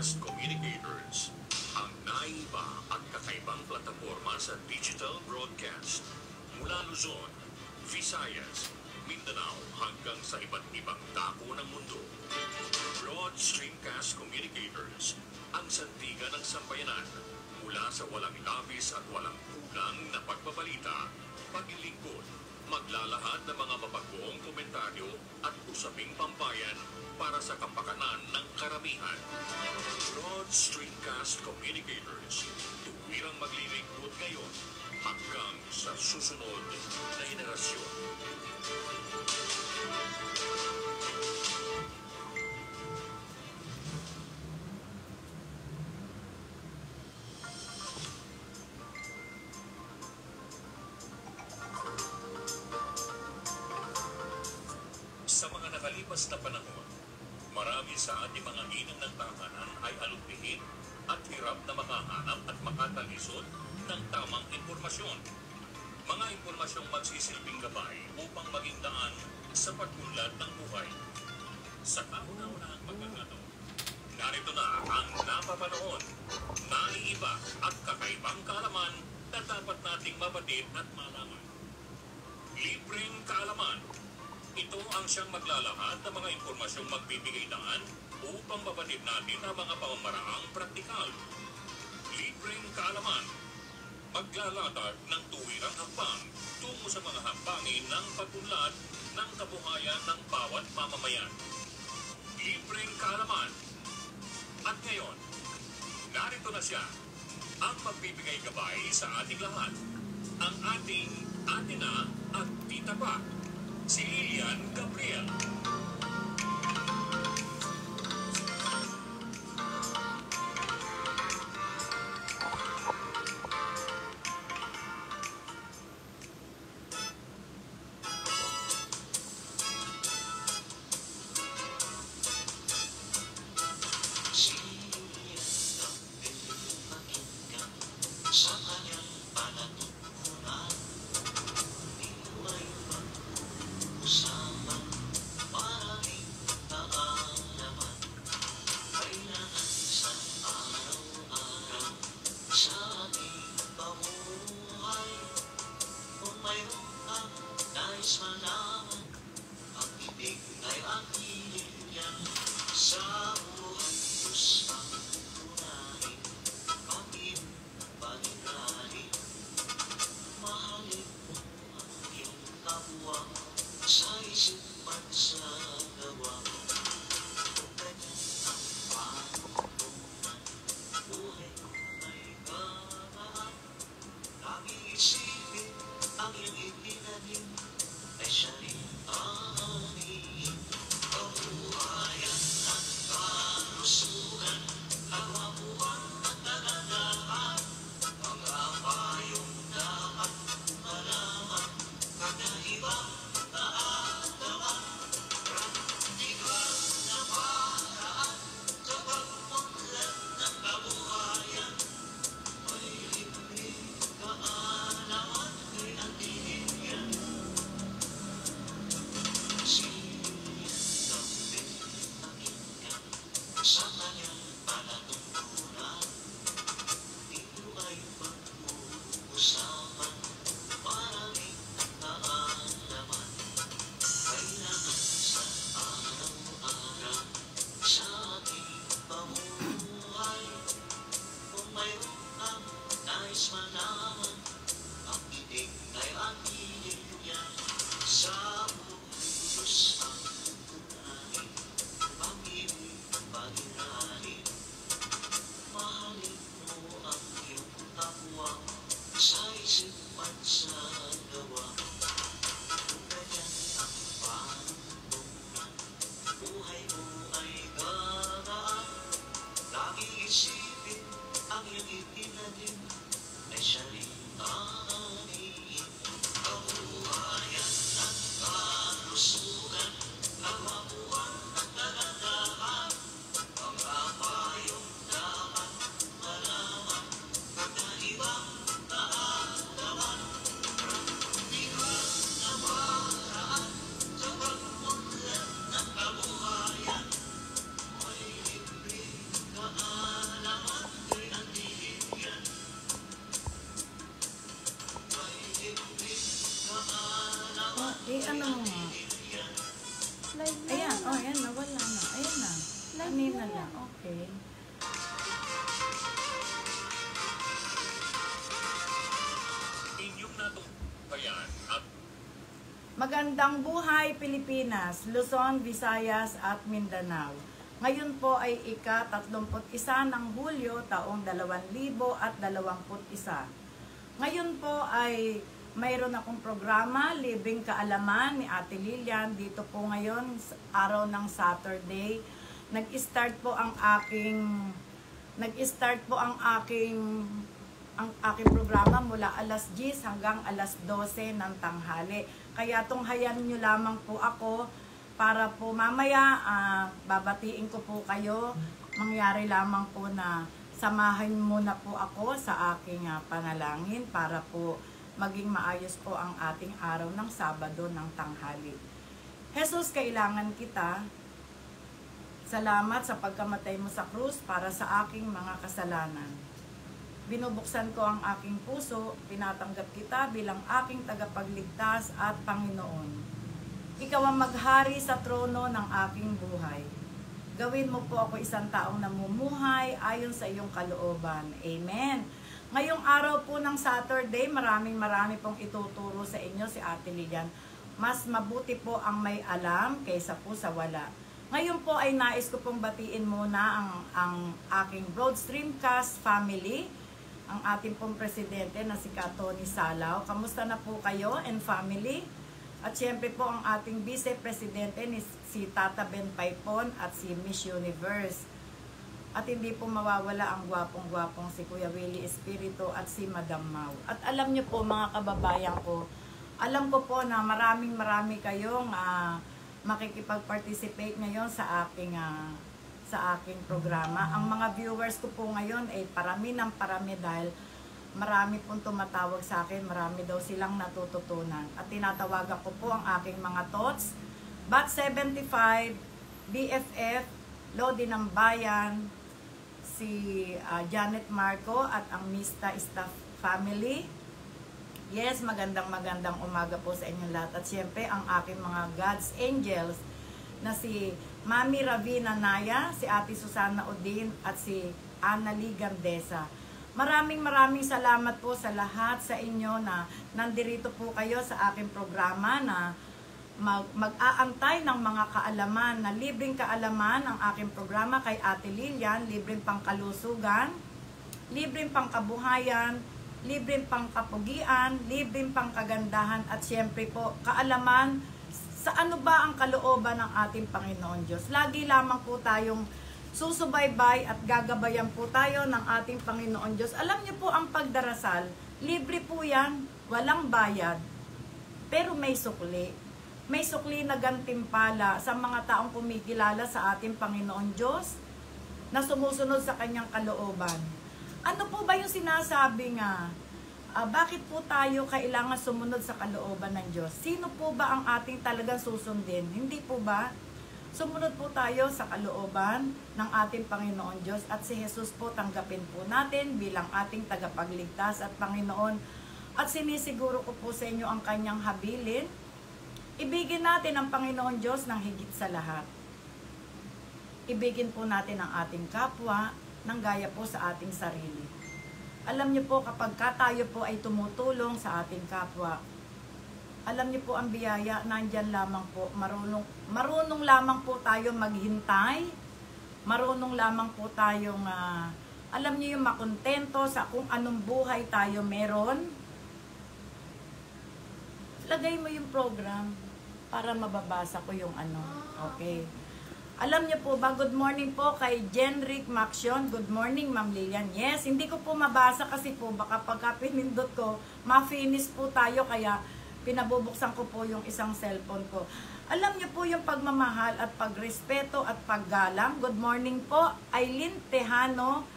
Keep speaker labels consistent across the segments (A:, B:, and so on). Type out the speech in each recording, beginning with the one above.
A: Streamcast Communicators, ang naiba at kakaibang plataforma sa digital broadcast. Mula Luzon, Visayas, Mindanao hanggang sa iba't ibang dako ng mundo. Broad Streamcast Communicators, ang sandigan ng sambayanan mula sa walang labis at walang kulang na pagbabalita, paglilingkod, maglalahad ng mga mapagbuong komentaryo at usaping pampayan para sa kapakanan ng karamihan. Broad Streamcast Communicators, tuwirang maglilingkod ngayon hanggang sa susunod na henerasyon. Mga ginang ng tahanan ay alumpihin at hirap na makahanap at makatalisod ng tamang impormasyon. Mga impormasyong magsisilbing gabay upang maging daan sa pagpunlad ng buhay. Sa kauna-unahang pagkakataon, narito na ang napapanoon, naiiba at kakaibang kaalaman na dapat nating mabatid at malaman. Libreng kaalaman ito ang siyang maglalahad ng mga impormasyong magbibigay daan upang mabatid natin ang mga pamamaraang praktikal. Libreng kaalaman. Maglalatag ng tuwirang hakbang tungo sa mga hakbangin ng pagpunlad ng kabuhayan ng bawat mamamayan. Libreng kaalaman. At ngayon, narito na siya, ang magbibigay gabay sa ating lahat. Ang ating atina at tita pa si Lilian Gabriel.
B: Magandang buhay Pilipinas, Luzon, Visayas at Mindanao. Ngayon po ay ika-31 ng Hulyo taong 2021. Ngayon po ay mayroon akong programa, Libreng Kaalaman ni Ate Lilian. Dito po ngayon, araw ng Saturday. Nag-start po ang aking nag-start po ang aking ang aking programa mula alas 10 hanggang alas 12 ng tanghali. Kaya tunghayan nyo lamang po ako para po mamaya ah, babatiin ko po kayo. Mangyari lamang po na samahan muna po ako sa aking ah, panalangin para po maging maayos po ang ating araw ng Sabado ng tanghali. Jesus, kailangan kita. Salamat sa pagkamatay mo sa krus para sa aking mga kasalanan. Binubuksan ko ang aking puso, tinatanggap kita bilang aking tagapagligtas at Panginoon. Ikaw ang maghari sa trono ng aking buhay. Gawin mo po ako isang taong namumuhay ayon sa iyong kalooban. Amen. Ngayong araw po ng Saturday, maraming marami pong ituturo sa inyo si Ate Lilian. Mas mabuti po ang may alam kaysa po sa wala. Ngayon po ay nais ko pong batiin muna ang, ang aking Broad Streamcast family, ang ating pong presidente na si Tony Salaw. Kamusta na po kayo and family? At syempre po ang ating vice-presidente ni si Tata Ben Paipon at si Miss Universe. At hindi po mawawala ang gwapong-gwapong si Kuya Willie Espiritu at si Madam Mau. At alam niyo po mga kababayan ko, alam ko po na maraming marami kayong ah, makikipag-participate ngayon sa aking ah, sa aking programa. Ang mga viewers ko po ngayon ay parami ng parami dahil marami pong tumatawag sa akin, marami daw silang natututunan. At tinatawagan ko po ang aking mga thoughts. Bat 75, BFF, Lodi ng Bayan, si ah, Janet Marco at ang Mista Staff Family. Yes, magandang magandang umaga po sa inyong lahat. At siyempre, ang aking mga God's Angels na si Mami Ravina Naya, si Ate Susana Odin at si Annalie Gandesa. Maraming maraming salamat po sa lahat sa inyo na nandirito po kayo sa aking programa na mag, mag-aantay ng mga kaalaman na libreng kaalaman ang aking programa kay Ate Lilian, libreng pangkalusugan, libreng pangkabuhayan, libreng pangkapugian, libreng pangkagandahan at siyempre po kaalaman sa ano ba ang kalooban ng ating Panginoon Diyos. Lagi lamang po tayong susubaybay at gagabayan po tayo ng ating Panginoon Diyos. Alam niyo po ang pagdarasal, libre po yan, walang bayad, pero may sukli. May sukli na gantimpala sa mga taong kumikilala sa ating Panginoon Diyos na sumusunod sa kanyang kalooban. Ano po ba yung sinasabi nga? Ah, bakit po tayo kailangan sumunod sa kalooban ng Diyos? Sino po ba ang ating talagang susundin? Hindi po ba? Sumunod po tayo sa kalooban ng ating Panginoon Diyos at si Jesus po tanggapin po natin bilang ating tagapagligtas at Panginoon. At sinisiguro ko po sa inyo ang kanyang habilin. Ibigin natin ang Panginoon Diyos ng higit sa lahat. Ibigin po natin ang ating kapwa ng gaya po sa ating sarili. Alam niyo po kapag ka tayo po ay tumutulong sa ating kapwa, alam niyo po ang biyaya, nandyan lamang po, marunong, marunong lamang po tayo maghintay, marunong lamang po tayong, ah, alam niyo yung makontento sa kung anong buhay tayo meron. Lagay mo yung program para mababasa ko yung ano. Okay. Alam niyo po ba, good morning po kay Jenrick Maxion. Good morning, Ma'am Lilian. Yes, hindi ko po mabasa kasi po baka pagka pinindot ko, ma-finish po tayo kaya pinabubuksan ko po yung isang cellphone ko. Alam niyo po yung pagmamahal at pagrespeto at paggalang. Good morning po, Aileen Tejano.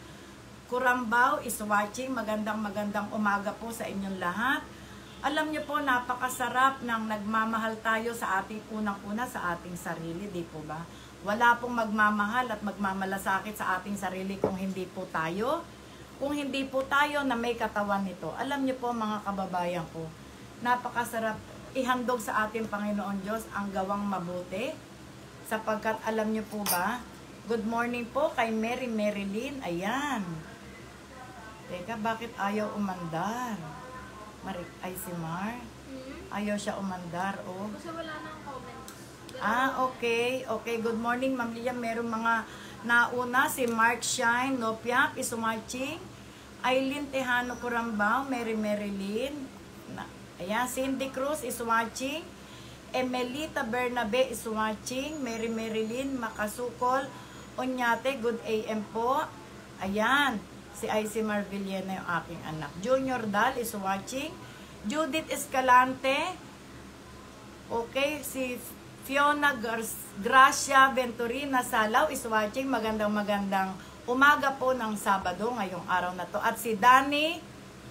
B: Kurambao is watching. Magandang magandang umaga po sa inyong lahat. Alam niyo po, napakasarap ng nagmamahal tayo sa ating unang-una sa ating sarili, di po ba? Wala pong magmamahal at magmamalasakit sa ating sarili kung hindi po tayo. Kung hindi po tayo na may katawan nito. Alam niyo po mga kababayan ko, napakasarap ihandog sa ating Panginoon Diyos ang gawang mabuti. Sapagkat alam niyo po ba, good morning po kay Mary Marilyn. Ayan. Teka, bakit ayaw umandar? Marik, ay si Mar. Ayaw siya umandar, oh.
C: Kasi wala comments.
B: Ah, okay. Okay, good morning, Ma'am Liam. Merong mga nauna, si Mark Shine, Nopiak, Isumarching, Aileen Tejano Curambao, Mary Marilyn, ayan, Cindy Cruz is watching, Emelita Bernabe is watching, Mary Marilyn Makasukol, Onyate, good AM po. Ayan, si Icy Marvillena yung aking anak. Junior Dal is watching, Judith Escalante, Okay, si Fiona Gracia Venturina Salaw is watching. Magandang magandang umaga po ng Sabado ngayong araw na to. At si Danny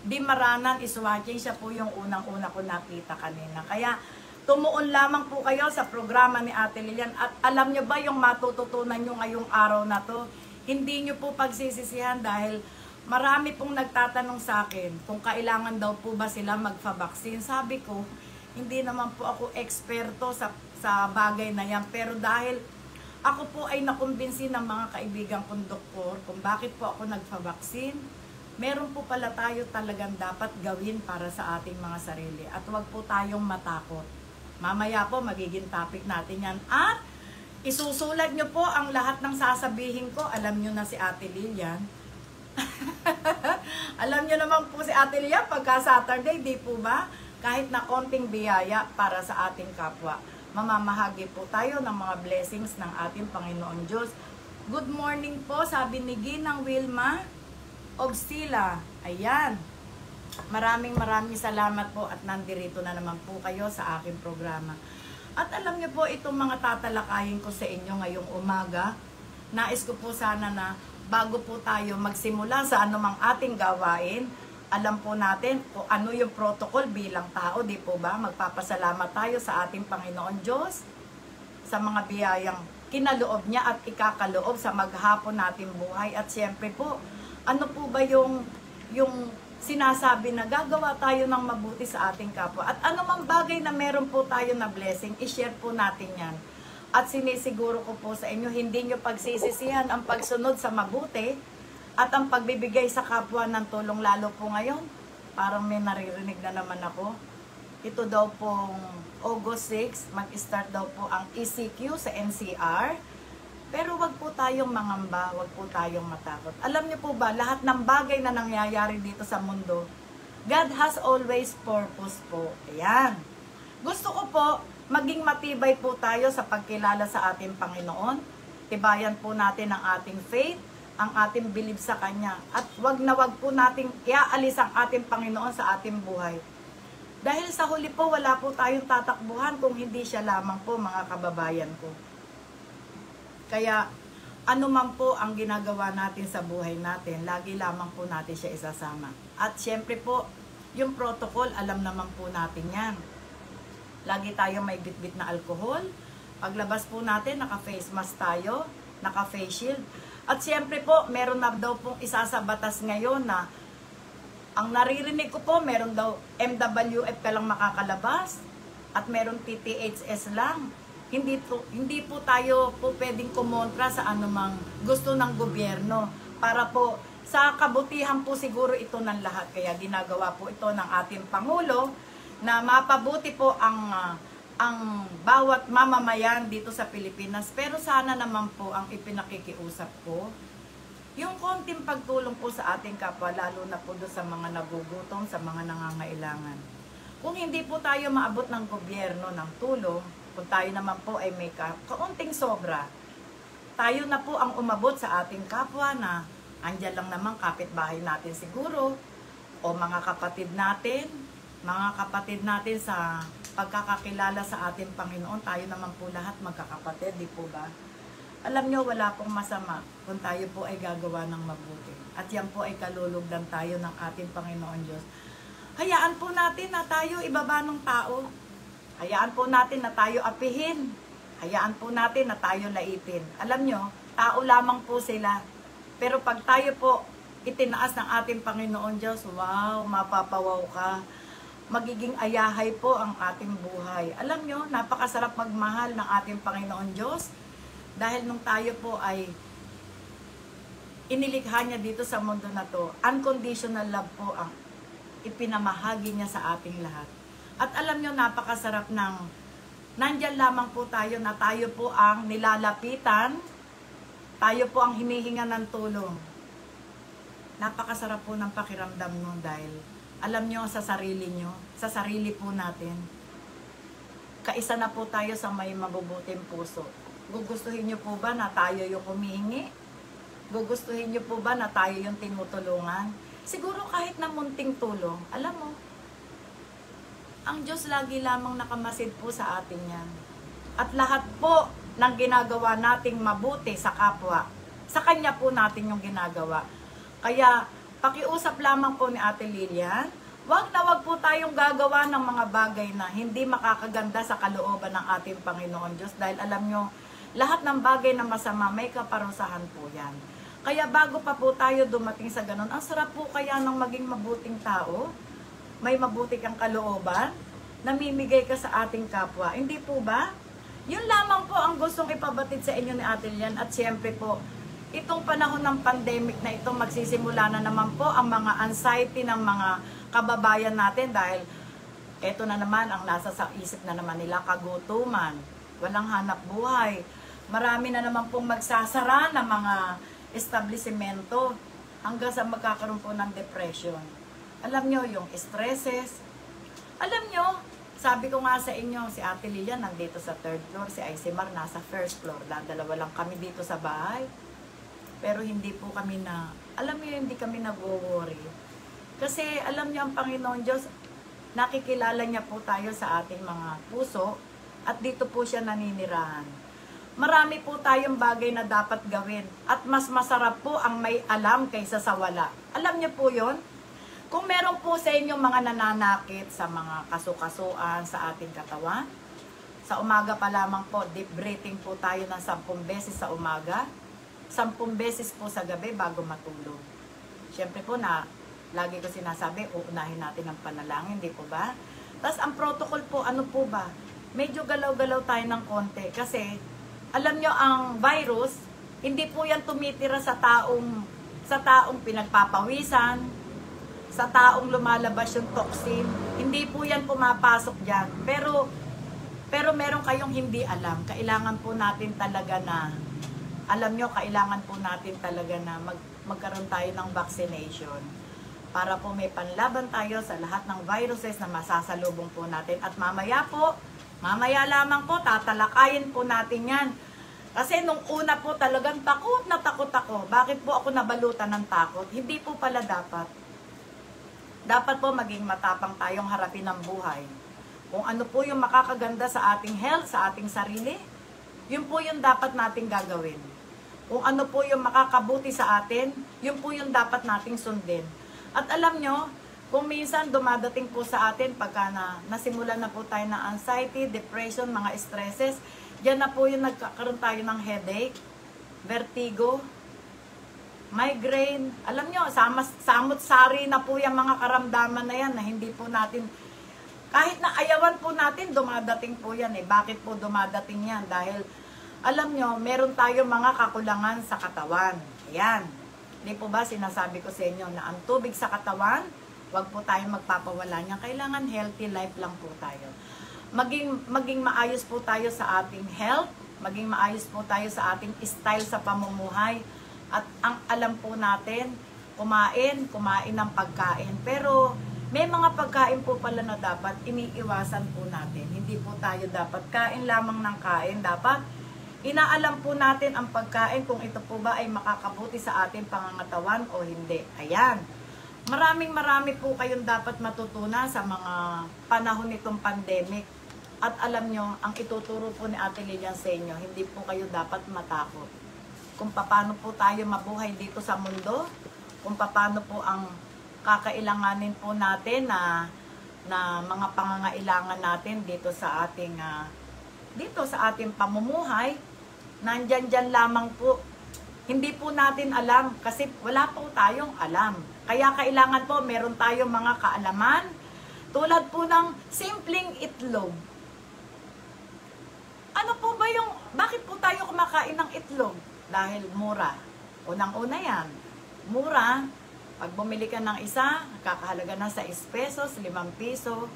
B: Di Maranan is watching. Siya po yung unang-una ko nakita kanina. Kaya tumuon lamang po kayo sa programa ni Ate Lilian. At alam nyo ba yung matututunan nyo ngayong araw na to? Hindi nyo po pagsisisihan dahil marami pong nagtatanong sa akin kung kailangan daw po ba sila magfa-vaccine. Sabi ko, hindi naman po ako eksperto sa, sa bagay na yan. Pero dahil ako po ay nakumbinsi ng mga kaibigan kong doktor kung bakit po ako nagfa-vaccine, meron po pala tayo talagang dapat gawin para sa ating mga sarili. At huwag po tayong matakot. Mamaya po magiging topic natin yan. At isusulat nyo po ang lahat ng sasabihin ko. Alam nyo na si Ate Lilian. Alam nyo naman po si Ate Lilian pagka Saturday, di po ba? Kahit na konting biyaya para sa ating kapwa. Mamamahagi po tayo ng mga blessings ng ating Panginoon Diyos. Good morning po, sabi ni Ginang Wilma Obsila. Ayan. Maraming maraming salamat po at nandirito na naman po kayo sa aking programa. At alam niyo po itong mga tatalakayin ko sa inyo ngayong umaga. Nais ko po sana na bago po tayo magsimula sa anumang ating gawain, alam po natin kung ano yung protocol bilang tao, di po ba? Magpapasalamat tayo sa ating Panginoon Diyos sa mga biyayang kinaloob niya at ikakaloob sa maghapon nating buhay. At siyempre po, ano po ba yung, yung sinasabi na gagawa tayo ng mabuti sa ating kapwa. At anumang bagay na meron po tayo na blessing, ishare po natin yan. At sinisiguro ko po sa inyo, hindi nyo pagsisisihan ang pagsunod sa mabuti at ang pagbibigay sa kapwa ng tulong lalo po ngayon. Parang may naririnig na naman ako. Ito daw pong August 6, mag-start daw po ang ECQ sa NCR. Pero wag po tayong mangamba, wag po tayong matakot. Alam niyo po ba, lahat ng bagay na nangyayari dito sa mundo, God has always purpose po. Ayan. Gusto ko po, maging matibay po tayo sa pagkilala sa ating Panginoon. Tibayan po natin ang ating faith, ang ating believe sa Kanya. At wag na wag po nating iaalis ang ating Panginoon sa ating buhay. Dahil sa huli po, wala po tayong tatakbuhan kung hindi siya lamang po mga kababayan ko. Kaya ano man po ang ginagawa natin sa buhay natin, lagi lamang po natin siya isasama. At syempre po, yung protocol, alam naman po natin yan. Lagi tayong may bitbit na alcohol. Paglabas po natin, naka-face mask tayo, naka-face shield. At syempre po, meron na daw pong isa sa batas ngayon na ang naririnig ko po, meron daw MWF ka lang makakalabas at meron TTHS lang. Hindi po, hindi po tayo po pwedeng kumontra sa anumang gusto ng gobyerno para po sa kabutihan po siguro ito ng lahat. Kaya ginagawa po ito ng ating Pangulo na mapabuti po ang ah, ang bawat mamamayan dito sa Pilipinas. Pero sana naman po ang ipinakikiusap ko, yung konting pagtulong po sa ating kapwa, lalo na po sa mga nagugutom, sa mga nangangailangan. Kung hindi po tayo maabot ng gobyerno ng tulong, kung tayo naman po ay may ka kaunting sobra, tayo na po ang umabot sa ating kapwa na andyan lang naman kapitbahay natin siguro, o mga kapatid natin, mga kapatid natin sa pagkakakilala sa ating Panginoon, tayo naman po lahat magkakapatid, di po ba? Alam nyo, wala pong masama kung tayo po ay gagawa ng mabuti. At yan po ay kalulugdan tayo ng ating Panginoon Diyos. Hayaan po natin na tayo ibaba ng tao. Hayaan po natin na tayo apihin. Hayaan po natin na tayo laitin. Alam nyo, tao lamang po sila. Pero pag tayo po itinaas ng ating Panginoon Diyos, wow, mapapawaw ka. Magiging ayahay po ang ating buhay. Alam nyo, napakasarap magmahal ng ating Panginoon Diyos dahil nung tayo po ay inilikha niya dito sa mundo na to, unconditional love po ang ipinamahagi niya sa ating lahat. At alam nyo, napakasarap ng nandyan lamang po tayo na tayo po ang nilalapitan, tayo po ang hinihinga ng tulong. Napakasarap po ng pakiramdam nun dahil alam nyo sa sarili nyo, sa sarili po natin, kaisa na po tayo sa may mabubuting puso. Gugustuhin nyo po ba na tayo yung humihingi? Gugustuhin nyo po ba na tayo yung tinutulungan? Siguro kahit na munting tulong, alam mo, ang Diyos lagi lamang nakamasid po sa atin yan. At lahat po ng ginagawa nating mabuti sa kapwa, sa Kanya po natin yung ginagawa. Kaya, pakiusap lamang po ni Ate Lilian, wag na wag po tayong gagawa ng mga bagay na hindi makakaganda sa kalooban ng ating Panginoon Diyos. Dahil alam nyo, lahat ng bagay na masama, may kaparusahan po yan. Kaya bago pa po tayo dumating sa ganun, ang sarap po kaya ng maging mabuting tao, may mabuti kang kalooban, namimigay ka sa ating kapwa. Hindi po ba? Yun lamang po ang gustong ipabatid sa inyo ni Ate Lilian. At siyempre po, itong panahon ng pandemic na ito, magsisimula na naman po ang mga anxiety ng mga kababayan natin dahil eto na naman ang nasa sa isip na naman nila, kagutuman, walang hanap buhay. Marami na naman pong magsasara ng mga establishmento hanggang sa magkakaroon po ng depression. Alam nyo, yung stresses. Alam nyo, sabi ko nga sa inyo, si Ate Lilian nandito sa third floor, si Isimar nasa first floor. Dadalawa lang kami dito sa bahay. Pero hindi po kami na, alam niyo, hindi kami nag-worry. Kasi alam niyo ang Panginoon Diyos, nakikilala niya po tayo sa ating mga puso at dito po siya naninirahan. Marami po tayong bagay na dapat gawin at mas masarap po ang may alam kaysa sa wala. Alam niyo po yon? Kung meron po sa inyo mga nananakit sa mga kasukasuan sa ating katawan, sa umaga pa lamang po, deep breathing po tayo ng 10 beses sa umaga, 10 beses po sa gabi bago matulog. Siyempre po na, lagi ko sinasabi, uunahin natin ang panalangin, di po ba? Tapos ang protocol po, ano po ba? Medyo galaw-galaw tayo ng konti kasi alam nyo ang virus, hindi po yan tumitira sa taong sa taong pinagpapawisan, sa taong lumalabas yung toxin. Hindi po yan pumapasok dyan. Pero, pero meron kayong hindi alam. Kailangan po natin talaga na, alam nyo, kailangan po natin talaga na mag, magkaroon tayo ng vaccination para po may panlaban tayo sa lahat ng viruses na masasalubong po natin. At mamaya po, mamaya lamang po, tatalakayin po natin yan. Kasi nung una po talagang takot na takot ako. Bakit po ako nabalutan ng takot? Hindi po pala dapat dapat po maging matapang tayong harapin ang buhay. Kung ano po yung makakaganda sa ating health, sa ating sarili, yun po yung dapat nating gagawin. Kung ano po yung makakabuti sa atin, yun po yung dapat nating sundin. At alam nyo, kung minsan dumadating po sa atin pagka na, nasimulan na po tayo ng anxiety, depression, mga stresses, yan na po yung nagkakaroon tayo ng headache, vertigo, migraine. Alam nyo, samas, samot-sari na po yung mga karamdaman na yan na hindi po natin, kahit na ayawan po natin, dumadating po yan eh. Bakit po dumadating yan? Dahil, alam nyo, meron tayo mga kakulangan sa katawan. Ayan. Hindi po ba sinasabi ko sa inyo na ang tubig sa katawan, wag po tayong magpapawala niya. Kailangan healthy life lang po tayo. Maging, maging maayos po tayo sa ating health, maging maayos po tayo sa ating style sa pamumuhay, at ang alam po natin, kumain, kumain ng pagkain. Pero may mga pagkain po pala na dapat iniiwasan po natin. Hindi po tayo dapat kain lamang ng kain. Dapat inaalam po natin ang pagkain kung ito po ba ay makakabuti sa ating pangangatawan o hindi. Ayan. Maraming marami po kayong dapat matutunan sa mga panahon nitong pandemic. At alam nyo, ang ituturo po ni Ate Lilian sa inyo, hindi po kayo dapat matakot kung paano po tayo mabuhay dito sa mundo, kung paano po ang kakailanganin po natin na na mga pangangailangan natin dito sa ating uh, dito sa ating pamumuhay nandyan dyan lamang po hindi po natin alam kasi wala po tayong alam kaya kailangan po meron tayong mga kaalaman tulad po ng simpleng itlog ano po ba yung bakit po tayo kumakain ng itlog dahil mura. Unang-una yan, mura, pag bumili ka ng isa, kakahalaga na sa 6 pesos, 5 piso.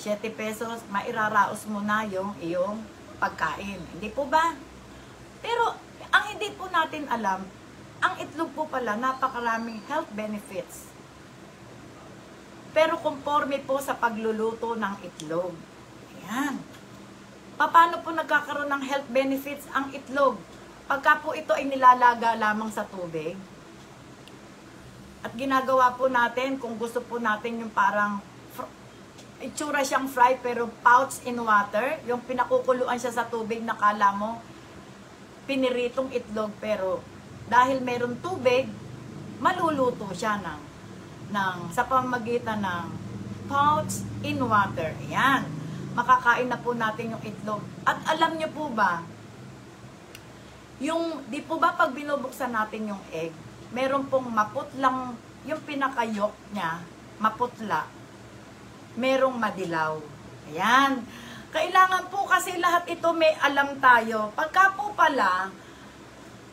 B: 7 pesos, mairaraos mo na yung iyong pagkain. Hindi po ba? Pero ang hindi po natin alam, ang itlog po pala napakaraming health benefits. Pero conforme po sa pagluluto ng itlog. Ayan. Paano po nagkakaroon ng health benefits ang itlog? Pagka po ito ay nilalaga lamang sa tubig, at ginagawa po natin, kung gusto po natin yung parang itsura siyang fry pero pouch in water, yung pinakukuluan siya sa tubig na kala mo piniritong itlog pero dahil meron tubig, maluluto siya ng, ng sa pamagitan ng pouch in water. Ayan. Makakain na po natin yung itlog. At alam niyo po ba, yung, di po ba pag binubuksan natin yung egg, meron pong maputlang, yung pinakayok niya, maputla, merong madilaw. Ayan. Kailangan po kasi lahat ito may alam tayo. Pagka po pala,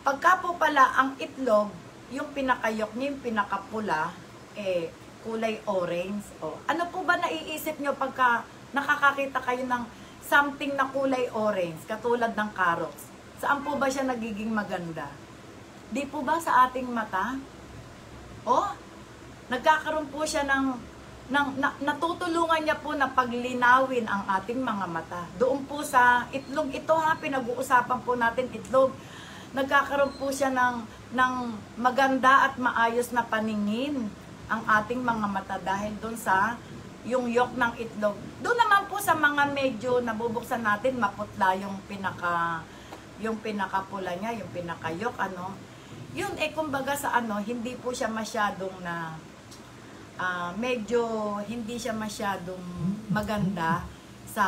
B: pagka po pala ang itlog, yung pinakayok niya, yung pinakapula, eh, kulay orange. O, ano po ba naiisip nyo pagka nakakakita kayo ng something na kulay orange, katulad ng carrots? Saan po ba siya nagiging maganda? Di po ba sa ating mata? Oh, nagkakaroon po siya ng, ng na, natutulungan niya po na paglinawin ang ating mga mata. Doon po sa itlog ito ha, pinag-uusapan po natin itlog. Nagkakaroon po siya ng, ng maganda at maayos na paningin ang ating mga mata dahil doon sa yung yok ng itlog. Doon naman po sa mga medyo nabubuksan natin, maputla yung pinaka yung pinakapula niya, yung pinakayok, ano. Yun, eh, kumbaga sa ano, hindi po siya masyadong na, ah, medyo hindi siya masyadong maganda sa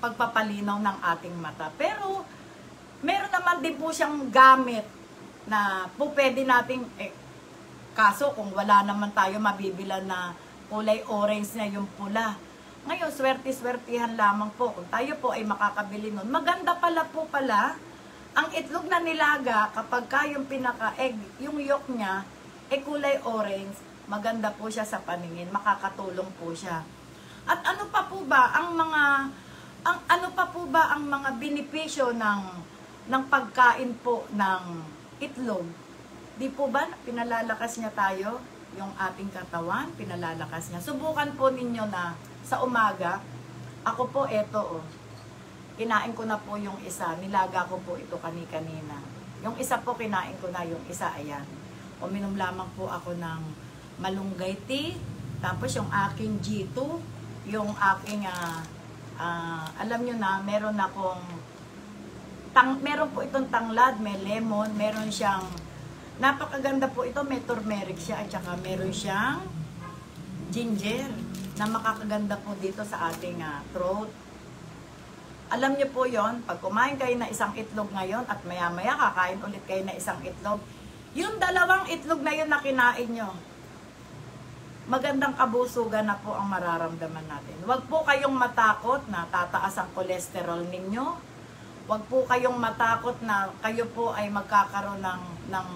B: pagpapalinaw ng ating mata. Pero, meron naman din po siyang gamit na po pwede nating, eh, kaso kung wala naman tayo mabibila na kulay orange na yung pula. Ngayon, swerte-swertihan lamang po. Kung tayo po ay makakabili nun, maganda pala po pala ang itlog na nilaga kapag ka yung pinaka-egg, yung yolk niya, e kulay orange, maganda po siya sa paningin, makakatulong po siya. At ano pa po ba ang mga ang ano pa po ba ang mga benepisyo ng ng pagkain po ng itlog? Di po ba pinalalakas niya tayo yung ating katawan, pinalalakas niya. Subukan po ninyo na sa umaga, ako po eto oh, kinain ko na po yung isa, nilaga ko po ito kani-kanina. Yung isa po kinain ko na, yung isa ayan. Uminom lamang po ako ng malunggay tea, tapos yung aking G2, yung aking, ah, ah, alam nyo na, meron akong, tang, meron po itong tanglad, may lemon, meron siyang, napakaganda po ito, may turmeric siya, at saka meron siyang ginger, na makakaganda po dito sa ating ah, throat. Alam niyo po yon pag kumain kayo na isang itlog ngayon at maya-maya kakain ulit kayo na isang itlog, yung dalawang itlog na yun na kinain nyo, magandang kabusugan na po ang mararamdaman natin. Huwag po kayong matakot na tataas ang kolesterol ninyo. Huwag po kayong matakot na kayo po ay magkakaroon ng, ng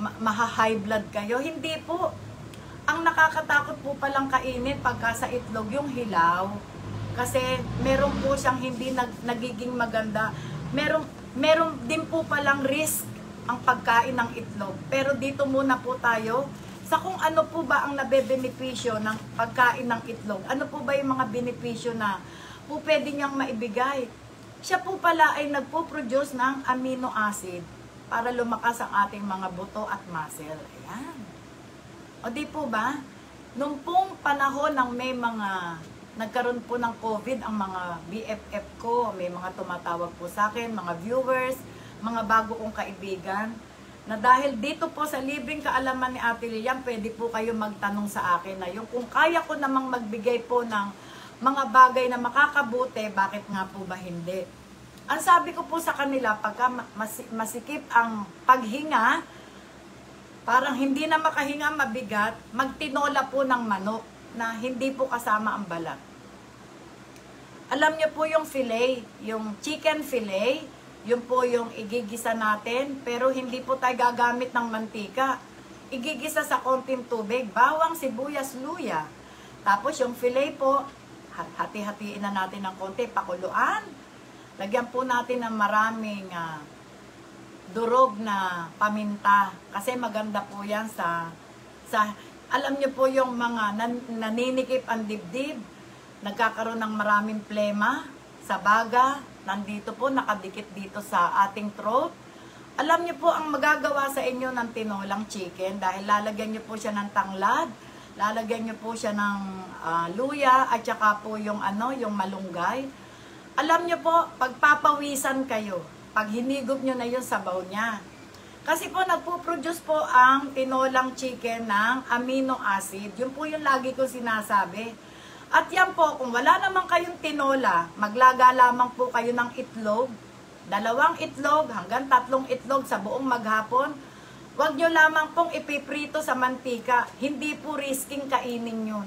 B: ma- maha-high blood kayo. Hindi po. Ang nakakatakot po palang kainin pagka sa itlog yung hilaw. Kasi meron po siyang hindi nag, nagiging maganda. Meron, meron din po palang risk ang pagkain ng itlog. Pero dito muna po tayo sa kung ano po ba ang nabebenepisyo ng pagkain ng itlog. Ano po ba yung mga benepisyo na po pwede niyang maibigay. Siya po pala ay nagpo-produce ng amino acid para lumakas ang ating mga buto at muscle. Ayan. O di po ba? Nung pong panahon ng may mga nagkaroon po ng COVID ang mga BFF ko, may mga tumatawag po sa akin, mga viewers, mga bago kong kaibigan, na dahil dito po sa libreng kaalaman ni Ate Lilian, pwede po kayo magtanong sa akin na yung kung kaya ko namang magbigay po ng mga bagay na makakabuti, bakit nga po ba hindi? Ang sabi ko po sa kanila, pagka mas- masikip ang paghinga, parang hindi na makahinga mabigat, magtinola po ng manok na hindi po kasama ang balat. Alam niyo po yung fillet, yung chicken fillet, yun po yung igigisa natin, pero hindi po tayo gagamit ng mantika. Igigisa sa konting tubig, bawang, sibuyas, luya. Tapos yung fillet po, Ha- Hati-hatiin na natin ng konti, pakuluan. Lagyan po natin ng maraming ah, durog na paminta. Kasi maganda po yan sa, sa alam niyo po yung mga nan, naninikip ang dibdib, nagkakaroon ng maraming plema sa baga, nandito po, nakadikit dito sa ating throat. Alam niyo po ang magagawa sa inyo ng tinolang chicken dahil lalagyan niyo po siya ng tanglad, lalagyan niyo po siya ng ah, luya at saka po yung ano, yung malunggay. Alam niyo po, pagpapawisan kayo, pag hinigop niyo na yung sabaw niya. Kasi po nagpo-produce po ang tinolang chicken ng amino acid. Yun po yung lagi ko sinasabi. At yan po, kung wala naman kayong tinola, maglaga lamang po kayo ng itlog. Dalawang itlog hanggang tatlong itlog sa buong maghapon. Huwag nyo lamang pong ipiprito sa mantika. Hindi po risking kainin yun.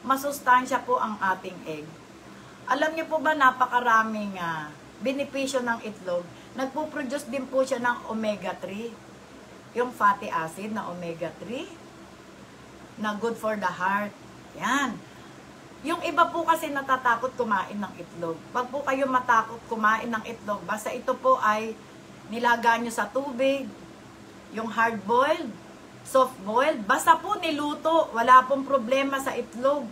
B: Masustansya po ang ating egg. Alam niyo po ba napakaraming ah, benepisyo ng itlog? Nagpo-produce din po siya ng omega-3. Yung fatty acid na omega-3 na good for the heart. Yan. Yung iba po kasi natatakot kumain ng itlog. Pag po kayo matakot kumain ng itlog, basta ito po ay nilaga nyo sa tubig, yung hard-boiled, soft-boiled, basta po niluto, wala pong problema sa itlog.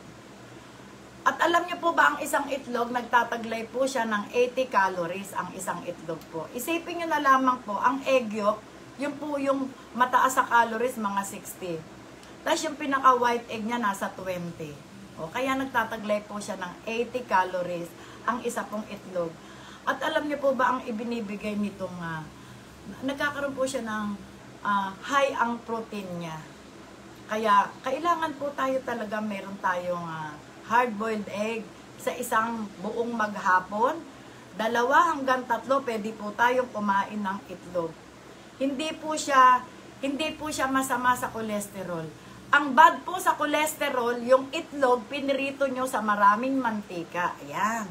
B: At alam niyo po ba ang isang itlog, nagtataglay po siya ng 80 calories ang isang itlog po. Isipin niyo na lamang po, ang egg yolk, yun po yung mataas sa calories, mga 60. Tapos yung pinaka-white egg niya nasa 20. O, kaya nagtataglay po siya ng 80 calories ang isa pong itlog. At alam niyo po ba ang ibinibigay nitong, ah, nagkakaroon po siya ng ah, high ang protein niya. Kaya kailangan po tayo talaga meron tayong ah, hard-boiled egg sa isang buong maghapon. Dalawa hanggang tatlo pwede po tayong kumain ng itlog. Hindi po siya hindi po siya masama sa kolesterol. Ang bad po sa kolesterol, yung itlog, pinirito nyo sa maraming mantika. Ayan.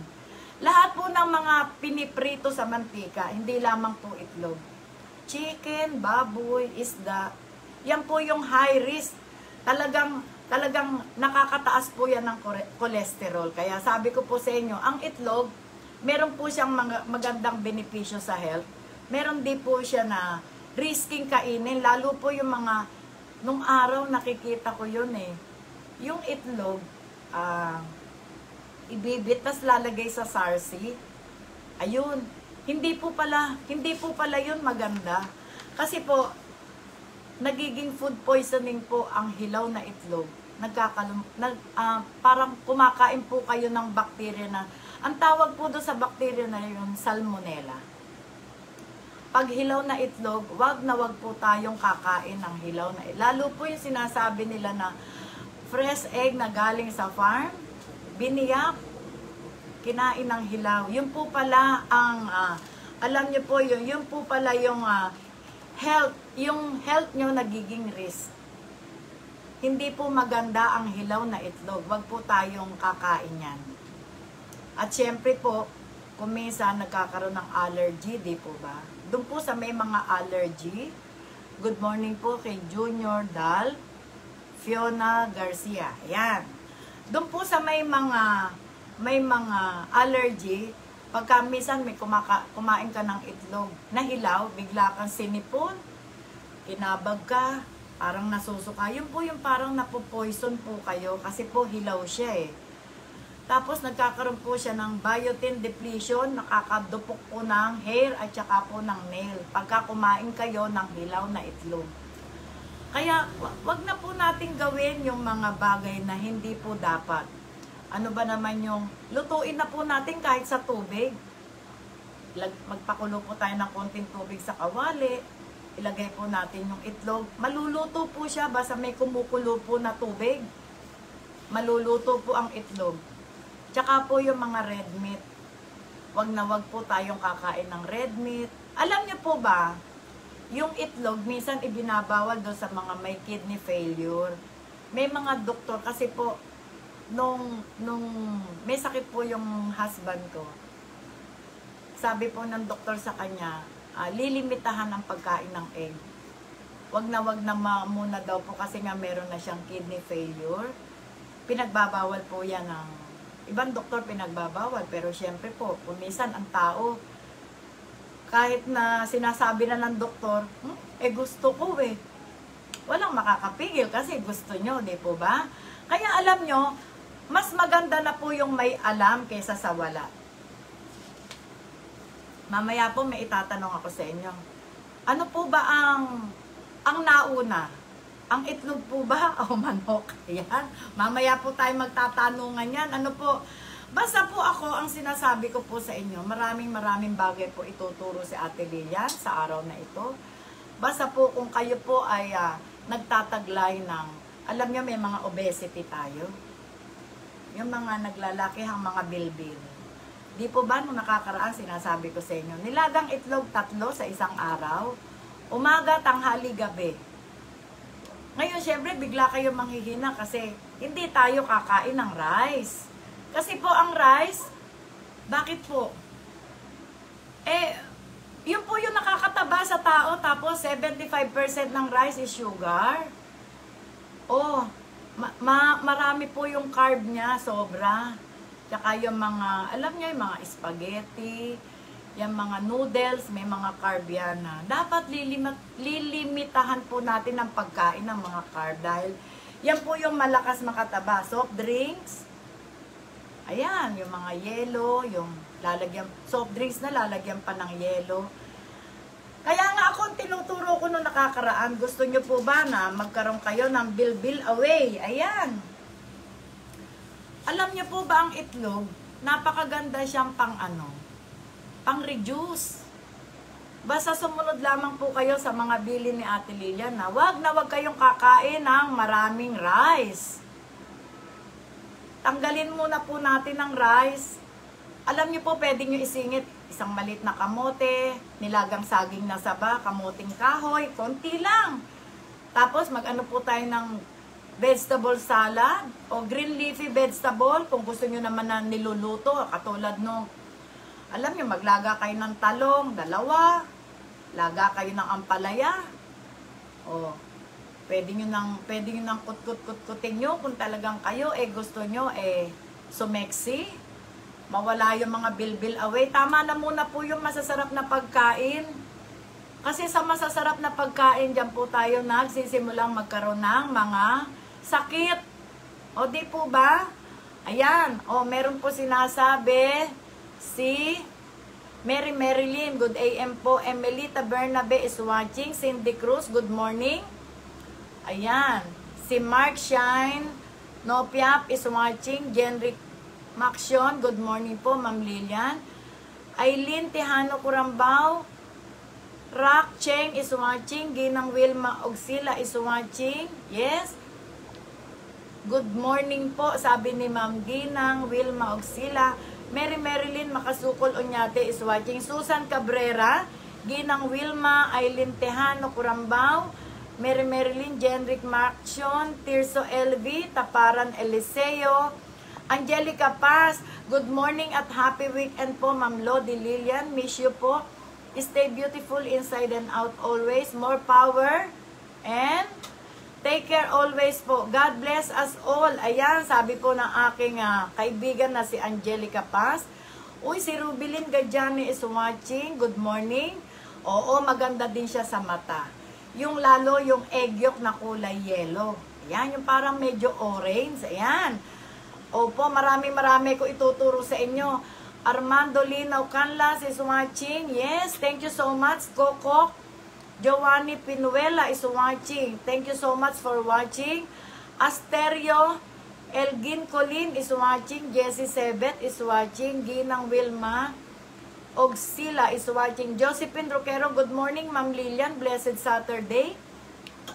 B: Lahat po ng mga piniprito sa mantika, hindi lamang po itlog. Chicken, baboy, isda, yan po yung high risk. Talagang, talagang nakakataas po yan ng cholesterol. Kaya sabi ko po sa inyo, ang itlog, meron po siyang mga, magandang benepisyo sa health. Meron din po siya na risking kainin, lalo po yung mga, nung araw nakikita ko yun eh. Yung itlog, ah, ibibit, tas lalagay sa sarsi. Ayun. Hindi po pala, hindi po pala yun maganda. Kasi po, nagiging food poisoning po ang hilaw na itlog. Nagkakalum, nag, ah, parang kumakain po kayo ng bakterya na, ang tawag po doon sa bakterya na yun, salmonella. Pag hilaw na itlog, wag na wag po tayong kakain ng hilaw na itlog. Lalo po yung sinasabi nila na fresh egg na galing sa farm, biniyak, kinain ng hilaw. Yun po pala ang, ah, alam niyo po yun, yun po pala yung ah, health, yung health nyo nagiging risk. Hindi po maganda ang hilaw na itlog. Wag po tayong kakain yan. At syempre po, kung minsan nagkakaroon ng allergy, di po ba? Doon po sa may mga allergy, good morning po kay Junior Dal, Fiona Garcia. Ayan. Doon po sa may mga may mga allergy, pagka minsan may kumaka, kumain ka ng itlog na hilaw, bigla kang sinipon, kinabag ka, parang nasusuka. Yun po yung parang napopoison po kayo kasi po hilaw siya eh. Tapos nagkakaroon po siya ng biotin depletion, nakakadupok po ng hair at saka po ng nail pagka kumain kayo ng hilaw na itlog. Kaya wa- wag na po natin gawin yung mga bagay na hindi po dapat. Ano ba naman yung lutuin na po natin kahit sa tubig. Magpakulo po tayo ng konting tubig sa kawali. Ilagay po natin yung itlog. Maluluto po siya basta may kumukulo po na tubig. Maluluto po ang itlog. Tsaka po yung mga red meat. Wag na wag po tayong kakain ng red meat. Alam niyo po ba, yung itlog, minsan ibinabawal doon sa mga may kidney failure. May mga doktor, kasi po, nung, nung may sakit po yung husband ko, sabi po ng doktor sa kanya, ah, lilimitahan ang pagkain ng egg. Wag na wag na muna daw po kasi nga meron na siyang kidney failure. Pinagbabawal po yan ng ibang doktor pinagbabawal. Pero syempre po, kumisan ang tao, kahit na sinasabi na ng doktor, hmm, eh gusto ko eh. Walang makakapigil kasi gusto nyo, di po ba? Kaya alam nyo, mas maganda na po yung may alam kaysa sa wala. Mamaya po may itatanong ako sa inyo. Ano po ba ang ang nauna? Ang itlog po ba o manok? Yan. Mamaya po tayo magtatanungan yan. Ano po? Basta po ako, ang sinasabi ko po sa inyo, maraming maraming bagay po ituturo si Ate Lilian sa araw na ito. Basta po kung kayo po ay ah, nagtataglay ng, alam niyo may mga obesity tayo. Yung mga naglalaki ang mga bilbil. Di po ba nung nakakaraan sinasabi ko sa inyo, nilagang itlog tatlo sa isang araw, umaga, tanghali, gabi. Ngayon, syempre, bigla kayo manghihina kasi hindi tayo kakain ng rice. Kasi po ang rice, bakit po? Eh, yun po yung nakakataba sa tao, tapos 75% ng rice is sugar. Oh, ma- ma- marami po yung carb niya, sobra. Tsaka yung mga, alam niyo yung mga spaghetti, yung mga noodles, may mga carb yan na. Dapat lilimit, lilimitahan po natin ang pagkain ng mga carb dahil yan po yung malakas makataba. Soft drinks, ayan, yung mga yelo, yung lalagyan, soft drinks na lalagyan pa ng yelo. Kaya nga ako, tinuturo ko nung nakakaraan, gusto nyo po ba na magkaroon kayo ng bill-bill away? Ayan. Alam niyo po ba ang itlog, napakaganda siyang pang ano, pang reduce. Basta sumunod lamang po kayo sa mga bili ni Ate Lilian na wag na wag kayong kakain ng maraming rice. Tanggalin muna po natin ng rice. Alam niyo po, pwede niyo isingit isang malit na kamote, nilagang saging na saba, kamuting kahoy, konti lang. Tapos mag-ano po tayo ng vegetable salad o green leafy vegetable kung gusto niyo naman na niluluto katulad no alam niyo maglaga kayo ng talong dalawa laga kayo ng ampalaya o pwede niyo nang pwede niyo nang kut-kut-kut-kutin niyo kung talagang kayo eh gusto niyo eh sumeksi mawala yung mga bilbil away tama na muna po yung masasarap na pagkain kasi sa masasarap na pagkain, dyan po tayo nagsisimulang magkaroon ng mga sakit. O di po ba? Ayan. O meron po sinasabi si Mary Marilyn. Good AM po. Emelita Bernabe is watching. Cindy Cruz, good morning. Ayan. Si Mark Shine Nopiap is watching. Jenrick Maxion, good morning po, Ma'am Lilian. Aileen Tejano Curambao, Rock Cheng is watching. Ginang Wilma Ogsila is watching. Yes. Good morning po, sabi ni Ma'am Ginang Wilma Ogsila. Mary Marilyn Makasukol Onyate is watching. Susan Cabrera, Ginang Wilma, Aileen Tejano Curambao, Mary Marilyn, Jenrick Marcion, Tirso LV, Taparan Eliseo, Angelica Paz, good morning at happy weekend po, Ma'am Lodi Lilian. Miss you po. Stay beautiful inside and out always. More power. And take care always po. God bless us all. Ayan, sabi po ng aking ah, kaibigan na si Angelica Paz. Uy, si Rubilin Gajani is watching. Good morning. Oo, maganda din siya sa mata. Yung lalo, yung egg yolk na kulay yellow. Ayan, yung parang medyo orange. Ayan. Opo, marami marami ko ituturo sa inyo. Armando Linaw Canlas is watching. Yes, thank you so much. Coco Giovanni Pinuela is watching. Thank you so much for watching. Asterio Elgin Colin is watching. Jessie Sebet is watching. Ginang Wilma Ogsila is watching. Josephine Roquero, good morning. Ma'am Lilian, blessed Saturday.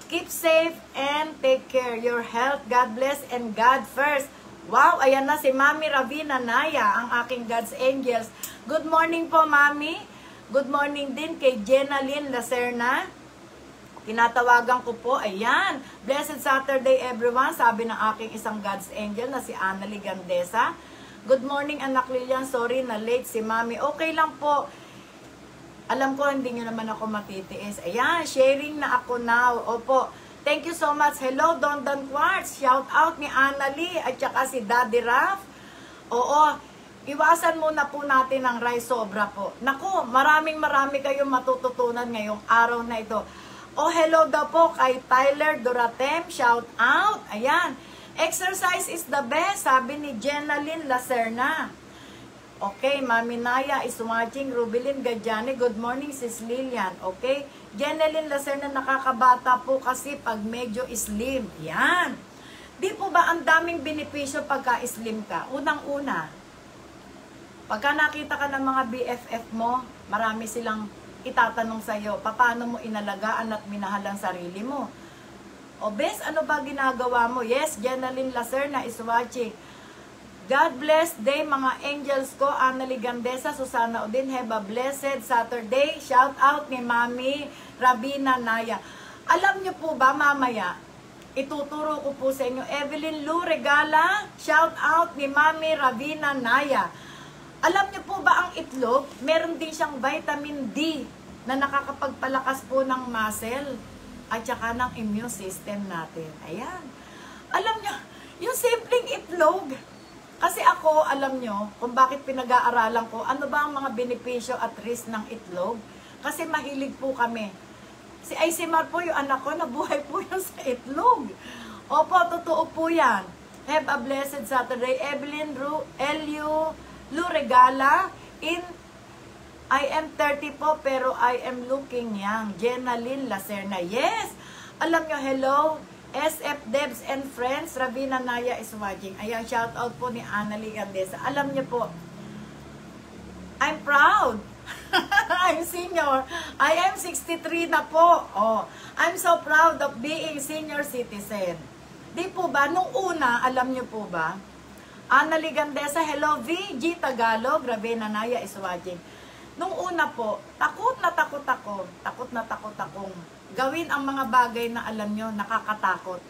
B: Keep safe and take care. Your health, God bless, and God first. Wow, ayan na si Mami Ravina Naya, ang aking God's Angels. Good morning po, Mami. Good morning din kay Jenna Lynn Lacerna. Tinatawagan ko po, ayan. Blessed Saturday everyone, sabi ng aking isang God's Angel na si Annalie Gandesa. Good morning anak Lilian, sorry na late si Mami. Okay lang po. Alam ko hindi nyo naman ako matitiis. Ayan, sharing na ako now. Opo, Thank you so much. Hello, Don Don Quartz. Shout out ni Annalie at saka si Daddy Raf. Oo, iwasan muna po natin ang rice sobra po. Naku, maraming marami kayong matututunan ngayong araw na ito. Oh, hello daw po kay Tyler Doratem. Shout out. Ayan. Exercise is the best, sabi ni Jenaline Lacerna. Okay, Mami Naya is watching. Rubilin Gadjani, good morning, sis Lilian. Okay? Jeneline Lacerna, nakakabata po kasi pag medyo slim. Yan. Di po ba ang daming benepisyo pagka slim ka? Unang-una, pagka nakita ka ng mga BFF mo, marami silang itatanong sa'yo, paano mo inalagaan at minahal ang sarili mo? O bes, ano ba ginagawa mo? Yes, Jenaline Lacerna is watching. God bless day mga angels ko, Annalie Gandesa, Susana Odin, have a blessed Saturday. Shout out ni Mami Rabina Naya. Alam niyo po ba mamaya, ituturo ko po sa inyo, Evelyn Lu Regala, shout out ni Mami Rabina Naya. Alam niyo po ba ang itlog, meron din siyang vitamin D na nakakapagpalakas po ng muscle at saka ng immune system natin. Ayan. Alam niyo, yung simpleng itlog, kasi ako, alam nyo, kung bakit pinag-aaralan ko, ano ba ang mga benepisyo at risk ng itlog? Kasi mahilig po kami. Si Aisimar po, yung anak ko, nabuhay po yun sa itlog. Opo, totoo po yan. Have a blessed Saturday. Evelyn Ru, L.U. Lu Regala, in I am 30 po, pero I am looking young. Jenaline Lacerna. Yes! Alam nyo, hello, SF Devs and Friends, Rabina Naya is watching. Ayan, shout out po ni Annalie Gandesa. Alam niyo po, I'm proud. I'm senior. I am 63 na po. Oh, I'm so proud of being senior citizen. Di po ba, nung una, alam niyo po ba, Annalie Gandesa, hello, VG Tagalog, Rabina Naya is watching. Nung una po, takot na takot ako, takot na takot akong gawin ang mga bagay na alam nyo, nakakatakot.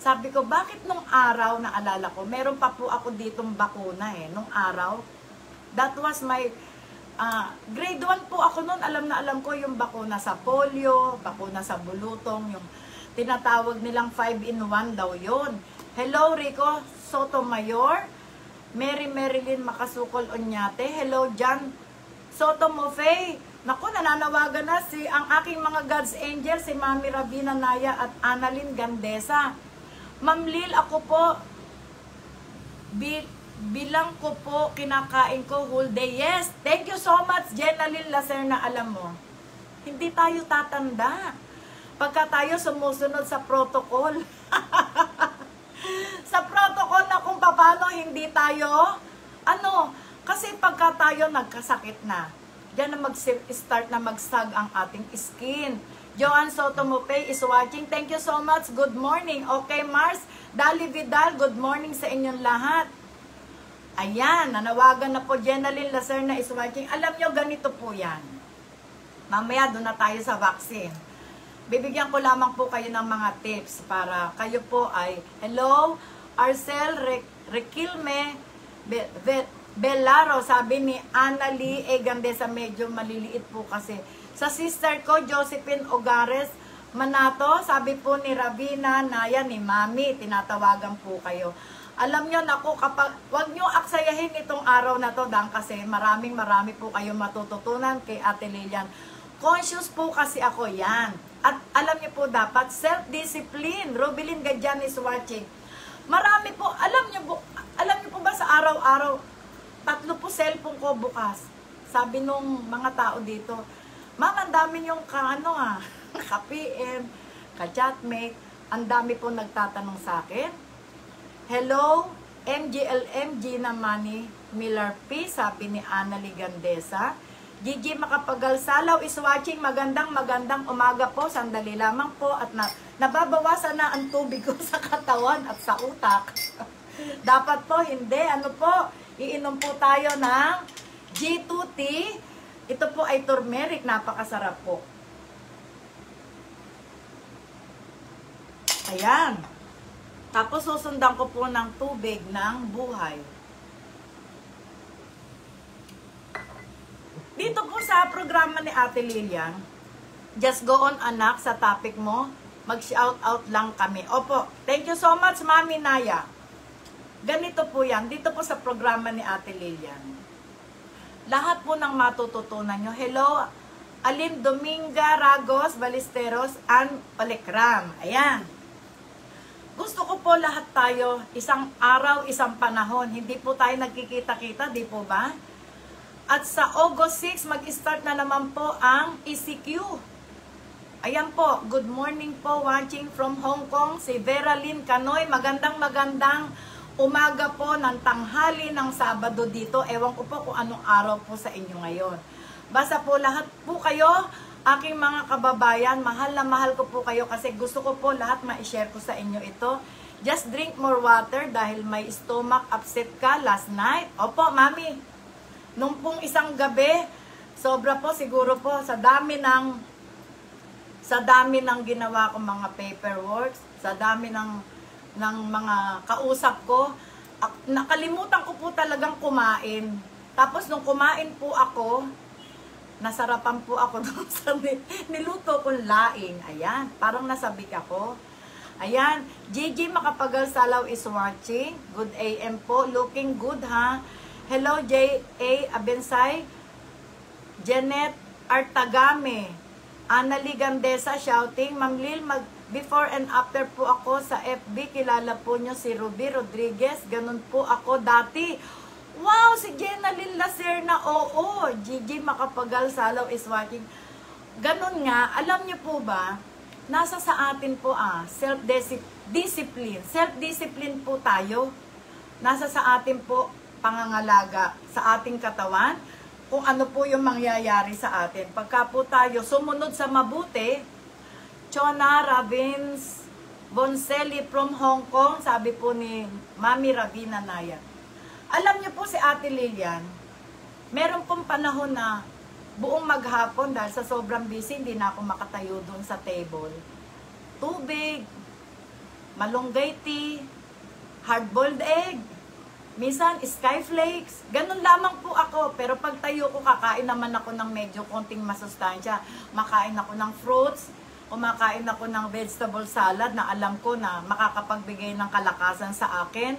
B: Sabi ko, bakit nung araw na alala ko, meron pa po ako ditong bakuna eh, nung araw. That was my, ah, grade 1 po ako noon, alam na alam ko yung bakuna sa polio, bakuna sa bulutong, yung tinatawag nilang 5 in 1 daw yon. Hello Rico Sotomayor, Mary Marilyn Makasukol Onyate, hello John Soto Mofay, Naku, nananawagan na si ang aking mga God's Angel, si Mami Rabina Naya at Annalyn Gandesa. Ma'am Lil, ako po, bi- bilang ko po, kinakain ko whole day. Yes, thank you so much, Jenalyn Lacerna, alam mo. Hindi tayo tatanda. Pagka tayo sumusunod sa protocol. sa protocol na kung paano hindi tayo, ano, kasi pagka tayo nagkasakit na, Diyan na mag-start na magsag ang ating skin. Joan Sotomope is watching. Thank you so much. Good morning. Okay, Mars. Dali Vidal, good morning sa inyong lahat. Ayan, nanawagan na po. Jenaline Lacerna is watching. Alam nyo, ganito po yan. Mamaya, doon na tayo sa vaccine. Bibigyan ko lamang po kayo ng mga tips para kayo po ay, hello, Arcel Requilme, Be, Be, Belaro, sabi ni Annalie E. Gandesa, medyo maliliit po kasi. Sa sister ko, Josephine Ogares Manato, sabi po ni Rabina Naya, ni Mami, tinatawagan po kayo. Alam nyo, naku, kapag, wag nyo aksayahin itong araw na to, dang kasi maraming marami po kayo matututunan kay Ate Lilian. Conscious po kasi ako yan. At alam niyo po dapat, self-discipline. Rubilin Gadyan is watching. Marami po, alam niyo po, alam niyo po ba sa araw-araw, tatlo po cellphone ko bukas. Sabi nung mga tao dito, Ma'am, ang dami yung ka, ano ha, ka-PM, ka-chatmate, ang dami po nagtatanong sa akin. Hello, MGLMG na Money Miller P, sabi ni Ana Ligandesa. Gigi Makapagal Salaw is watching. Magandang magandang umaga po. Sandali lamang po at na, nababawasan na ang tubig ko sa katawan at sa utak. Dapat po, hindi. Ano po, Iinom po tayo ng G2T. Ito po ay turmeric. Napakasarap po. Ayan. Tapos susundan ko po ng tubig ng buhay. Dito po sa programa ni Ate Lilian, just go on anak sa topic mo, mag-shout out lang kami. Opo, thank you so much Mami Naya. ganito po yan, dito po sa programa ni Ate Lilian. Lahat po ng matututunan nyo. Hello, Alin Dominga, Ragos, Balisteros, and Olecram. Ayan. Gusto ko po lahat tayo, isang araw, isang panahon. Hindi po tayo nagkikita-kita, di po ba? At sa August 6, mag-start na naman po ang ECQ. Ayan po, good morning po, watching from Hong Kong, si Vera Lynn Canoy. Magandang magandang umaga po ng tanghali ng Sabado dito. Ewan ko po kung anong araw po sa inyo ngayon. Basta po lahat po kayo, aking mga kababayan, mahal na mahal ko po kayo kasi gusto ko po lahat ma-share ko sa inyo ito. Just drink more water dahil may stomach upset ka last night. Opo, mami. Nung pong isang gabi, sobra po siguro po sa dami ng sa dami ng ginawa kong mga paperwork, sa dami ng ng mga kausap ko, ak- nakalimutan ko po talagang kumain. Tapos nung kumain po ako, nasarapan po ako doon sa ni- niluto kong laing. Ayan, parang nasabik ako. Ayan, Gigi Makapagal Salaw is watching. Good AM po. Looking good ha. Hello J.A. Abensay. Janet Artagame. Annalie Gandesa shouting, Ma'am Lil, mag, before and after po ako sa FB, kilala po nyo si Ruby Rodriguez, ganun po ako dati. Wow, si Jenna Lil Lacerna, oo, Gigi Makapagal Salaw is watching. Ganun nga, alam niyo po ba, nasa sa atin po ah, self-discipline. Self-discipline po tayo. Nasa sa atin po pangangalaga sa ating katawan, kung ano po yung mangyayari sa atin. Pagka po tayo sumunod sa mabuti, Chona Ravins Bonselli from Hong Kong, sabi po ni Mami Ravina Naya. Alam niyo po si Ate Lilian, meron pong panahon na buong maghapon dahil sa sobrang busy, hindi na ako makatayo doon sa table. Tubig, malunggay tea, hard-boiled egg, minsan skyflakes, ganun lamang po ako. Pero pag tayo ko, kakain naman ako ng medyo konting masustansya. Makain ako ng fruits, kumakain ako ng vegetable salad na alam ko na makakapagbigay ng kalakasan sa akin.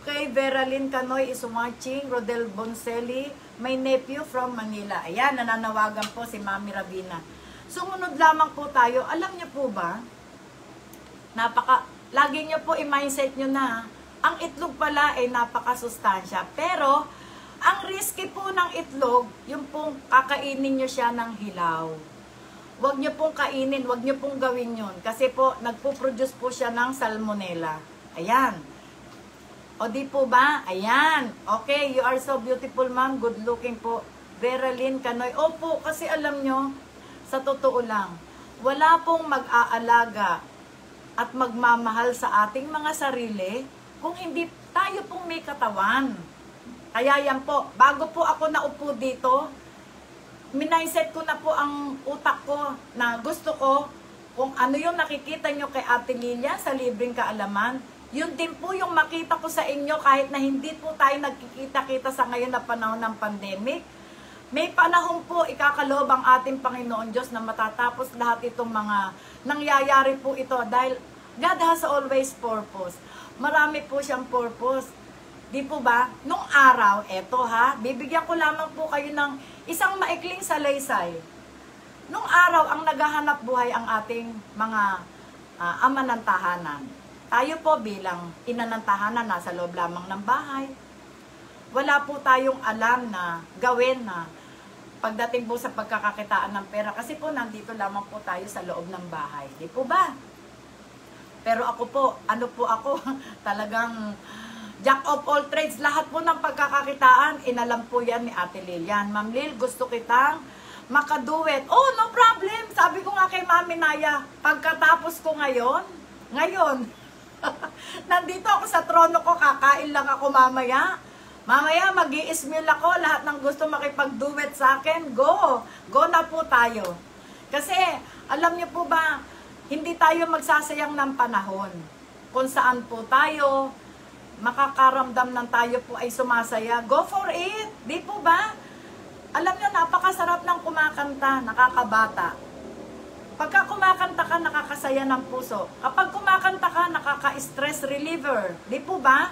B: Okay, Vera Lynn Canoy is watching. Rodel Bonselli, my nephew from Manila. Ayan, nananawagan po si Mami Rabina. Sumunod lamang po tayo. Alam niyo po ba, napaka, lagi niyo po i-mindset niyo na, ang itlog pala ay napakasustansya. Pero, ang risky po ng itlog, yung pong kakainin niyo siya ng hilaw. Huwag niyo pong kainin, huwag niyo pong gawin yun. Kasi po, nagpo-produce po siya ng salmonella. Ayan. O di po ba? Ayan. Okay, you are so beautiful, ma'am. Good looking po. Vera Lynn Canoy. Opo, kasi alam nyo, sa totoo lang, wala pong mag-aalaga at magmamahal sa ating mga sarili kung hindi tayo pong may katawan. Kaya yan po, bago po ako naupo dito, minayset ko na po ang utak ko na gusto ko kung ano yung nakikita nyo kay Ate Lilia sa libreng kaalaman, yun din po yung makita ko sa inyo kahit na hindi po tayo nagkikita-kita sa ngayon na panahon ng pandemic. May panahon po ikakaloob ang ating Panginoon Diyos na matatapos lahat itong mga nangyayari po ito dahil God has always purpose. Marami po siyang purpose. Di po ba? Nung araw, eto ha, bibigyan ko lamang po kayo ng isang maikling salaysay. Nung araw, ang naghahanap buhay ang ating mga ah, ama ng tahanan. Tayo po bilang ina ng tahanan, nasa loob lamang ng bahay. Wala po tayong alam na gawin na pagdating po sa pagkakakitaan ng pera. Kasi po, nandito lamang po tayo sa loob ng bahay. Di po ba? Pero ako po, ano po ako, talagang jack of all trades. Lahat po ng pagkakakitaan, inalam po yan ni Ate Lilian. Ma'am Lil, gusto kitang makaduet. Oh, no problem. Sabi ko nga kay Mami Naya, pagkatapos ko ngayon, ngayon, nandito ako sa trono ko, kakain lang ako mamaya. Mamaya, mag meal ako. Lahat ng gusto makipag-duet sa akin, go. Go na po tayo. Kasi, alam niyo po ba, hindi tayo magsasayang ng panahon. Kung saan po tayo, makakaramdam ng tayo po ay sumasaya, go for it. Di po ba? Alam niyo, napakasarap ng kumakanta, nakakabata. Pagka kumakanta ka, nakakasaya ng puso. Kapag kumakanta ka, nakaka-stress reliever. Di po ba?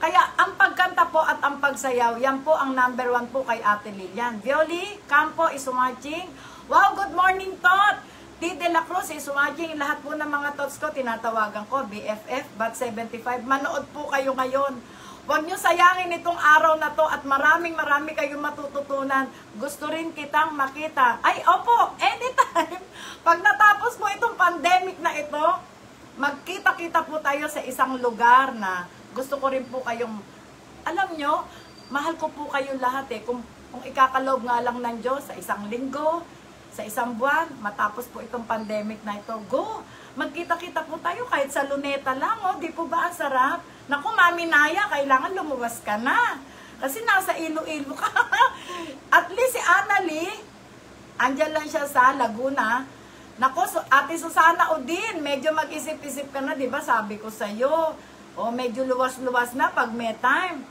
B: Kaya ang pagkanta po at ang pagsayaw, yan po ang number one po kay Ate Lilian. Violi Campo is watching. Wow, good morning, Tot! T. De La Cruz is watching. Lahat po ng mga tots ko, tinatawagan ko, BFF, Bat 75. Manood po kayo ngayon. Huwag nyo sayangin itong araw na to at maraming marami kayong matututunan. Gusto rin kitang makita. Ay, opo, anytime. Pag natapos po itong pandemic na ito, magkita-kita po tayo sa isang lugar na gusto ko rin po kayong, alam nyo, mahal ko po kayong lahat eh. Kung, kung ikakalob nga lang ng Diyos sa isang linggo, sa isang buwan, matapos po itong pandemic na ito, go! Magkita-kita po tayo kahit sa luneta lang, oh. Di po ba ang sarap? Naku, Mami Naya, kailangan lumuwas ka na. Kasi nasa Iloilo ka. At least si Annalie, andyan lang siya sa Laguna. Nako, so, Ate Susana Odin, medyo mag-isip-isip ka na, di ba? Sabi ko sa'yo, o medyo luwas-luwas na pag may time.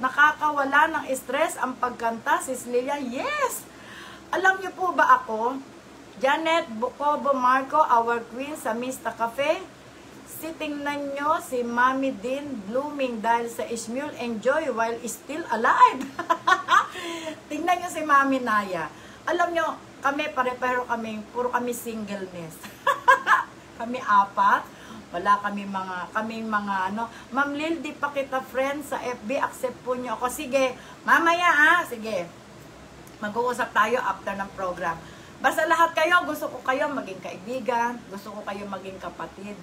B: Nakakawala ng stress ang pagkanta, Sis Lilia. Yes! Alam niyo po ba ako, Janet Bukobo Marco, our queen sa Mista Cafe, sitingnan nyo si Mami Din blooming dahil sa Ishmule enjoy while still alive. Tingnan nyo si Mami Naya. Alam nyo, kami pare-pero kami, puro kami singleness. kami apat. Wala kami mga, kaming mga ano. Ma'am Lil, di pa kita friend sa FB, accept po nyo ako. Sige, mamaya ha, sige. Mag-uusap tayo after ng program. Basta lahat kayo, gusto ko kayo maging kaibigan, gusto ko kayo maging kapatid.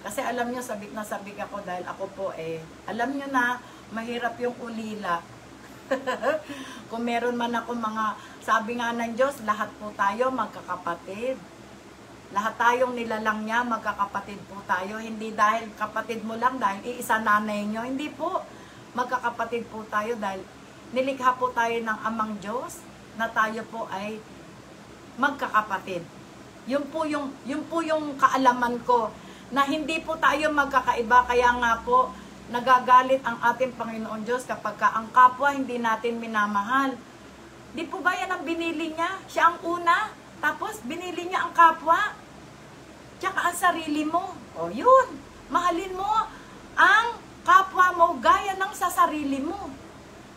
B: Kasi alam nyo, sabik na sabik ako dahil ako po eh, alam nyo na, mahirap yung ulila. Kung meron man ako mga, sabi nga ng Diyos, lahat po tayo magkakapatid. Lahat tayong nilalang niya, magkakapatid po tayo. Hindi dahil kapatid mo lang, dahil iisa nanay nyo. Hindi po. Magkakapatid po tayo dahil nilikha po tayo ng amang Diyos na tayo po ay magkakapatid. Yun po yung, yun po yung kaalaman ko na hindi po tayo magkakaiba. Kaya nga po, nagagalit ang ating Panginoon Diyos kapag ka ang kapwa hindi natin minamahal. Di po ba yan ang binili niya? Siya ang una. Tapos binili niya ang kapwa. Tsaka ang sarili mo. O yun. Mahalin mo ang kapwa mo gaya ng sa sarili mo.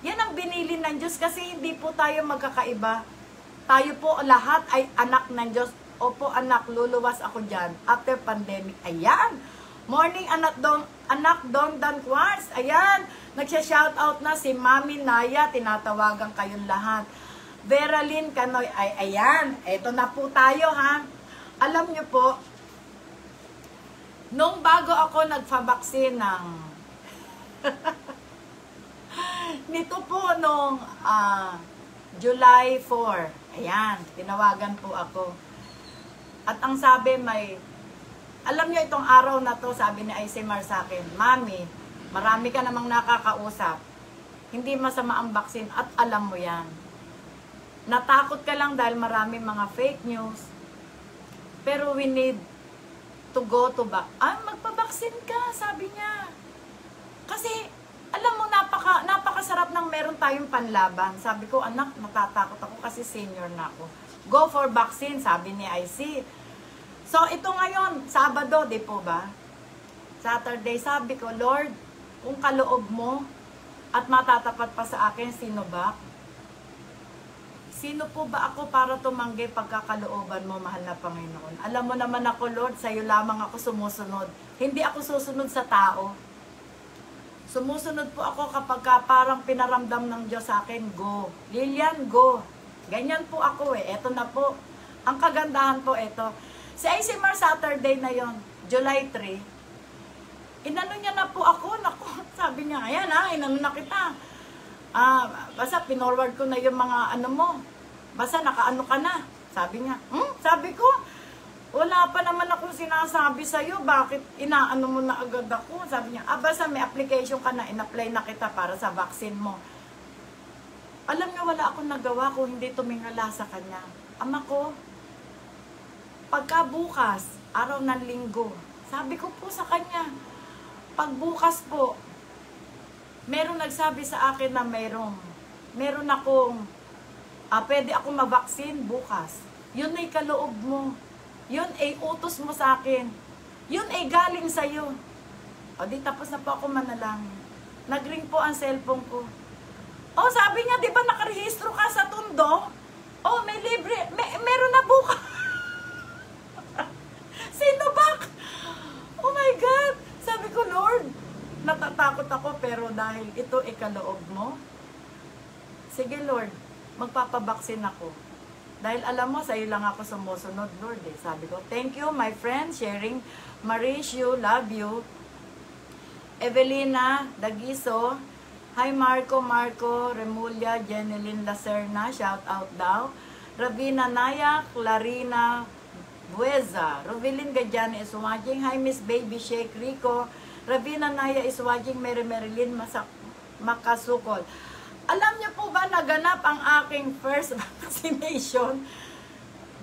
B: Yan ang binili ng Diyos kasi hindi po tayo magkakaiba. Tayo po lahat ay anak ng Diyos. Opo anak, luluwas ako dyan. After pandemic, ayan. Morning anak Don, anak Don Dan Quartz. Ayan. Nagsya-shout out na si Mami Naya. Tinatawagan kayong lahat. Vera Lynn Canoy. Ay, ayan. Eto na po tayo ha. Alam niyo po, nung bago ako nagpabaksin ng nito po nung ah, July 4. Ayan, tinawagan po ako. At ang sabi may, alam niyo itong araw na to, sabi ni Isimar sa akin, Mami, marami ka namang nakakausap. Hindi masama ang vaccine at alam mo yan. Natakot ka lang dahil marami mga fake news. Pero we need to go to back. Ah, magpabaksin ka, sabi niya. Kasi, alam mo, napaka, napakasarap ng meron tayong panlaban. Sabi ko, anak, natatakot ako kasi senior na ako. Go for vaccine, sabi ni IC. So, ito ngayon, Sabado, di po ba? Saturday, sabi ko, Lord, kung kaloob mo at matatapat pa sa akin, sino ba? Sino po ba ako para tumanggi pagkakalooban mo, mahal na Panginoon? Alam mo naman ako, Lord, sa'yo lamang ako sumusunod. Hindi ako susunod sa tao. Sumusunod po ako kapag ka parang pinaramdam ng Diyos sa akin, go. Lilian, go. Ganyan po ako eh. Eto na po. Ang kagandahan po ito. Si Isimar Saturday na yon July 3, inano niya na po ako. Naku, sabi niya, ayan ha, inano na kita. Ah, basta pinorward ko na yung mga ano mo. Basta nakaano ka na. Sabi niya, hmm? Sabi ko, wala pa naman akong sinasabi sa'yo, bakit inaano mo na agad ako? Sabi niya, ah, basta may application ka na, in-apply na kita para sa vaccine mo. Alam niya, wala akong nagawa kung hindi tumingala sa kanya. Ama ko, pagkabukas, araw ng linggo, sabi ko po sa kanya, pagbukas po, meron nagsabi sa akin na meron, meron akong, ah, pwede akong mabaksin bukas. Yun ay kaloob mo. Yun ay utos mo sa akin. Yun ay galing sa'yo. O di tapos na po ako manalangin. Nagring po ang cellphone ko. Oh, sabi niya, di ba nakarehistro ka sa Tundo? Oh, may libre. May, meron na buka. Sino ba? Oh my God! Sabi ko, Lord, natatakot ako pero dahil ito ikaloob mo, sige Lord, magpapabaksin ako. Dahil alam mo, sa'yo lang ako sumusunod, Lord. Eh. Sabi ko, thank you, my friend, sharing. Mauricio, love you. Evelina Dagiso, Hi Marco, Marco, Remulla, Jeneline Lacerna, shout out daw. Ravina Nayak, Clarina Bueza, Rovelyn Gadiana is watching. Hi Miss Baby Shake Rico, Ravina Naya is watching. Mary Marilyn Masak Makasukol. Alam niyo po ba naganap ang aking first vaccination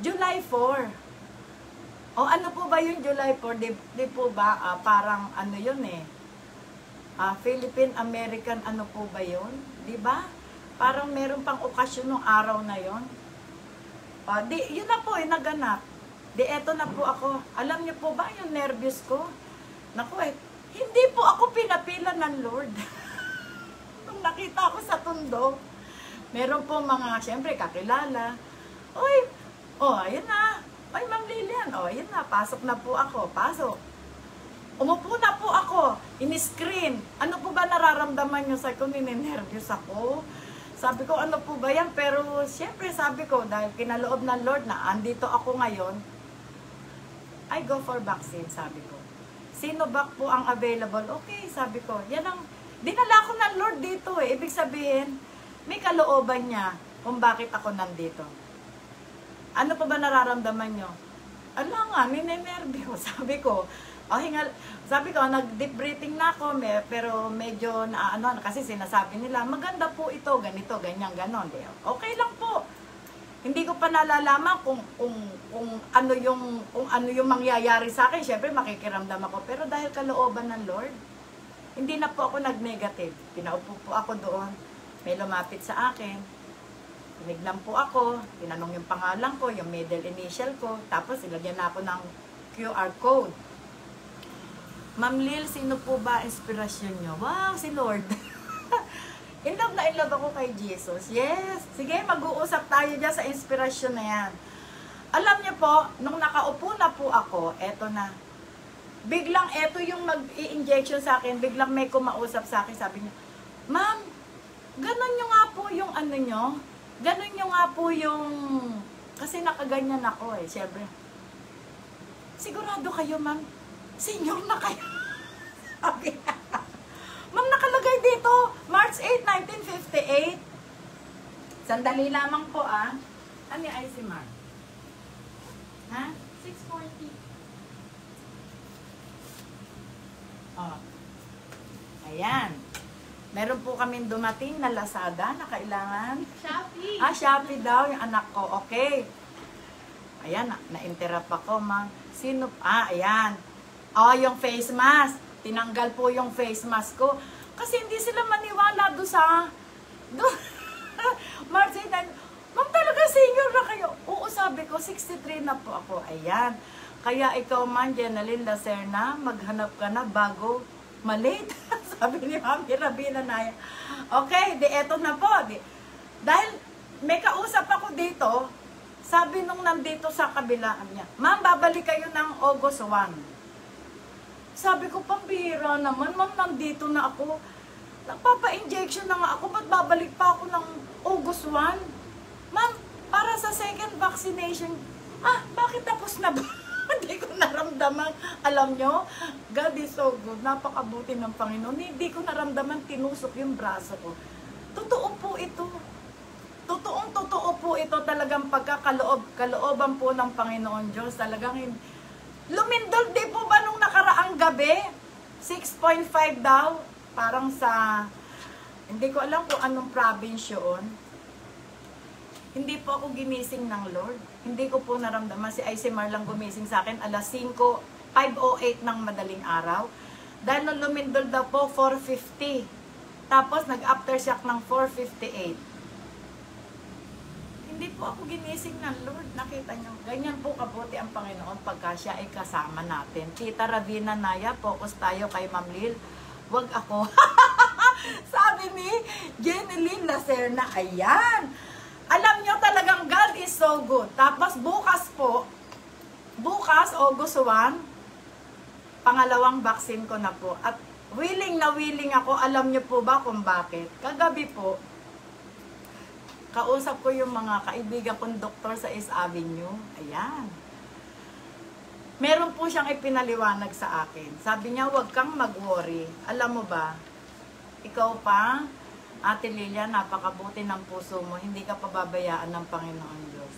B: July 4. O ano po ba yung July 4? Di, di po ba ah, parang ano yun eh Ah, Philippine American ano po ba 'yon? 'Di ba? Parang meron pang okasyon ng araw na 'yon. Ah, di, yun na po, eh, naganap. Di, eto na po ako. Alam niyo po ba yung nervous ko? Naku eh, hindi po ako pinapila ng Lord. Nakita ko sa tundo, meron po mga, syempre, kakilala. Uy, oh, ayun na. Ay, Ma'am Lilian, oh, ayun na, pasok na po ako. Pasok. Umupo na po ako, in-screen. Ano po ba nararamdaman nyo? Sabi ko, ninenervyos ako. Sabi ko, ano po ba yan? Pero, siyempre, sabi ko, dahil kinaloob ng Lord na andito ako ngayon, I go for vaccine, sabi ko. Sinovac po ang available. Okay, sabi ko. Yan ang, dinala ko ng Lord dito eh. Ibig sabihin, may kalooban niya kung bakit ako nandito. Ano pa ba nararamdaman nyo? Ala nga, ninenervyo. Sabi ko, oh, hingal, sabi ko, nag-deep breathing na ako, may, pero medyo na ano, kasi sinasabi nila, maganda po ito, ganito, ganyan, ganon. Okay lang po. Hindi ko pa nalalaman kung, kung, kung ano yung kung ano yung mangyayari sa akin. Syempre makikiramdam ako. Pero dahil kalooban ng Lord, hindi na po ako nag-negative. Pinaupo po ako doon. May lumapit sa akin. Tinignan po ako. Tinanong yung pangalan ko, yung middle initial ko. Tapos ilagyan na ako ng QR code. Ma'am Lil, sino po ba inspirasyon nyo? Wow, si Lord. in love na in love ako kay Jesus. Yes. Sige, mag-uusap tayo dyan sa inspirasyon na yan. Alam niyo po, nung nakaupo na po ako, eto na. Biglang eto yung mag-i-injection sa akin, biglang may kumausap sa akin, sabi niya, Ma'am, ganun nyo nga po yung ano nyo, ganun nyo nga po yung, kasi nakaganyan ako eh, syempre. Sigurado kayo, ma'am, senior na kayo. Sabi niya. Ma'am, nakalagay dito, March 8, 1958. Sandali lamang po ah. Ano yung IC Mark? Ha?
C: 640.
B: Oh. Ayan. Meron po kaming dumating na Lazada na kailangan.
C: Shopee.
B: Ah, Shopee daw, yung anak ko. Okay. Ayan, na- na-interrupt ako, ma'am. Sino? Ah, ayan. Oh, yung face mask. Tinanggal po yung face mask ko. Kasi hindi sila maniwala do sa... Do, March 8, Ma'am, talaga senior na kayo. Oo, sabi ko, 63 na po ako. Ayan. Kaya ikaw man, Jenaline Lacerna, maghanap ka na bago malate. sabi ni Mami Rabina Naya. Okay, di eto na po. Di, dahil may kausap ako dito, sabi nung nandito sa kabilaan niya, Ma'am, babalik kayo ng August 1. Sabi ko, pambira naman, ma'am, nandito na ako. Nagpapa-injection na nga ako, ba't babalik pa ako ng August 1? Ma'am, para sa second vaccination, ah, bakit tapos na ba? Hindi ko naramdaman. Alam nyo, God is so good. Napakabuti ng Panginoon. Hindi ko naramdaman tinusok yung braso ko. Totoo po ito. Totoong totoo po ito talagang pagkakaloob, kalooban po ng Panginoon Diyos. Talagang lumindol di po ba nung nakaraang gabi? 6.5 daw. Parang sa, hindi ko alam kung anong province yun. Hindi po ako ginising ng Lord. Hindi ko po naramdaman. Si Isimar lang gumising sa akin alas 5, 5.08 ng madaling araw. Dahil nung lumindol daw po, 4.50. Tapos nag-aftershock ng 4.58. Hindi po ako ginising ng Lord. Nakita niyo, ganyan po kabuti ang Panginoon pagka siya ay kasama natin. Tita Ravina Naya, focus tayo kay Ma'am Lil. Huwag ako. Sabi ni Jeneline Lacerna, ayan. Alam nyo talagang God is so good. Tapos bukas po, bukas, August 1, pangalawang vaccine ko na po. At willing na willing ako, alam nyo po ba kung bakit? Kagabi po, kausap ko yung mga kaibigan kong doktor sa East Avenue. Ayan. Meron po siyang ipinaliwanag sa akin. Sabi niya, huwag kang mag-worry. Alam mo ba, ikaw pa, Ate Lilia, napakabuti ng puso mo. Hindi ka pababayaan ng Panginoon Diyos.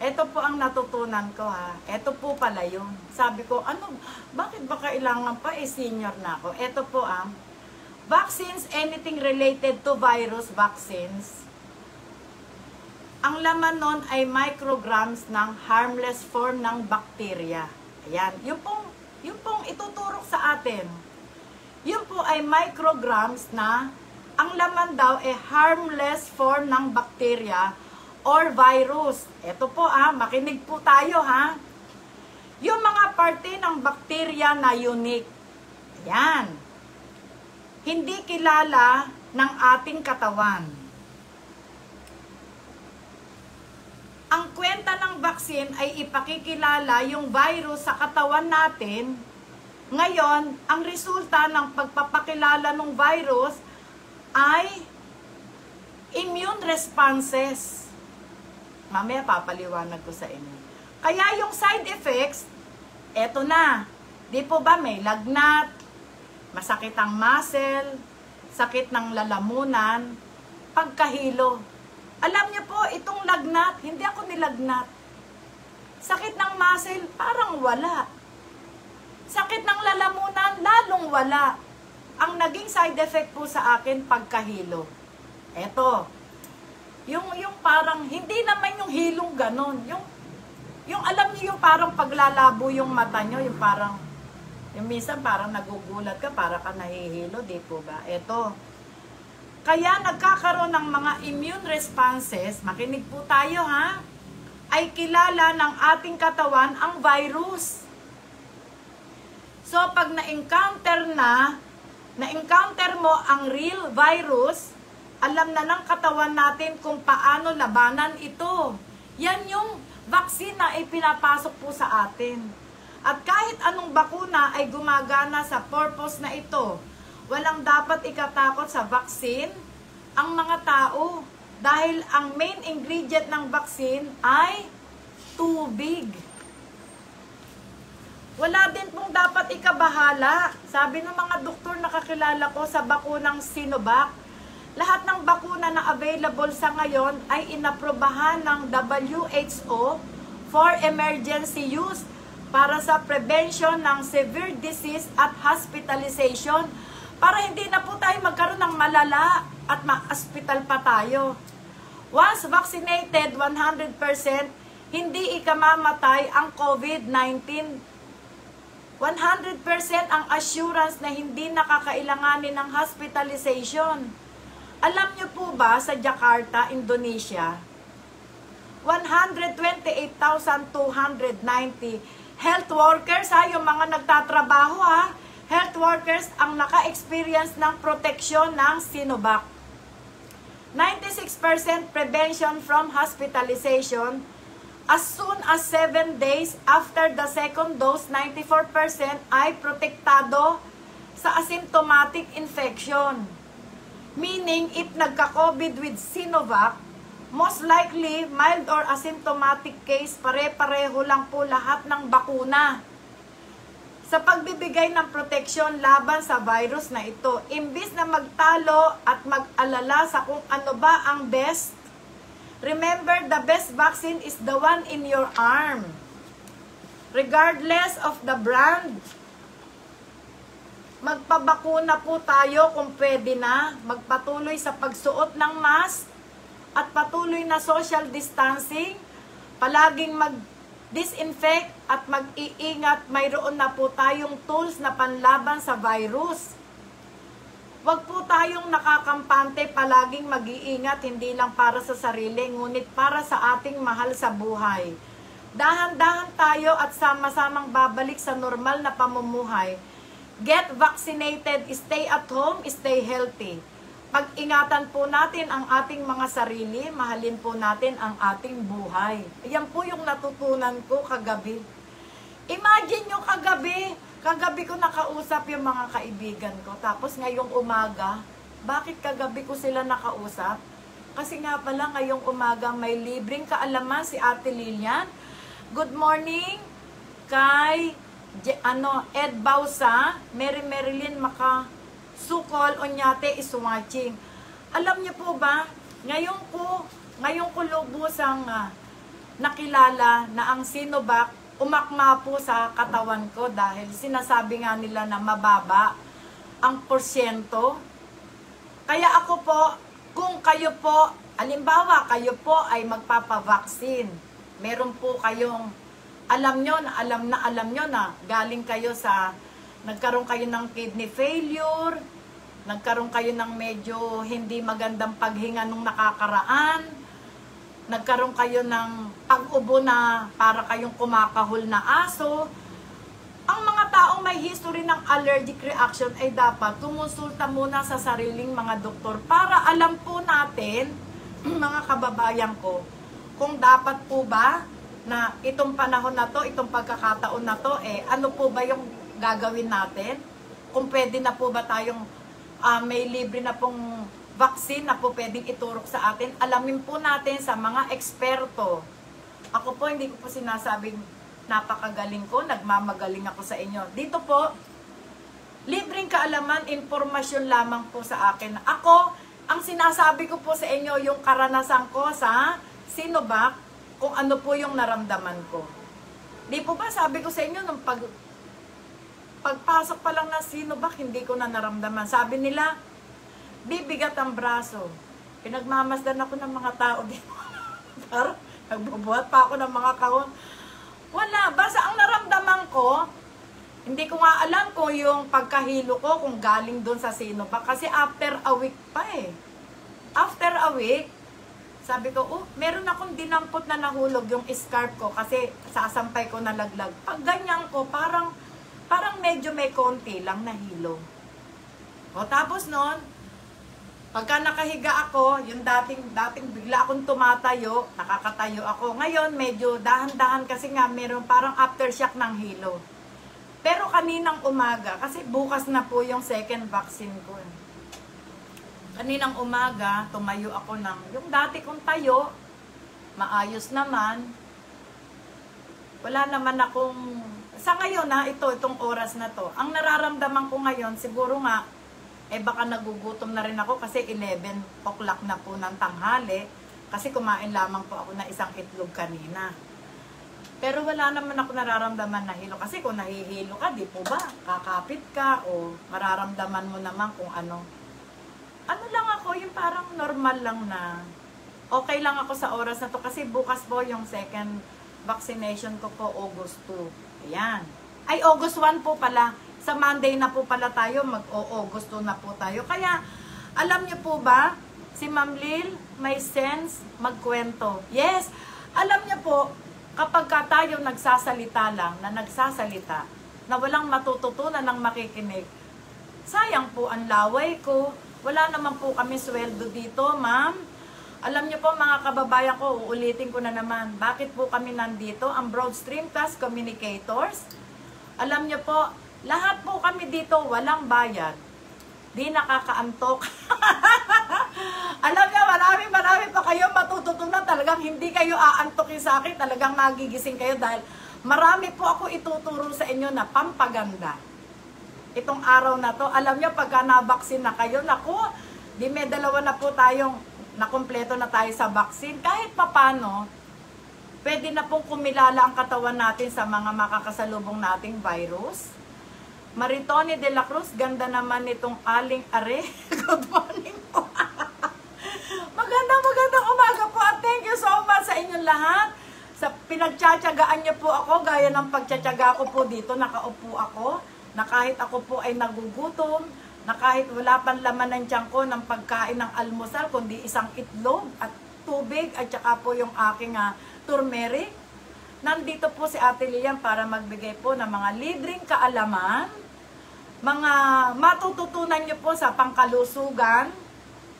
B: Ito po ang natutunan ko ha. Ito po pala yun. Sabi ko, ano, bakit ba kailangan pa? Eh, senior na ako. Ito po ah. Vaccines, anything related to virus vaccines, ang laman nun ay micrograms ng harmless form ng bacteria. Ayan. Yung pong, yung pong ituturok sa atin. Yun po ay micrograms na ang laman daw ay harmless form ng bacteria or virus. Ito po ah, makinig po tayo ha. Yung mga parte ng bacteria na unique. Ayan. Hindi kilala ng ating katawan. ang kwenta ng vaccine ay ipakikilala yung virus sa katawan natin. Ngayon, ang resulta ng pagpapakilala ng virus ay immune responses. Mamaya papaliwanag ko sa inyo. Kaya yung side effects, eto na. Di po ba may lagnat, masakit ang muscle, sakit ng lalamunan, pagkahilo. Alam niyo po, itong lagnat, hindi ako nilagnat. Sakit ng muscle, parang wala. Sakit ng lalamunan, lalong wala. Ang naging side effect po sa akin, pagkahilo. Eto, yung, yung parang, hindi naman yung hilong ganon. Yung, yung alam niyo yung parang paglalabo yung mata nyo, yung parang, yung minsan parang nagugulat ka, para ka nahihilo, di po ba? Eto, kaya nagkakaroon ng mga immune responses, makinig po tayo ha, ay kilala ng ating katawan ang virus. So pag na-encounter na, na-encounter mo ang real virus, alam na ng katawan natin kung paano labanan ito. Yan yung vaccine na ipinapasok po sa atin. At kahit anong bakuna ay gumagana sa purpose na ito walang dapat ikatakot sa vaccine ang mga tao dahil ang main ingredient ng vaccine ay tubig. Wala din pong dapat ikabahala. Sabi ng mga doktor na kakilala ko sa bakunang Sinovac, lahat ng bakuna na available sa ngayon ay inaprobahan ng WHO for emergency use para sa prevention ng severe disease at hospitalization para hindi na po tayo magkaroon ng malala at ma-hospital pa tayo. Once vaccinated 100%, hindi ikamamatay ang COVID-19. 100% ang assurance na hindi nakakailanganin ng hospitalization. Alam niyo po ba sa Jakarta, Indonesia, 128,290 health workers ha, yung mga nagtatrabaho ha, health workers ang naka-experience ng proteksyon ng Sinovac. 96% prevention from hospitalization. As soon as 7 days after the second dose, 94% ay protektado sa asymptomatic infection. Meaning, if nagka-COVID with Sinovac, most likely, mild or asymptomatic case, pare-pareho lang po lahat ng bakuna sa pagbibigay ng proteksyon laban sa virus na ito. Imbis na magtalo at mag-alala sa kung ano ba ang best, remember the best vaccine is the one in your arm. Regardless of the brand, magpabakuna po tayo kung pwede na, magpatuloy sa pagsuot ng mask at patuloy na social distancing, palaging mag disinfect at mag-iingat, mayroon na po tayong tools na panlaban sa virus. Huwag po tayong nakakampante palaging mag-iingat, hindi lang para sa sarili, ngunit para sa ating mahal sa buhay. Dahan-dahan tayo at sama-samang babalik sa normal na pamumuhay. Get vaccinated, stay at home, stay healthy. Pag-ingatan po natin ang ating mga sarili, mahalin po natin ang ating buhay. Yan po yung natutunan ko kagabi. Imagine yung kagabi, kagabi ko nakausap yung mga kaibigan ko. Tapos ngayong umaga, bakit kagabi ko sila nakausap? Kasi nga pala ngayong umaga may libreng kaalaman si Ate Lilian. Good morning kay Je- ano, Ed Bausa, Mary Marilyn Maka Sukol Onyate is watching. Alam niyo po ba, ngayon ko, ngayon ko lubusang ah, nakilala na ang Sinovac umakma po sa katawan ko dahil sinasabi nga nila na mababa ang porsyento. Kaya ako po, kung kayo po, alimbawa kayo po ay magpapavaksin, meron po kayong, alam nyo alam na, alam nyo na, galing kayo sa, nagkaroon kayo ng kidney failure, nagkaroon kayo ng medyo hindi magandang paghinga nung nakakaraan, nagkaroon kayo ng pag-ubo na para kayong kumakahol na aso, ang mga taong may history ng allergic reaction ay dapat kumonsulta muna sa sariling mga doktor para alam po natin, mga kababayan ko, kung dapat po ba na itong panahon na to, itong pagkakataon na to, eh, ano po ba yung gagawin natin? Kung pwede na po ba tayong ah, may libre na pong vaccine na po pwedeng iturok sa atin, alamin po natin sa mga eksperto. Ako po, hindi ko po sinasabing napakagaling ko, nagmamagaling ako sa inyo. Dito po, libreng kaalaman, informasyon lamang po sa akin. Ako, ang sinasabi ko po sa inyo, yung karanasan ko sa Sinovac, kung ano po yung naramdaman ko. Di po ba sabi ko sa inyo, nung pag, pagpasok pa lang na Sinovac, hindi ko na naramdaman. Sabi nila, bibigat ang braso. Pinagmamasdan ako ng mga tao dito. Parang nagbubuhat pa ako ng mga kahon. Wala. Basta ang naramdaman ko, hindi ko nga alam kung yung pagkahilo ko kung galing doon sa Sinovac. Kasi after a week pa eh. After a week, sabi ko, oh, meron akong dinampot na nahulog yung scarf ko kasi sasampay ko na laglag. Pag ganyan ko, parang, parang medyo may konti lang na hilo. O tapos noon, pagka nakahiga ako, yung dating, dating bigla akong tumatayo, nakakatayo ako. Ngayon, medyo dahan-dahan kasi nga meron parang aftershock ng hilo. Pero kaninang umaga, kasi bukas na po yung second vaccine ko. eh. Kaninang umaga, tumayo ako ng, yung dati kong tayo, maayos naman. Wala naman akong, sa ngayon ha, ito, itong oras na to. Ang nararamdaman ko ngayon, siguro nga, eh baka nagugutom na rin ako kasi 11 o'clock na po ng tanghali. Kasi kumain lamang po ako na isang itlog kanina. Pero wala naman ako nararamdaman na hilo. Kasi kung nahihilo ka, di po ba? Kakapit ka o mararamdaman mo naman kung ano. Ano lang ako, yung parang normal lang na okay lang ako sa oras na to. Kasi bukas po yung second vaccination ko po, August 2. Ayan. Ay, August 1 po pala. Sa Monday na po pala tayo, mag-August 2 na po tayo. Kaya, alam niyo po ba, si Ma'am Lil, may sense magkwento. Yes, alam niyo po, kapag ka tayo nagsasalita lang, na nagsasalita, na walang matututunan ng makikinig, sayang po ang laway ko. Wala naman po kami sweldo dito, ma'am. Alam niyo po mga kababayan ko, uulitin ko na naman, bakit po kami nandito, ang Broad Streamcast Communicators. Alam niyo po, lahat po kami dito walang bayad. Di nakakaantok. Alam niyo, marami marami pa kayo matututunan. Talagang hindi kayo aantokin sa akin. Talagang magigising kayo dahil marami po ako ituturo sa inyo na pampaganda. Itong araw na to, alam niyo, pagka nabaksin na kayo, naku, di may dalawa na po tayong nakumpleto na tayo sa vaccine. Kahit papano, pwede na pong kumilala ang katawan natin sa mga makakasalubong nating virus. Maritone de la Cruz, ganda naman nitong aling are. Good morning po. Maganda, magandang umaga po at thank you so much sa inyong lahat. Sa pinagtsatsagaan niyo po ako, gaya ng pagtsatsaga ko po dito, nakaupo ako, na kahit ako po ay nagugutom, na kahit wala pang laman ng tiyan ko ng pagkain ng almusal, kundi isang itlog at tubig at saka po yung aking uh, turmeric. Nandito po si Ate Lilian para magbigay po ng mga libreng kaalaman mga matututunan nyo po sa pangkalusugan,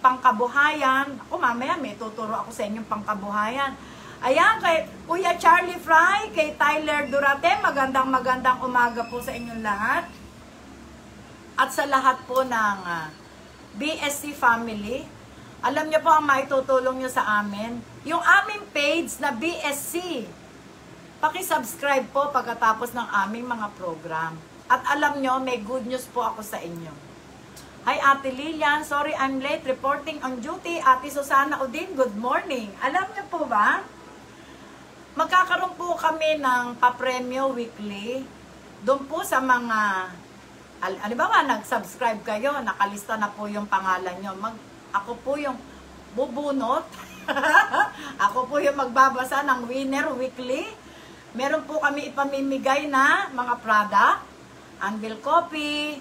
B: pangkabuhayan. Ako mamaya may tuturo ako sa inyong pangkabuhayan. Ayan, kay Kuya Charlie Fry, kay Tyler Durate, magandang magandang umaga po sa inyong lahat. At sa lahat po ng ah, BSC family, alam niyo po ang maitutulong niyo sa amin. Yung aming page na BSC, Paki-subscribe po pagkatapos ng aming mga program. At alam nyo, may good news po ako sa inyo. Hi Ate Lilian, sorry I'm late reporting on duty. Ate Susana Udin, good morning. Alam nyo po ba, magkakaroon po kami ng papremyo weekly. Doon po sa mga, al halimbawa nag-subscribe kayo, nakalista na po yung pangalan nyo. Mag, ako po yung bubunot. ako po yung magbabasa ng winner weekly. Meron po kami ipamimigay na mga product, Anvil Coffee,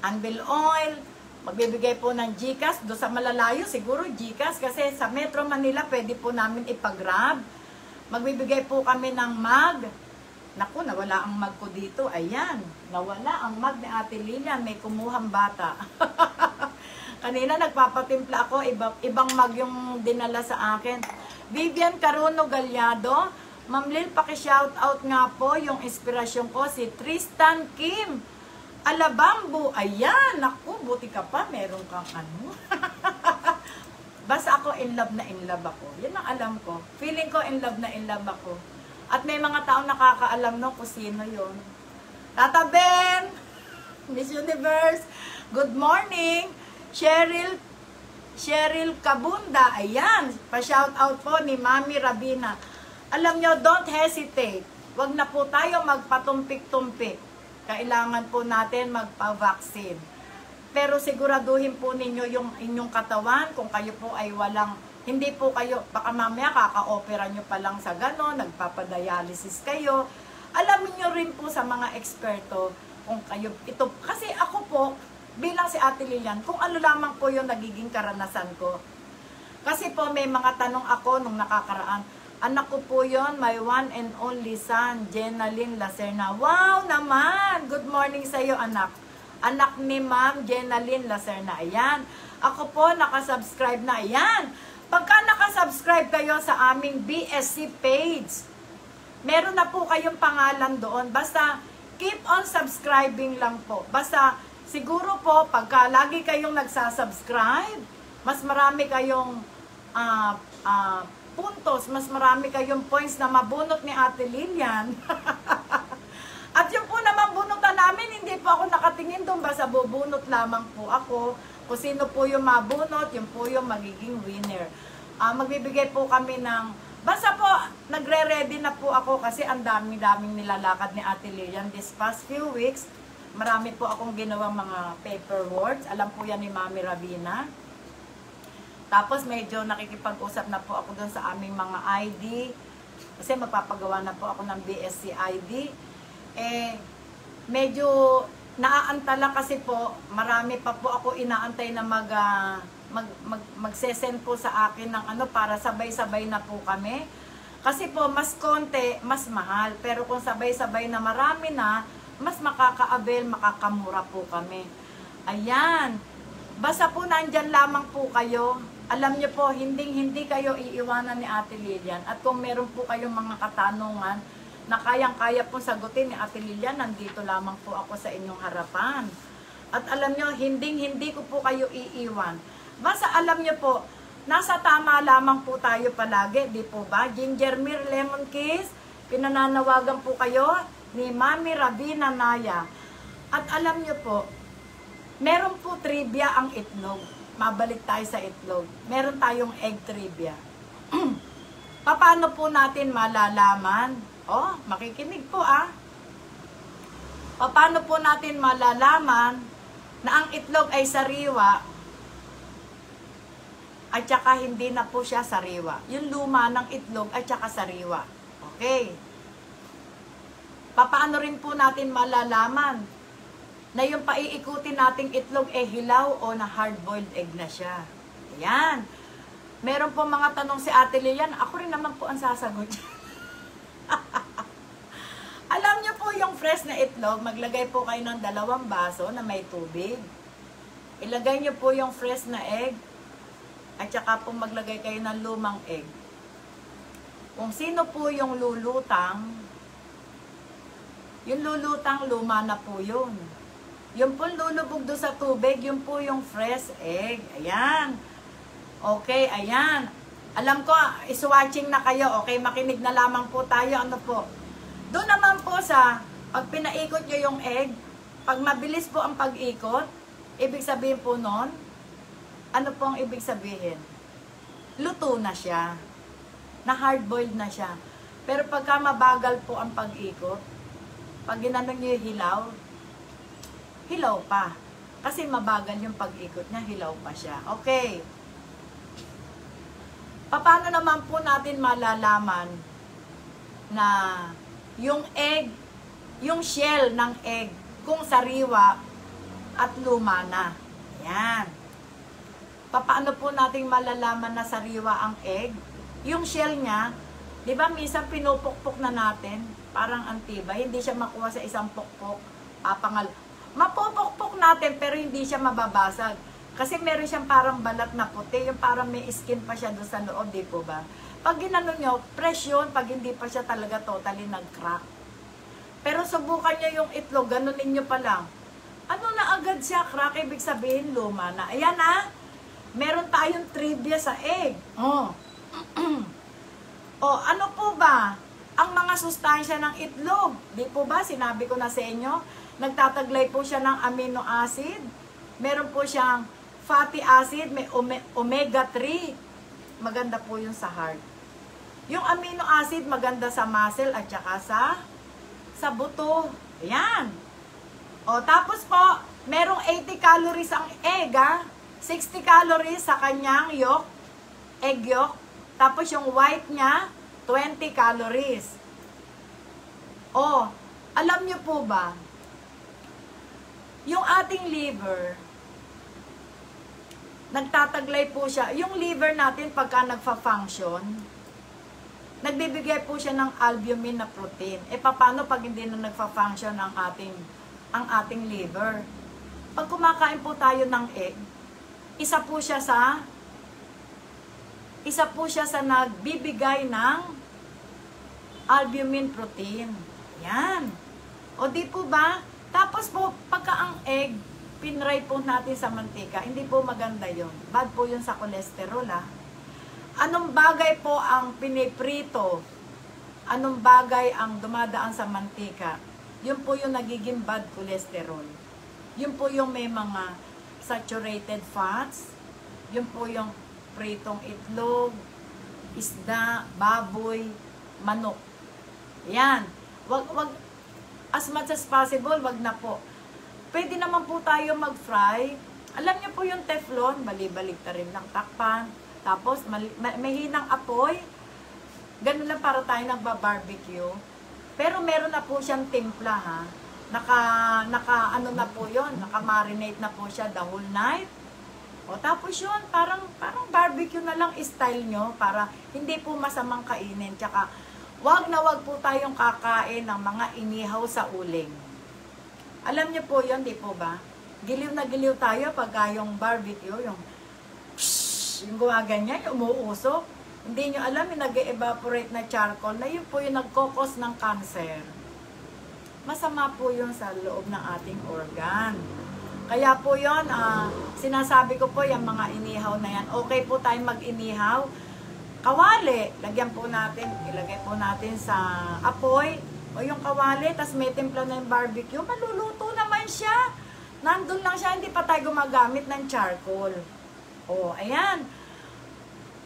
B: Anvil Oil, magbibigay po ng GCash, do sa malalayo siguro GCash kasi sa Metro Manila pwede po namin ipag-grab. Magbibigay po kami ng mag. Naku, nawala ang mag ko dito. Ayan, nawala ang mag ni Ate Lilian, may kumuhang bata. Kanina nagpapatimpla ako, iba, ibang mag yung dinala sa akin. Vivian Caruno Galyado, Ma'am Lil, paki-shout out nga po yung inspirasyon ko si Tristan Kim. Alabambo, ayan, naku, buti ka pa, meron kang ano. Basta ako in love na in love ako. Yan ang alam ko. Feeling ko in love na in love ako. At may mga taong nakakaalam no kung sino yon. Tata Ben! Miss Universe! Good morning! Cheryl Cheryl Kabunda, ayan, pa-shout out po ni Mami Rabina. Alam nyo, don't hesitate. Huwag na po tayo magpatumpik-tumpik. Kailangan po natin magpa-vaccine. Pero siguraduhin po ninyo yung inyong katawan kung kayo po ay walang, hindi po kayo, baka mamaya kaka-opera nyo pa lang sa gano'n, nagpapadialysis kayo. Alam niyo rin po sa mga eksperto kung kayo, ito, kasi ako po, bilang si Ate Lilian, kung ano lamang po yung nagiging karanasan ko. Kasi po may mga tanong ako nung nakakaraan, Anak ko po yon, my one and only son, Jenaline Lacerna. Wow naman! Good morning sa iyo, anak. Anak ni Ma'am Jenaline Lacerna. Ayan. Ako po, nakasubscribe na. Ayan. Pagka nakasubscribe kayo sa aming BSC page, meron na po kayong pangalan doon. Basta, keep on subscribing lang po. Basta, siguro po, pagka lagi kayong nagsasubscribe, mas marami kayong ah ah puntos, mas marami kayong points na mabunot ni Ate Lilian. At yung po naman bunutan namin, hindi po ako nakatingin doon, basta bubunot lamang po ako. Kung sino po yung mabunot, yung po yung magiging winner. Ah, magbibigay po kami ng, basta po, nagre-ready na po ako kasi ang dami-daming nilalakad ni Ate Lilian this past few weeks. Marami po akong ginawang mga paperwork. Alam po yan ni Mami Ravina. Tapos medyo nakikipag-usap na po ako doon sa aming mga ID. Kasi magpapagawa na po ako ng BSC ID. Eh, medyo naaantala kasi po, marami pa po ako inaantay na mag, uh, mag, mag, magsesend po sa akin ng ano para sabay-sabay na po kami. Kasi po, mas konti, mas mahal. Pero kung sabay-sabay na marami na, mas makaka-avail, makakamura po kami. Ayan. Basta po nandyan lamang po kayo alam niyo po, hindi-hindi kayo iiwanan ni Ate Lilian. At kung meron po kayong mga katanungan na kayang-kaya po sagutin ni Ate Lilian, nandito lamang po ako sa inyong harapan. At alam niyo, hindi-hindi ko po kayo iiwan. Basta alam niyo po, nasa tama lamang po tayo palagi, di po ba? Ginger Mir Lemon Kiss, pinananawagan po kayo ni Mami Rabina Naya. At alam niyo po, meron po trivia ang itlog mabalik tayo sa itlog. Meron tayong egg trivia. Paano po natin malalaman? Oh, makikinig po ah. Paano po natin malalaman na ang itlog ay sariwa at saka hindi na po siya sariwa. Yung luma ng itlog at saka sariwa. Okay. Paano rin po natin malalaman na yung paiikutin nating itlog eh hilaw o na hard-boiled egg na siya. Ayan. Meron po mga tanong si Ate Lilian, ako rin naman po ang sasagot. Alam niyo po yung fresh na itlog, maglagay po kayo ng dalawang baso na may tubig. Ilagay nyo po yung fresh na egg at saka po maglagay kayo ng lumang egg. Kung sino po yung lulutang, yung lulutang luma na po yun. Yung po lulubog doon sa tubig, yun po yung fresh egg. Ayan. Okay, ayan. Alam ko, is-watching na kayo. Okay, makinig na lamang po tayo. Ano po? Doon naman po sa, pag pinaikot nyo yung egg, pag mabilis po ang pag-ikot, ibig sabihin po nun, ano po ang ibig sabihin? Luto na siya. Na hard-boiled na siya. Pero pagka mabagal po ang pag-ikot, pag ginanong nyo yung hilaw, hilaw pa. Kasi mabagal yung pag-ikot niya, hilaw pa siya. Okay. Paano naman po natin malalaman na yung egg, yung shell ng egg, kung sariwa at luma na. Yan. Paano po natin malalaman na sariwa ang egg? Yung shell niya, di ba minsan pinupukpok na natin, parang antiba, hindi siya makuha sa isang pukpok, ah, pangal. Mapupukpok natin pero hindi siya mababasag. Kasi meron siyang parang balat na puti, yung parang may skin pa siya doon sa loob, di po ba? Pag ginano nyo, fresh pag hindi pa siya talaga totally nag-crack. Pero subukan nyo yung itlog, ganunin nyo pa lang. Ano na agad siya, crack, ibig sabihin luma na. Ayan na, meron tayong trivia sa egg. Oh. oh, ano po ba? Ang mga sustansya ng itlog, di po ba, sinabi ko na sa inyo, nagtataglay po siya ng amino acid. Meron po siyang fatty acid, may ome- omega-3. Maganda po yun sa heart. Yung amino acid, maganda sa muscle at saka sa sa buto. Ayan. O, tapos po, merong 80 calories ang egg, ha? 60 calories sa kanyang yolk, egg yolk. Tapos yung white niya, 20 calories. O, alam niyo po ba, yung ating liver, nagtataglay po siya. Yung liver natin, pagka nagfa-function, nagbibigay po siya ng albumin na protein. E paano pag hindi na nagfa-function ang ating, ang ating liver? Pag kumakain po tayo ng egg, isa po siya sa isa po siya sa nagbibigay ng albumin protein. Yan. O di po ba? Tapos po, pagka ang egg, pinray po natin sa mantika, hindi po maganda yon. Bad po yun sa kolesterol, ha? Anong bagay po ang piniprito? Anong bagay ang dumadaan sa mantika? Yun po yung nagiging bad cholesterol. Yun po yung may mga saturated fats. Yun po yung pritong itlog, isda, baboy, manok. Yan. Wag, wag, as much as possible, wag na po. Pwede naman po tayo mag-fry. Alam niyo po yung teflon, bali-balik ta rin ng takpan. Tapos, mahinang apoy. Ganun lang para tayo nagba-barbecue. Pero meron na po siyang timpla, ha? Naka, naka, ano na po yon naka-marinate na po siya the whole night. O tapos yun, parang, parang barbecue na lang style nyo para hindi po masamang kainin. Tsaka, wag na wag po tayong kakain ng mga inihaw sa uling. Alam niyo po yun, di po ba? Giliw na giliw tayo pagka yung barbecue, yung psh, yung gumaganyan, yung umuusok. Hindi nyo alam, yung nag-evaporate na charcoal na yun po yung nagkokos ng cancer. Masama po yun sa loob ng ating organ. Kaya po yun, ah, sinasabi ko po yung mga inihaw na yan. Okay po tayong mag-inihaw. Kawali, lagyan po natin, ilagay po natin sa apoy. O yung kawali, tas may timpla na yung barbecue, maluluto naman siya. Nandun lang siya, hindi pa tayo gumagamit ng charcoal. O, ayan.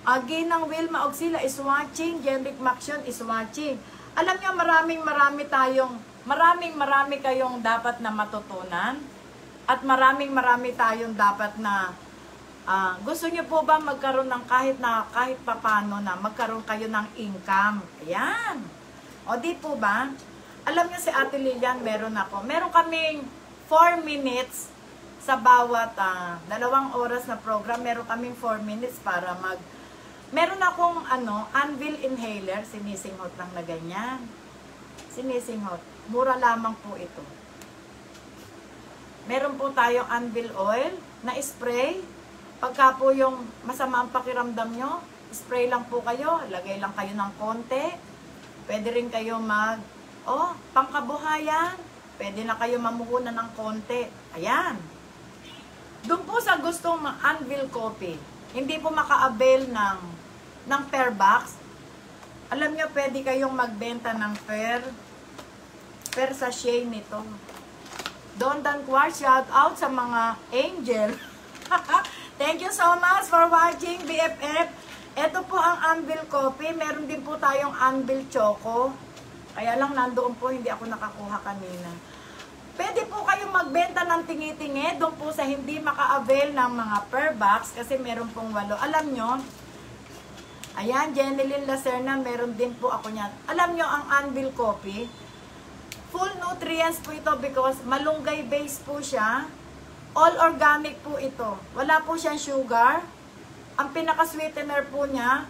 B: Again ng Wilma Auxila is watching, Jenrick Maction is watching. Alam niyo maraming marami tayong, maraming marami kayong dapat na matutunan. At maraming marami tayong dapat na ah, gusto niyo po ba magkaroon ng kahit na kahit papano na magkaroon kayo ng income? Ayan. O di po ba? Alam niyo si Ate Lilian, meron ako. Meron kaming 4 minutes sa bawat ah, dalawang oras na program. Meron kaming 4 minutes para mag Meron akong ano, anvil inhaler, sinisinghot lang na ganyan. Sinisinghot. Mura lamang po ito. Meron po tayong anvil oil na spray. Pagka po yung masama ang pakiramdam nyo, spray lang po kayo. Lagay lang kayo ng konti. Pwede rin kayo mag, oh, pangkabuhayan. Pwede na kayo mamuhunan ng konti. Ayan. Doon po sa gustong ma- anvil coffee, hindi po maka-avail ng, ng pair box. Alam nyo, pwede kayong magbenta ng pair, pair sachet nito. Don Dan Quartz, shout out sa mga angel. Thank you so much for watching BFF. Ito po ang Anvil Coffee. Meron din po tayong Anvil Choco. Kaya lang nandoon po, hindi ako nakakuha kanina. Pwede po kayong magbenta ng tingi-tingi doon po sa hindi maka-avail ng mga per box kasi meron pong walo. Alam nyo, ayan, Jenilyn Lacerna, meron din po ako niyan. Alam nyo, ang Anvil Coffee, full nutrients po ito because malunggay base po siya. All organic po ito. Wala po siyang sugar. Ang pinaka-sweetener po niya,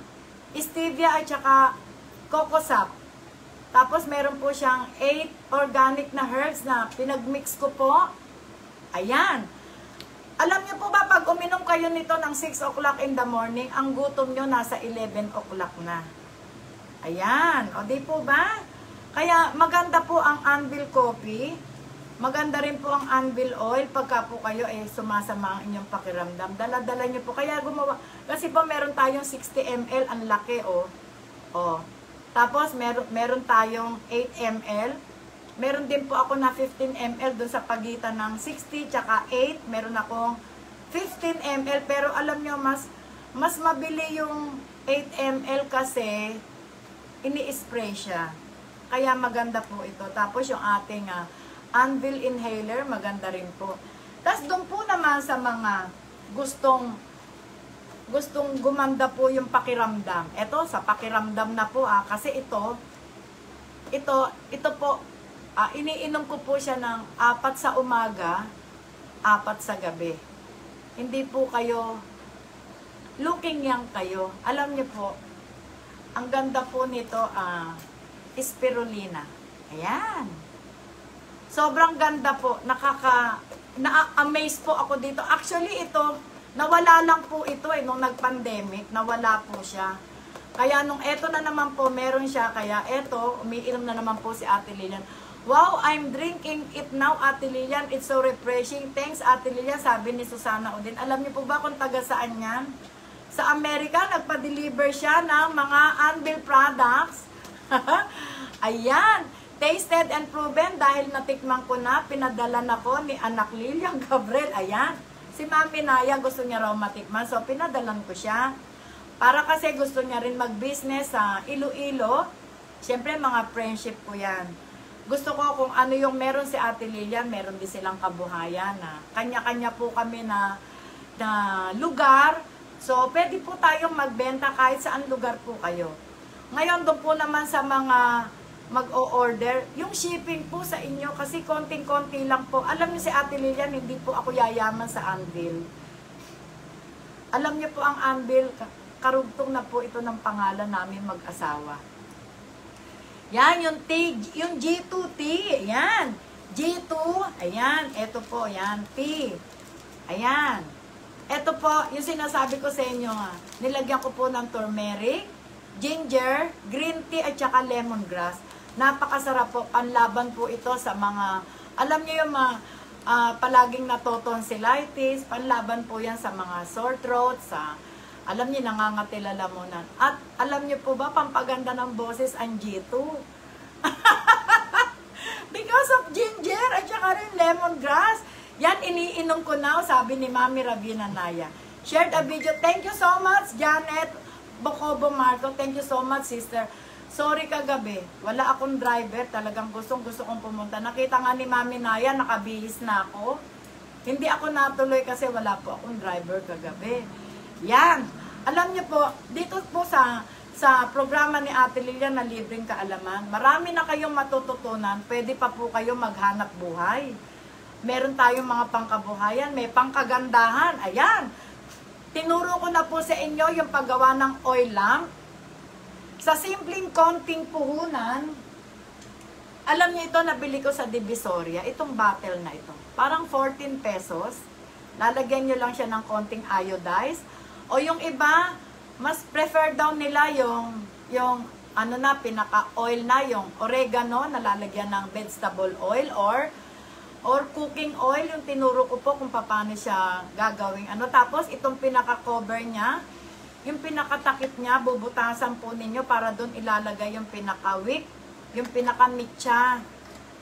B: stevia at saka coco sap. Tapos meron po siyang 8 organic na herbs na pinagmix ko po. Ayan. Alam niyo po ba, pag uminom kayo nito ng 6 o'clock in the morning, ang gutom nyo nasa 11 o'clock na. Ayan. O di po ba? Kaya maganda po ang Anvil Coffee. Maganda rin po ang Anvil Oil pagka po kayo eh sumasama ang inyong pakiramdam. Dala-dala niyo po. Kaya gumawa. Kasi po meron tayong 60 ml. Ang laki oh. Oh. Tapos meron, meron tayong 8 ml. Meron din po ako na 15 ml dun sa pagitan ng 60 tsaka 8. Meron akong 15 ml. Pero alam nyo, mas, mas mabili yung 8 ml kasi ini-spray siya. Kaya maganda po ito. Tapos yung ating ah, Anvil Inhaler, maganda rin po. Tapos doon po naman sa mga gustong gustong gumanda po yung pakiramdam. Ito, sa pakiramdam na po ah, kasi ito, ito, ito po, ah, iniinom ko po siya ng apat sa umaga, apat sa gabi. Hindi po kayo, looking young kayo. Alam niyo po, ang ganda po nito, ah, spirulina. Ayan. Sobrang ganda po. Nakaka, na-amaze po ako dito. Actually, ito, nawala lang po ito eh, nung nag-pandemic. Nawala po siya. Kaya nung eto na naman po, meron siya. Kaya eto, umiinom na naman po si Ate Lilian. Wow, I'm drinking it now, Ate Lilian. It's so refreshing. Thanks, Ate Lilian. Sabi ni Susana Odin. Alam niyo po ba kung taga saan yan? Sa Amerika, nagpa-deliver siya ng mga Anvil products. Ayan. Tasted and proven dahil natikman ko na, pinadala na ko ni anak Lilian Gabriel. Ayan. Si Mami Naya gusto niya raw matikman, so pinadalan ko siya. Para kasi gusto niya rin mag-business sa Iloilo. Siyempre, mga friendship ko yan. Gusto ko kung ano yung meron si Ate Lilian, meron din silang kabuhayan na kanya-kanya po kami na, na lugar. So, pwede po tayong magbenta kahit saan lugar po kayo. Ngayon, doon po naman sa mga mag-o-order, yung shipping po sa inyo, kasi konting-konti lang po. Alam niyo si Ate Lilian, hindi po ako yayaman sa Anvil. Alam niyo po ang Anvil, ka- karugtong na po ito ng pangalan namin mag-asawa. Yan, yung, T, yung G2T, yan. G2, ayan, eto po, yan, T. Ayan. Eto po, yung sinasabi ko sa inyo, ah, nilagyan ko po ng turmeric, ginger, green tea at saka lemongrass. Napakasarap po. Panlaban po ito sa mga, alam niyo yung mga ah, palaging natotonsillitis, panlaban po yan sa mga sore throat, sa, alam niyo, nangangati lalamunan. At alam niyo po ba, pampaganda ng boses ang G2. Because of ginger at saka rin lemongrass. Yan, iniinom ko na, sabi ni Mami Ravina Naya. Shared a video. Thank you so much, Janet Bocobo Marco. Thank you so much, sister. Sorry kagabi, wala akong driver. Talagang gustong gusto kong pumunta. Nakita nga ni Mami Naya, nakabihis na ako. Hindi ako natuloy kasi wala po akong driver kagabi. Yan. Alam niyo po, dito po sa sa programa ni Ate Lilian na libreng kaalaman, marami na kayong matututunan. Pwede pa po kayo maghanap buhay. Meron tayong mga pangkabuhayan, may pangkagandahan. Ayan. Tinuro ko na po sa inyo yung paggawa ng oil lamp. Sa simpleng konting puhunan, Alam niyo ito, nabili ko sa Divisoria, itong bottle na ito. Parang 14 pesos. Lalagyan niyo lang siya ng konting iodize. O yung iba, mas prefer daw nila yung, yung ano na, pinaka-oil na, yung oregano na lalagyan ng vegetable oil or or cooking oil, yung tinuro ko po kung paano siya gagawing ano. Tapos, itong pinaka-cover niya, yung pinakatakip niya, bubutasan po ninyo para doon ilalagay yung pinaka-wick, yung pinaka-mitya.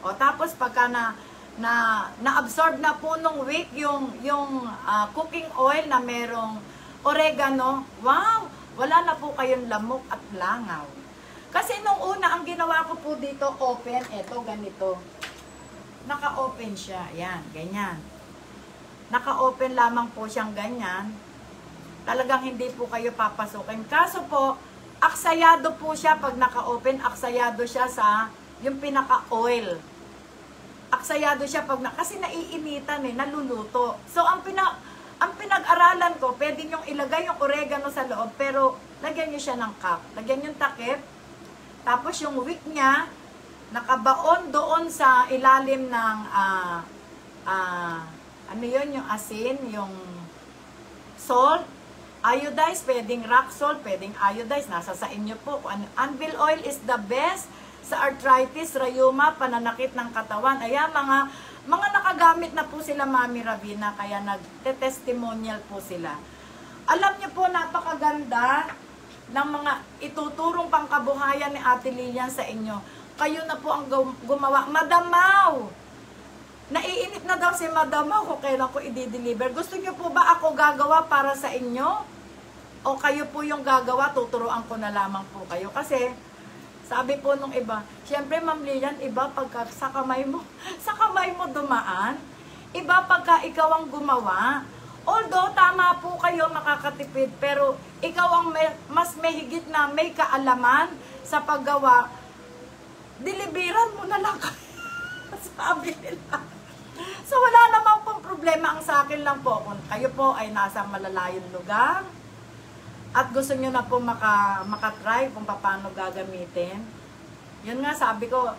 B: O, tapos pagka na, na, na-absorb na po nung wick yung, yung ah, cooking oil na merong oregano, wow! Wala na po kayong lamok at langaw. Kasi nung una, ang ginawa ko po dito, open, eto, ganito naka-open siya. Yan, ganyan. Naka-open lamang po siyang ganyan. Talagang hindi po kayo papasukin. Kaso po, aksayado po siya pag naka-open, aksayado siya sa yung pinaka-oil. Aksayado siya pag na, kasi naiinitan eh, naluluto. So, ang pina, ang pinag-aralan ko, pwede nyo ilagay yung oregano sa loob, pero lagyan nyo siya ng cup. Lagyan yung takip. Tapos yung wick niya, nakabaon doon sa ilalim ng ah ah, ano yun, yung asin, yung salt, iodize, pwedeng rock salt, pwedeng iodize, nasa sa inyo po. Anvil oil is the best sa arthritis, rayuma, pananakit ng katawan. Ayan, mga, mga nakagamit na po sila, Mami Ravina, kaya nagte-testimonial po sila. Alam niyo po, napakaganda ng mga ituturong pangkabuhayan ni Ate Lilian sa inyo. Kayo na po ang gum- gumawa. Madamaw! Naiinip na daw si Madamaw kung kailan ko i-deliver. Gusto niyo po ba ako gagawa para sa inyo? O kayo po yung gagawa, tuturuan ko na lamang po kayo. Kasi, sabi po nung iba, syempre Ma'am Lilian, iba pagka sa kamay mo, sa kamay mo dumaan, iba pagka ikaw ang gumawa. Although, tama po kayo makakatipid, pero ikaw ang may, mas may higit na may kaalaman sa paggawa, deliveran mo na lang. Sabi nila. So, wala namang pong problema. Ang sa akin lang po, kung kayo po ay nasa malalayong lugar, at gusto nyo na po maka, makatry kung paano gagamitin, yun nga sabi ko,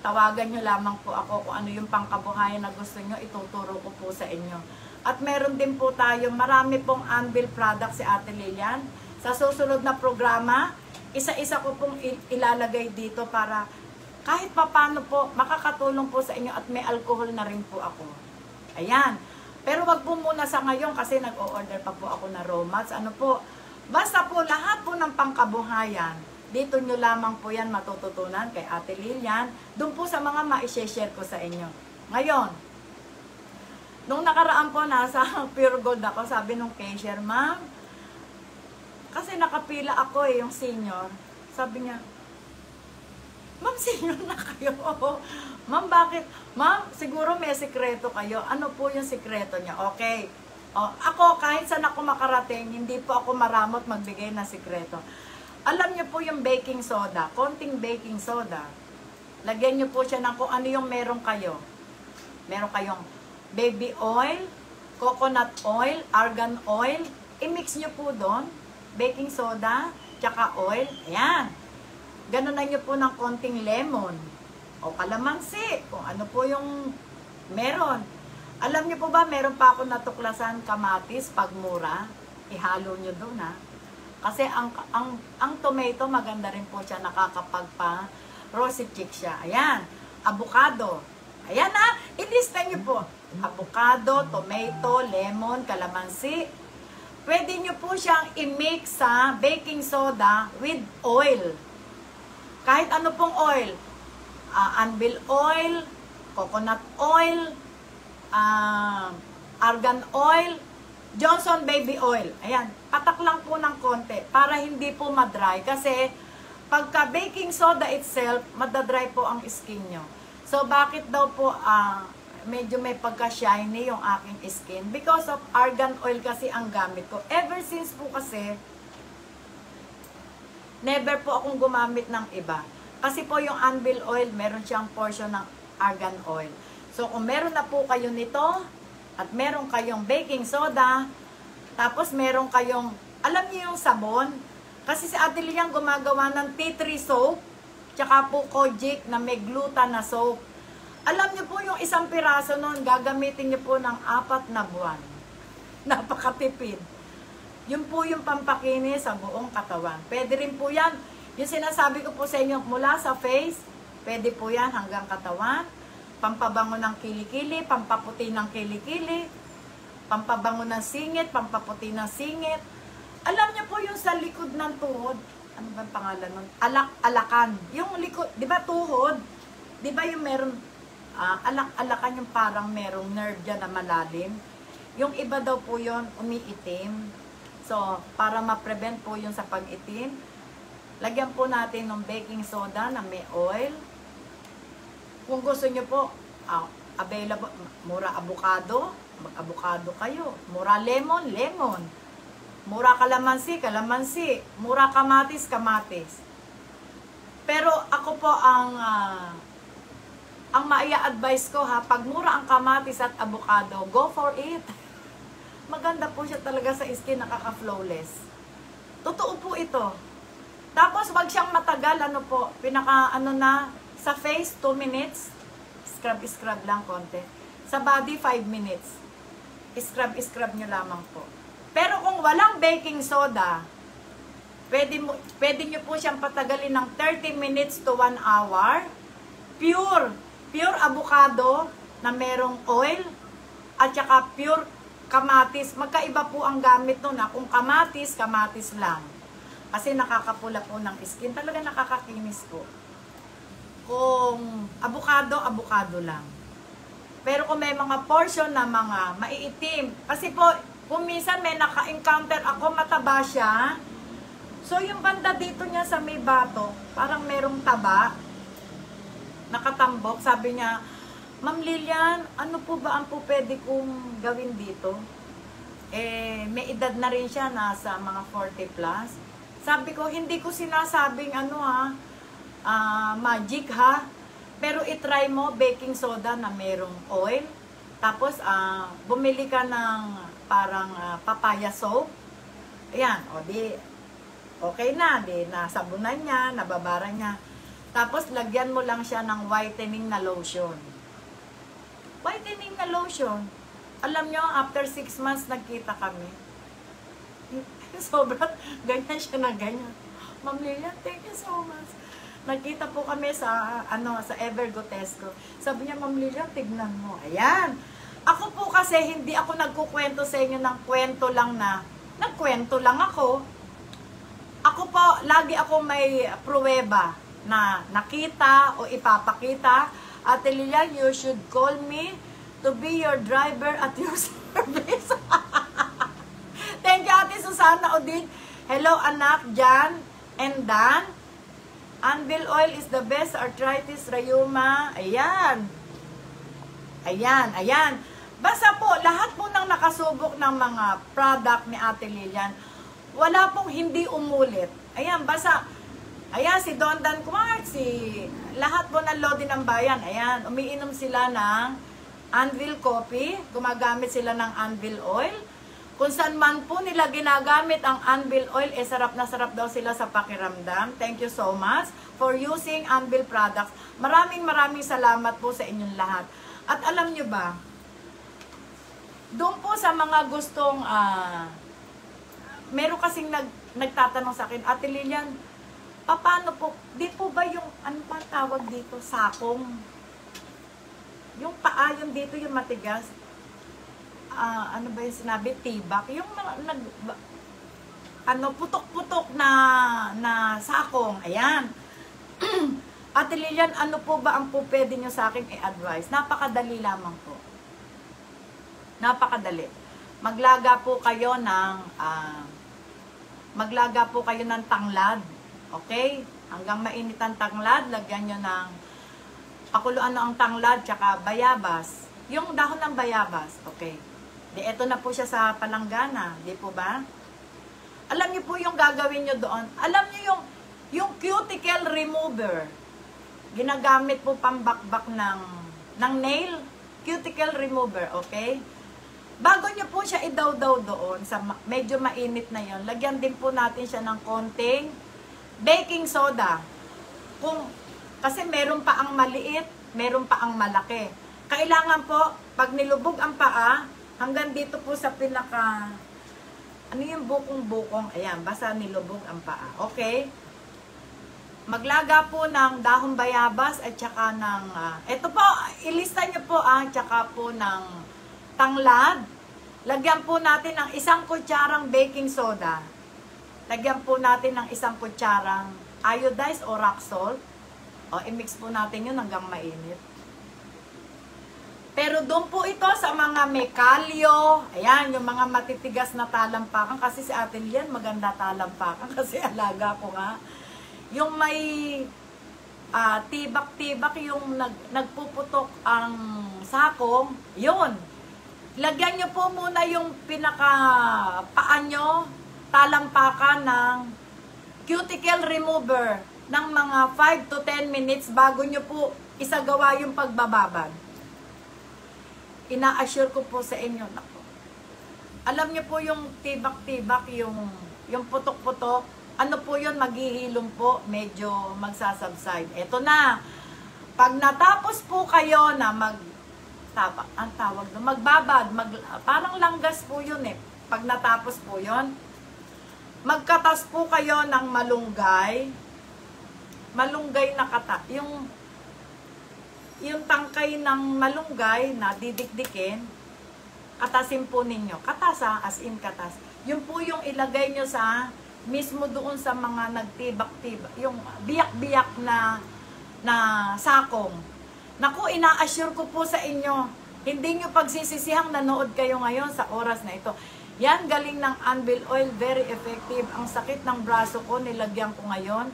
B: tawagan nyo lamang po ako kung ano yung pangkabuhayan na gusto nyo, ituturo ko po sa inyo. At meron din po tayo, marami pong Anvil product si Ate Lilian. Sa susunod na programa, isa-isa ko pong il- ilalagay dito para kahit papano po, makakatulong po sa inyo at may alcohol na rin po ako. Ayan. Pero wag po muna sa ngayon kasi nag-o-order pa po ako na romance. Ano po, basta po lahat po ng pangkabuhayan, dito nyo lamang po yan matututunan kay Ate Lilian. Doon po sa mga ma-share ko sa inyo. Ngayon, nung nakaraan po nasa Pure Gold ako, sabi nung cashier, ma'am, kasi nakapila ako eh, yung senior. Sabi niya, Ma'am, senior na kayo. Ma'am, bakit? Ma'am, siguro may sikreto kayo. Ano po yung sikreto niya? Okay. O, ako, kahit saan ako makarating, hindi po ako maramot magbigay ng sikreto. Alam niyo po yung baking soda, konting baking soda. Lagyan niyo po siya ng kung ano yung meron kayo. Meron kayong baby oil, coconut oil, argan oil. I-mix niyo po doon. Baking soda, tsaka oil. Ayan. Ganunan niyo po ng konting lemon o kalamansi, kung ano po yung meron. Alam niyo po ba, meron pa ako natuklasan kamatis pag mura, ihalo niyo doon ha. Kasi ang, ang, ang tomato, maganda rin po siya, nakakapagpa rosy cheek siya. Ayan, avocado. Ayan na, ilista niyo po. Avocado, tomato, lemon, kalamansi. Pwede niyo po siyang i-mix sa baking soda with oil. Kahit ano pong oil. Ah, anvil oil, coconut oil, ah, argan oil, Johnson baby oil. Ayan, patak lang po ng konti para hindi po madry kasi pagka baking soda itself, madadry po ang skin nyo. So, bakit daw po ah, medyo may pagka-shiny yung aking skin? Because of argan oil kasi ang gamit ko. Ever since po kasi, never po akong gumamit ng iba. Kasi po yung anvil oil, meron siyang portion ng argan oil. So, kung meron na po kayo nito, at meron kayong baking soda, tapos meron kayong, alam niyo yung sabon, kasi si Ate Lilian gumagawa ng tea tree soap, Tsaka po kojic na may glutan na soap. Alam niyo po yung isang piraso nun, gagamitin niyo po ng apat na buwan. Napakatipid. Yun po yung pampakinis sa buong katawan. Pwede rin po yan. Yung sinasabi ko po sa inyo, mula sa face, pwede po yan hanggang katawan. Pampabango ng kilikili, pampaputi ng kilikili, pampabango ng singit, pampaputi ng singit. Alam niyo po yung sa likod ng tuhod, ano ba ang pangalan nun? Alak-alakan. Yung likod, di ba tuhod? Di ba yung meron, ah, alak-alakan yung parang merong nerve dyan na malalim? Yung iba daw po yon umiitim. So, para ma-prevent po yung sa pag-itim, lagyan po natin ng baking soda na may oil. Kung gusto nyo po, ah, available, mura avocado, mag-avocado kayo. Mura lemon, lemon. Mura kalamansi, kalamansi. Mura kamatis, kamatis. Pero ako po ang ah, ang maia-advise ko ha, pag mura ang kamatis at avocado, go for it. Maganda po siya talaga sa skin, nakaka-flawless. Totoo po ito. Tapos wag siyang matagal, ano po, pinaka ano na, sa face 2 minutes, scrub scrub lang konti. Sa body 5 minutes. Scrub scrub nyo lamang po. Pero kung walang baking soda, pwede, mo, pwede nyo po siyang patagalin ng 30 minutes to 1 hour. Pure, pure avocado na merong oil at saka pure kamatis. Magkaiba po ang gamit nun na kung kamatis, kamatis lang. Kasi nakakapula po ng skin. Talaga nakakakinis po. Kung avocado, avocado lang. Pero kung may mga portion na mga maiitim, kasi po, kung minsan may naka-encounter ako, mataba siya. So, yung banda dito niya sa may bato, parang merong taba, nakatambok, sabi niya, Ma'am Lilian, ano po ba ang po pwede kong gawin dito? Eh, may edad na rin siya, nasa mga 40 plus. Sabi ko, hindi ko sinasabing ano ha, ah, magic ha. Pero itry mo baking soda na merong oil. Tapos, ah, bumili ka ng parang ah, papaya soap. Ayan, o di, okay na, di nasabunan niya, nababara niya. Tapos, lagyan mo lang siya ng whitening na lotion. Whitening na lotion. Alam nyo, after 6 months, nagkita kami. Sobrang ganyan siya na ganyan. Ma'am Lilian, thank you so much. Nagkita po kami sa ano sa Evergotesco. Sabi niya, Ma'am Lilian, tignan mo. Ayan. Ako po kasi hindi ako nagkukwento sa inyo ng kwento lang na nagkwento lang ako. Ako po, lagi ako may pruweba na nakita o ipapakita. Ate Lilian, you should call me to be your driver at your service. Thank you, Ate Susana Odin. Hello, anak, Jan and Dan. Anvil oil is the best arthritis, rayuma. Ayan. Ayan, ayan. Basta po, lahat po ng nakasubok ng mga product ni Ate Lilian, wala pong hindi umulit. Ayan, basta, ayan, si Don Dan Kumart, si lahat po ng Lodi ng Bayan, ayan, umiinom sila ng Anvil coffee, gumagamit sila ng Anvil oil. Kung saan man po nila ginagamit ang Anvil oil, eh sarap na sarap daw sila sa pakiramdam. Thank you so much for using Anvil products. Maraming maraming salamat po sa inyong lahat. At alam nyo ba, doon po sa mga gustong, ah, meron kasing nag, nagtatanong sa akin, Ate Lilian, paano po, di po ba yung, ano pa tawag dito, sakong? Yung paa, yung dito, yung matigas, ah, ano ba yung sinabi, tibak, yung nag, ano, putok-putok na, na sakong, ayan. Ate Lilian, ano po ba ang po pwede nyo sa akin i-advise? Napakadali lamang po. Napakadali. Maglaga po kayo ng ah, maglaga po kayo ng tanglad. Okay? Hanggang mainit ang tanglad, lagyan nyo ng pakuluan ang tanglad tsaka bayabas. Yung dahon ng bayabas. Okay. Di eto na po siya sa palanggana, di po ba? Alam niyo po yung gagawin nyo doon. Alam niyo yung yung cuticle remover. Ginagamit po pambakbak ng ng nail cuticle remover, okay? Bago nyo po siya idaw-daw doon, sa medyo mainit na yon, lagyan din po natin siya ng konting baking soda. Kung Kasi meron pa ang maliit, meron pa ang malaki. Kailangan po, pag nilubog ang paa, hanggang dito po sa pinaka, ano yung bukong-bukong, ayan, basta nilubog ang paa. Okay? Maglaga po ng dahong bayabas at saka ng, ah, ito po, ilista nyo po ah, tsaka po ng tanglad. Lagyan po natin ng isang kutsarang baking soda. Lagyan po natin ng isang kutsarang iodized o rock salt. O, i-mix po natin yun hanggang mainit. Pero doon po ito sa mga mekalyo, ayan, yung mga matitigas na talampakan. Kasi si Ate Lian, maganda talampakan kasi alaga ko nga. Yung may ah, tibak-tibak yung nag, nagpuputok ang sakong, yun. Lagyan nyo po muna yung pinaka paan nyo, talampakan ng cuticle remover ng mga 5 to 10 minutes bago nyo po isagawa yung pagbababad. Ina-assure ko po sa inyo, nako. Alam nyo po yung tibak-tibak, yung, yung putok-putok, ano po yun, maghihilom po, medyo magsasubside. Eto na, pag natapos po kayo na mag, tapa, ang tawag doon, magbabad, mag, parang langgas po yun eh. Pag natapos po yun, magkatas po kayo ng malunggay, malunggay na kata, yung yung tangkay ng malunggay na didikdikin, katasin po ninyo. Katasa, as in katas. Yun po yung ilagay nyo sa, mismo doon sa mga nagtibak-tibak, yung biyak-biyak na, na sakong. Naku, ina-assure ko po sa inyo, hindi nyo pagsisisihang nanood kayo ngayon sa oras na ito. Yan, galing ng anvil oil, very effective. Ang sakit ng braso ko, nilagyan ko ngayon.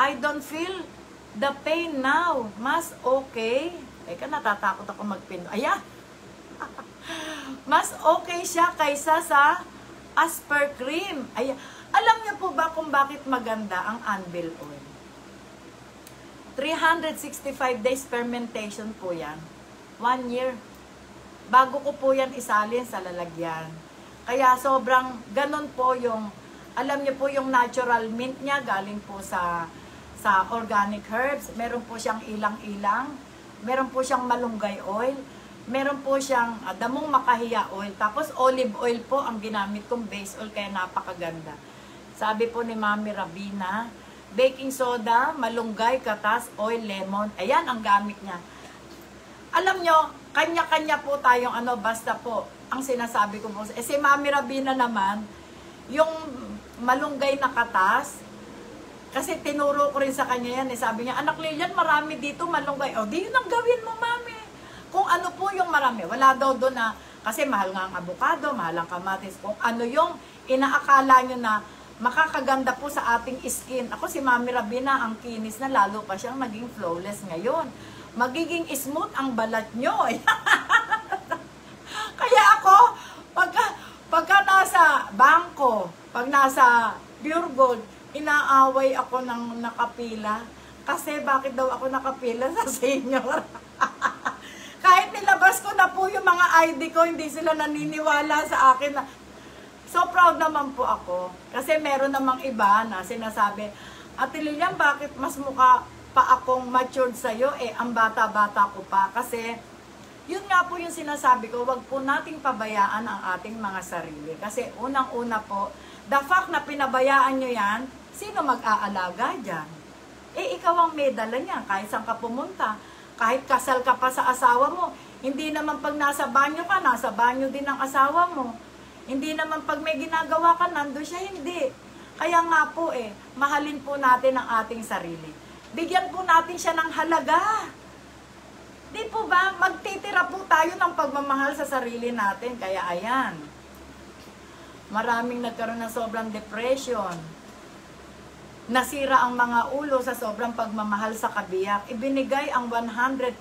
B: I don't feel the pain now. Mas okay. Teka, natatakot ako magpin. Ayan. Mas okay siya kaysa sa asper cream. Ayan. Alam niyo po ba kung bakit maganda ang anvil oil? 365 days fermentation po yan. One year. Bago ko po yan isalin sa lalagyan. Kaya sobrang ganun po yung, alam niyo po yung natural mint niya galing po sa sa organic herbs. Meron po siyang ilang-ilang. Meron po siyang malunggay oil. Meron po siyang ah, damong makahiya oil. Tapos olive oil po ang ginamit kong base oil kaya napakaganda. Sabi po ni Mami Rabina, baking soda, malunggay, katas, oil, lemon. Ayan ang gamit niya. Alam nyo, kanya-kanya po tayong ano, basta po, ang sinasabi ko po. Eh si Mami Rabina naman, yung malunggay na katas, kasi tinuro ko rin sa kanya yan. Eh. Sabi niya, anak Lilian, marami dito malunggay. O, di yun ang gawin mo, mami. Kung ano po yung marami. Wala daw doon na, kasi mahal nga ang avocado, mahal ang kamatis. Kung ano yung inaakala nyo na makakaganda po sa ating skin. Ako si Mami Rabina, ang kinis na lalo pa siyang naging flawless ngayon. Magiging smooth ang balat nyo. Kaya ako, pagka, pagka nasa bangko, pag nasa pure gold, inaaway ako ng nakapila. Kasi bakit daw ako nakapila sa senior? Kahit nilabas ko na po yung mga ID ko, hindi sila naniniwala sa akin So proud naman po ako. Kasi meron namang iba na sinasabi, Ate Lilian, bakit mas mukha pa akong matured sa'yo? Eh, ang bata-bata ko pa. Kasi, yun nga po yung sinasabi ko, wag po nating pabayaan ang ating mga sarili. Kasi unang-una po, the fact na pinabayaan nyo yan, sino mag-aalaga dyan? Eh, ikaw ang may dala niyan, kahit saan ka pumunta. Kahit kasal ka pa sa asawa mo, hindi naman pag nasa banyo ka, nasa banyo din ang asawa mo. Hindi naman pag may ginagawa ka, nando siya, hindi. Kaya nga po eh, mahalin po natin ang ating sarili. Bigyan po natin siya ng halaga. Di po ba, magtitira po tayo ng pagmamahal sa sarili natin. Kaya ayan, maraming nagkaroon ng sobrang depression. Nasira ang mga ulo sa sobrang pagmamahal sa kabiyak. Ibinigay ang 100%.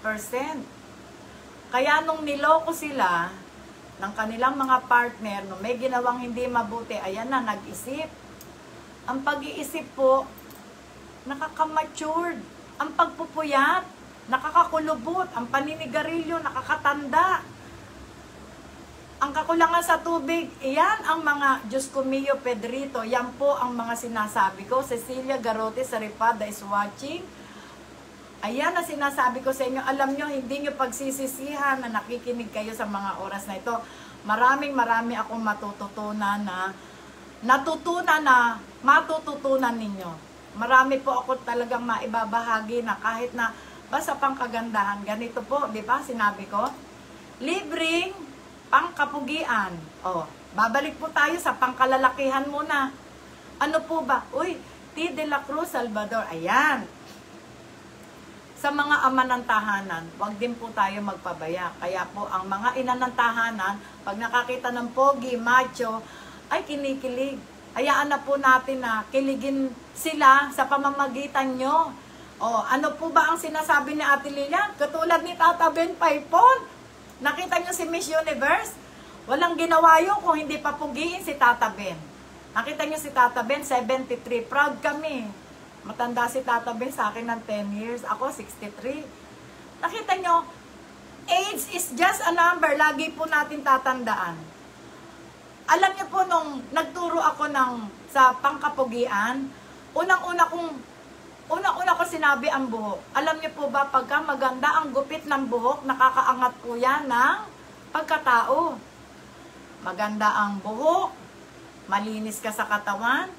B: Kaya nung niloko sila, ng kanilang mga partner, no, may ginawang hindi mabuti, ayan na, nag-isip. Ang pag-iisip po, nakaka-matured. Ang pagpupuyat, nakakakulubot. Ang paninigarilyo, nakakatanda. Ang kakulangan sa tubig, iyan ang mga Diyos ko Pedrito, yan po ang mga sinasabi ko. Cecilia Garote Saripada is watching. Ayan na sinasabi ko sa inyo. Alam nyo, hindi nyo pagsisisihan na nakikinig kayo sa mga oras na ito. Maraming marami akong matututunan na natutunan na matututunan ninyo. Marami po ako talagang maibabahagi na kahit na basta pang kagandahan. Ganito po, di ba? Sinabi ko. Libreng pangkapugian. O, babalik po tayo sa pangkalalakihan muna. Ano po ba? Uy, T. de la Cruz, Salvador. Ayan. Sa mga ama ng tahanan, wag din po tayo magpabaya. Kaya po, ang mga ina ng tahanan, pag nakakita ng pogi, macho, ay kinikilig. Hayaan na po natin na kiligin sila sa pamamagitan nyo. O, ano po ba ang sinasabi ni Ate Lilian? Katulad ni Tata Ben Paipon. Nakita nyo si Miss Universe? Walang ginawa yun kung hindi papugiin si Tata Ben. Nakita nyo si Tata Ben, 73. Proud kami. Matanda si Tata Ben sa akin ng 10 years. Ako, 63. Nakita nyo, age is just a number. Lagi po natin tatandaan. Alam niyo po, nung nagturo ako ng, sa pangkapugian, unang-una kong, unang-una ko sinabi ang buhok. Alam niyo po ba, pagka maganda ang gupit ng buhok, nakakaangat po yan ng pagkatao. Maganda ang buhok, malinis ka sa katawan.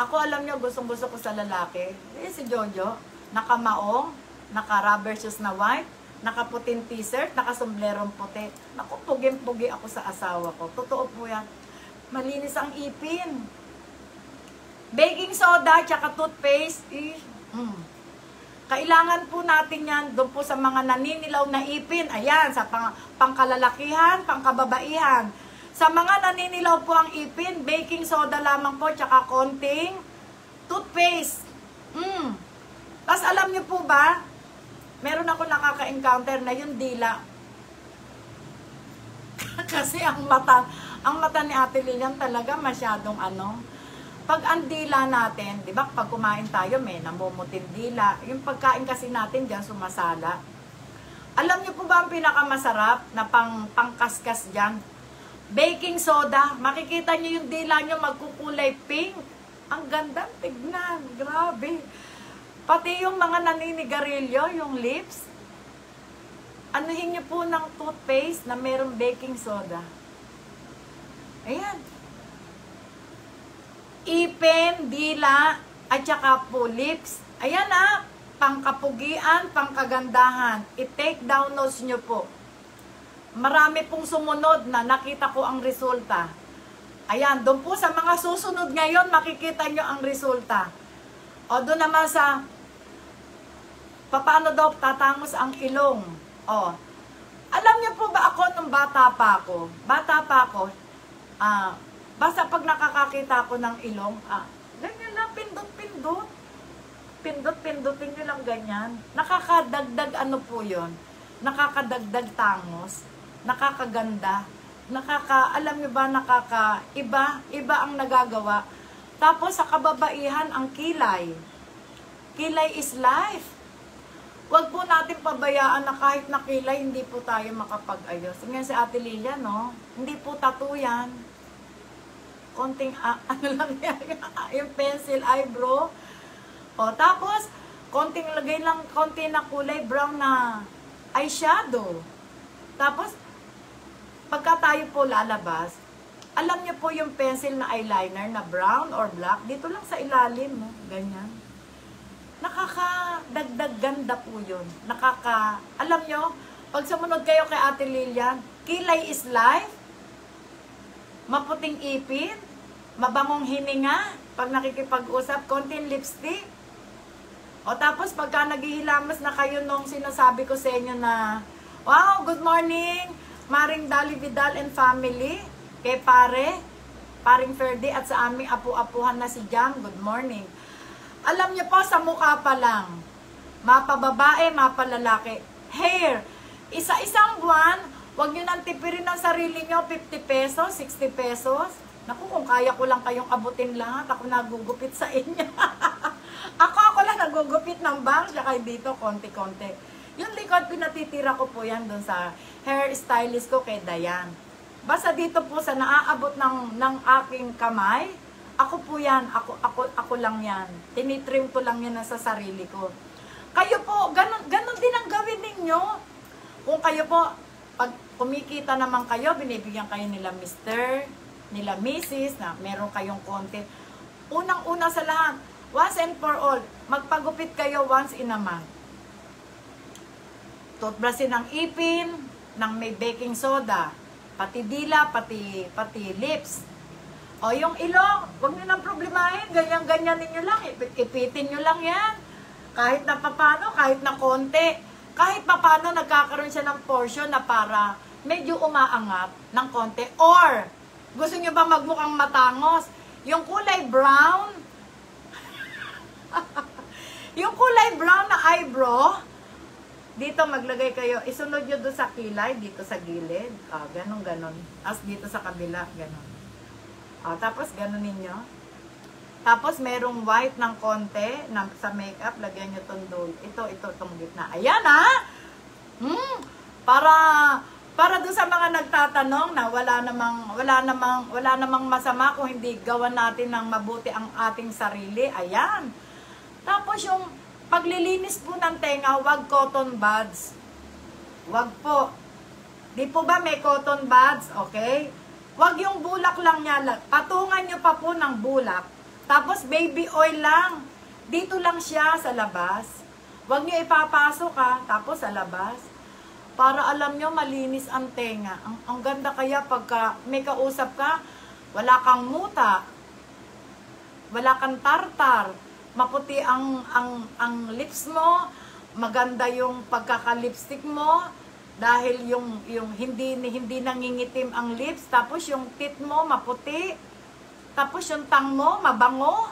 B: Ako alam niyo, gustong gusto ko sa lalaki. Eh, si Jojo, nakamaong, naka-rubber shoes na white, nakaputing t-shirt, nakasombrerong puti. Naku, puging-pugi ako sa asawa ko. Totoo po yan. Malinis ang ipin. Baking soda, tsaka toothpaste, eh, mm. Kailangan po natin yan doon po sa mga naninilaw na ipin. Ayan, sa pang, pangkalalakihan, pangkababaihan. Sa mga naninilaw po ang ipin, baking soda lamang po, tsaka konting toothpaste. Mm. Tapos alam niyo po ba, meron ako nakaka-encounter na yung dila. Kasi ang mata, ang mata ni Ate Lilian talaga masyadong ano. Pag ang dila natin, di ba, pag kumain tayo, may namumutin dila. Yung pagkain kasi natin diyan sumasala. Alam niyo po ba ang pinakamasarap na pang pangkaskas diyan? Baking soda. Makikita niyo yung dila niyo magkukulay pink. Ang ganda tignan. Grabe. Pati yung mga naninigarilyo, yung lips, anuhin niyo po ng toothpaste na mayroong baking soda. Ayan. Ipin, dila, at saka po lips. Ayan ah, pangkapugian, pangkagandahan. I-take down notes niyo po. Marami pong sumunod na nakita ko ang resulta. Ayan, doon po sa mga susunod ngayon, makikita nyo ang resulta. O doon naman sa paano daw tatangos ang ilong. O, alam niyo po ba ako nung bata pa ako? Bata pa ako, ah, basta pag nakakakita ako ng ilong, ah, ganyan lang, pindot-pindot. Pindot-pindutin nyo lang ganyan. Nakakadagdag ano po yon Nakakadagdag tangos. Nakakaganda. Nakaka, alam niyo ba, nakaka, iba, iba ang nagagawa. Tapos sa kababaihan, ang kilay. Kilay is life. Huwag po natin pabayaan na kahit nakilay, hindi po tayo makapag-ayos. Ngayon si Ate Lilia, no? Hindi po tattoo yan. Konting, ah, ano lang yan, yung pencil eyebrow. O, tapos, konting lagay lang, konti na kulay brown na eyeshadow. Tapos, pagka tayo po lalabas, alam niyo po yung pencil na eyeliner na brown or black, dito lang sa ilalim, no? ganyan nakakadagdag ganda po yun. Nakaka, alam nyo, pag sumunod kayo kay Ate Lilian, kilay is life, maputing ipin, mabangong hininga, pag nakikipag-usap, konting lipstick. O tapos pagka naghihilamas na kayo nung sinasabi ko sa inyo na, Wow, good morning, Maring Dali Vidal and family, kay pare, paring Ferdi at sa aming apu-apuhan na si Jam, good morning. Alam niyo po, sa mukha pa lang, mapababae, mapalalaki, hair, isa-isang buwan, huwag niyo nang tipirin ng sarili niyo, 50 pesos, 60 pesos. Naku, kung kaya ko lang kayong abutin lahat, ako nagugupit sa inyo. ako, ako lang nagugupit ng bangs, saka dito, konti-konti. Yung likod, pinatitira ko po yan dun sa hairstylist ko kay Dayan. Basta dito po sa naaabot ng, ng aking kamay, ako po yan, ako, ako, ako lang yan. Tinitrim ko lang yan sa sarili ko. Kayo po, ganun, ganun din ang gawin ninyo. Kung kayo po, pag kumikita naman kayo, binibigyan kayo nila Mr., nila Mrs., na meron kayong konti. Unang-una sa lahat, once and for all, magpagupit kayo once in a month. Toothbrushin ng ipin, ng may baking soda, pati dila, pati, pati lips. O yung ilong, huwag nyo nang problemahin, ganyan-ganyan ninyo lang, ipit, ipitin nyo lang yan. Kahit na papano, kahit na konti, kahit papano nagkakaroon siya ng portion na para medyo umaangat ng konti. Or, gusto nyo ba magmukhang matangos? Yung kulay brown, yung kulay brown na eyebrow, dito maglagay kayo, isunod nyo doon sa kilay, dito sa gilid. Ah, ganun, ganun. As dito sa kabila, ganun. Ah, tapos ganun ninyo. Tapos merong white ng konti na sa makeup, lagyan nyo tong dul. Ito, ito, tong gitna. Ayan ha! Hmm, para para doon sa mga nagtatanong na wala namang wala namang wala namang masama kung hindi gawan natin ng mabuti ang ating sarili. Ayan. Tapos yung paglilinis po ng tenga, wag cotton buds. Wag po. Di po ba may cotton buds? Okay? Wag yung bulak lang niya. Patungan nyo pa po ng bulak. Tapos baby oil lang. Dito lang siya sa labas. Wag nyo ipapasok ha. Tapos sa labas. Para alam nyo malinis ang tenga. Ang, ang ganda kaya pagka may kausap ka, wala kang muta. Wala kang tartar. Maputi ang, ang, ang lips mo. Maganda yung pagkaka-lipstick mo dahil yung yung hindi hindi nangingitim ang lips tapos yung teeth mo maputi tapos yung tang mo mabango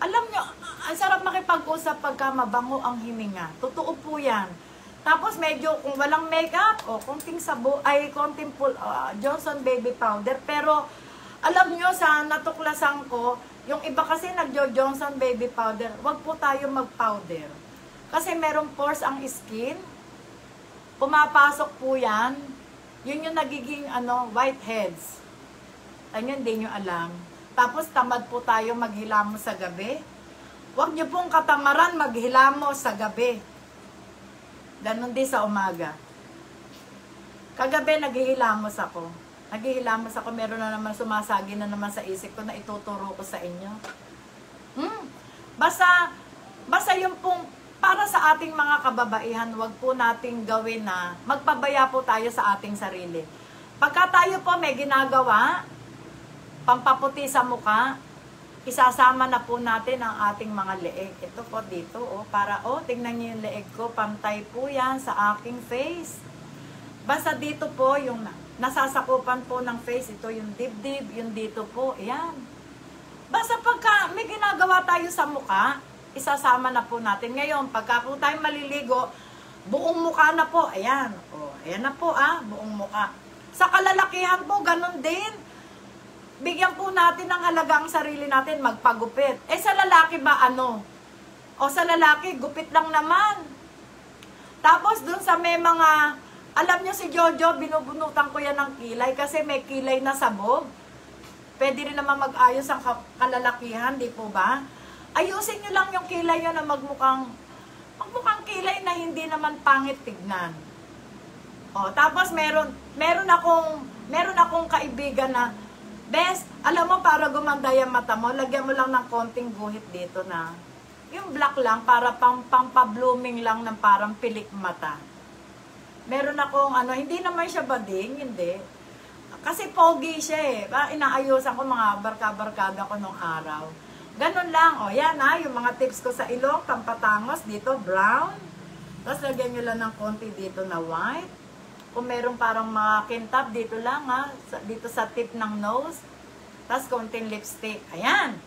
B: alam nyo ang sarap makipag-usap pagka mabango ang hininga totoo po yan tapos medyo kung walang makeup o konting sabo ay konting pul, ah, Johnson baby powder pero alam nyo sa natuklasan ko yung iba kasi nagjo Johnson baby powder wag po tayo mag powder kasi merong pores ang skin pumapasok po yan, yun yung nagiging ano, whiteheads. Ayun, hindi nyo alam. Tapos tamad po tayo maghilamos sa gabi. Huwag nyo pong katamaran maghilamos sa gabi. Ganon din sa umaga. Kagabi naghihilamos ako. Naghihilamos ako, meron na naman sumasagi na naman sa isip ko na ituturo ko sa inyo. Hmm. Basta, basta yung pong para sa ating mga kababaihan, wag po nating gawin na magpabaya po tayo sa ating sarili. Pagka tayo po may ginagawa, pampaputi sa muka, isasama na po natin ang ating mga leeg. Ito po dito, oh, para, oh, tingnan niyo yung leeg ko, pantay po yan sa aking face. Basta dito po, yung nasasakupan po ng face, ito yung dibdib, yung dito po, yan. Basta pagka may ginagawa tayo sa muka, isasama na po natin. Ngayon, pagka po tayo maliligo, buong mukha na po. Ayan. O, ayan na po ah, buong mukha. Sa kalalakihan po, ganun din. Bigyan po natin ng halaga ang sarili natin, magpagupit. Eh sa lalaki ba ano? O sa lalaki, gupit lang naman. Tapos dun sa may mga, alam nyo si Jojo, binubunutan ko yan ng kilay kasi may kilay na sabog. Pwede rin naman mag-ayos ang ka- kalalakihan, di po ba? ayusin nyo lang yung kilay nyo na magmukhang, magmukhang kilay na hindi naman pangit tignan. O, tapos meron, meron akong, meron akong kaibigan na, Bes, alam mo, para gumanda yung mata mo, lagyan mo lang ng konting guhit dito na, yung black lang, para pang, pampablooming lang ng parang pilik mata. Meron akong, ano, hindi naman siya bading, hindi. Kasi pogi siya eh. Inaayusan ko mga barka-barkada ko nung araw. Ganun lang. O, yan ha. Yung mga tips ko sa ilong, pampatangos, dito, brown. Tapos lagyan nyo lang ng konti dito na white. Kung merong parang mga kintab, dito lang ha. Dito sa tip ng nose. Tapos konting lipstick. Ayan.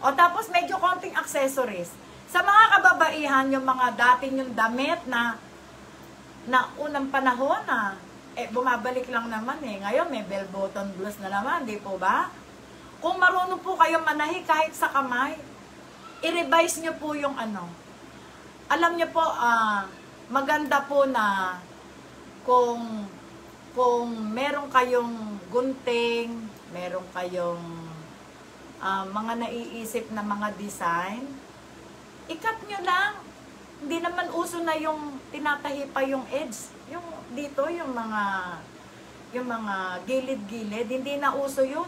B: O tapos medyo konting accessories. Sa mga kababaihan, yung mga dati yung damit na na unang panahon na eh bumabalik lang naman eh. Ngayon may bell button blues na naman, di po ba? Kung marunong po kayong manahi kahit sa kamay, i-revise nyo po yung ano. Alam nyo po, ah, maganda po na kung kung meron kayong gunting, meron kayong ah, mga naiisip na mga design, ikat nyo lang. hindi naman uso na yung tinatahi pa yung edge. Yung dito, yung mga yung mga gilid-gilid, hindi na uso yun.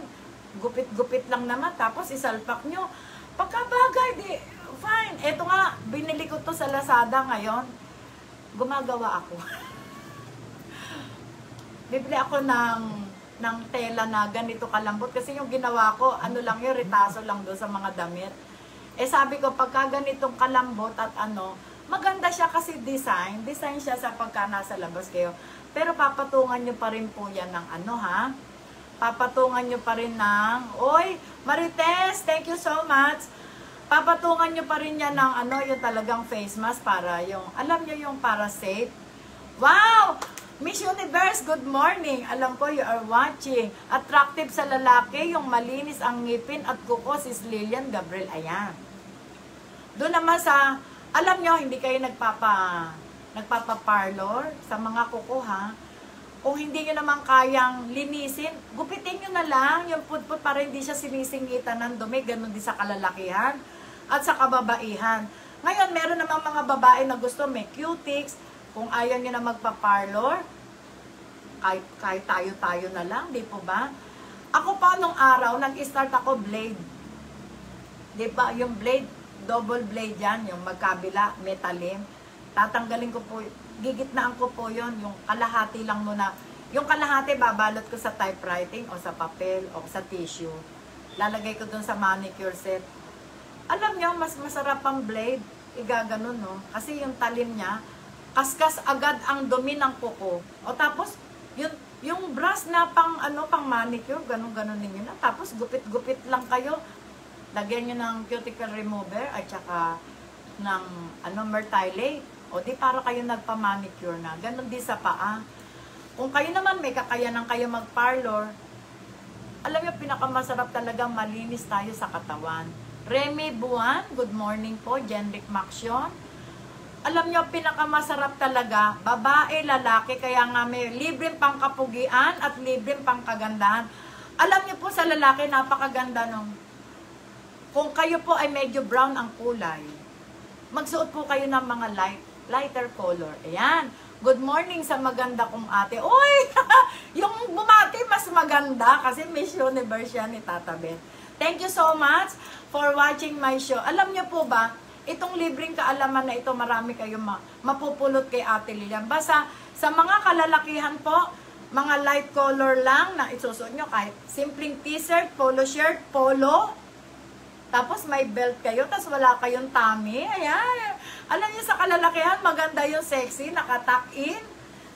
B: Gupit-gupit lang naman, tapos isalpak nyo. Pagkabagay, di, fine. Eto nga, binili ko to sa Lazada ngayon. Gumagawa ako. Bibili ako ng ng tela na ganito kalambot kasi yung ginawa ko, ano lang yun, retaso lang doon sa mga damit. Eh sabi ko, pagka ganitong kalambot at ano, maganda siya kasi design. Design siya sa pagka nasa labas kayo. Pero papatungan nyo pa rin po yan ng ano ha. Papatungan nyo pa rin ng, Oy, Marites, thank you so much. Papatungan nyo pa rin yan ng ano, yung talagang face mask para yung, alam nyo yung para safe. Wow! Miss Universe, good morning. Alam ko you are watching. Attractive sa lalaki, yung malinis ang ngipin at kuko, si Lilian Gabriel. Ayan. Doon naman sa, alam nyo, hindi kayo nagpapa, nagpapa-parlor sa mga kuko ha. Kung hindi nyo naman kayang linisin, gupitin nyo na lang. Yung putput para hindi siya sinisingitan ng dumi. Ganon din sa kalalakihan at sa kababaihan. Ngayon, meron namang mga babae na gusto may cutics, kung ayaw nyo na magpa-parlor, kahit, kahit tayo-tayo na lang, di po ba? Ako pa nung araw, nag-start ako blade. Di ba? Yung blade, double blade yan, yung magkabila, metalim. Tatanggalin ko po, gigitnaan ko po yon yung kalahati lang muna. Yung kalahati, babalot ko sa typewriting o sa papel o sa tissue. Lalagay ko dun sa manicure set. Alam nyo, mas masarap ang blade. Igaganon, no? Kasi yung talim niya, kaskas agad ang dumi ng kuko. O tapos, yung, yung brush na pang, ano, pang manicure, ganun-ganun ninyo na. Tapos, gupit-gupit lang kayo. Lagyan nyo ng cuticle remover at saka ng, ano, mertilate. O di para kayo nagpa-manicure na. Ganun din sa paa. Kung kayo naman may kakayanan kayo mag-parlor, alam niyo, pinakamasarap talaga malinis tayo sa katawan. Remy Buwan, good morning po. Jenrick Maxion, alam nyo, pinakamasarap talaga, babae, lalaki, kaya nga may libreng pangkapugian at libreng pangkagandahan. Alam nyo po sa lalaki, napakaganda nung, kung kayo po ay medyo brown ang kulay, magsuot po kayo ng mga light, lighter color. Ayan. Good morning sa maganda kong ate. Uy! yung bumati mas maganda kasi Miss Universe yan ni Tata Beth. Thank you so much for watching my show. Alam niyo po ba, itong libreng kaalaman na ito, marami kayong ma- mapupulot kay Ate Lilian. Basta sa mga kalalakihan po, mga light color lang na isusuot nyo kahit simpleng t-shirt, polo shirt, polo, tapos may belt kayo, tapos wala kayong tummy. Ayan. Alam niyo sa kalalakihan, maganda yung sexy, nakatuck in.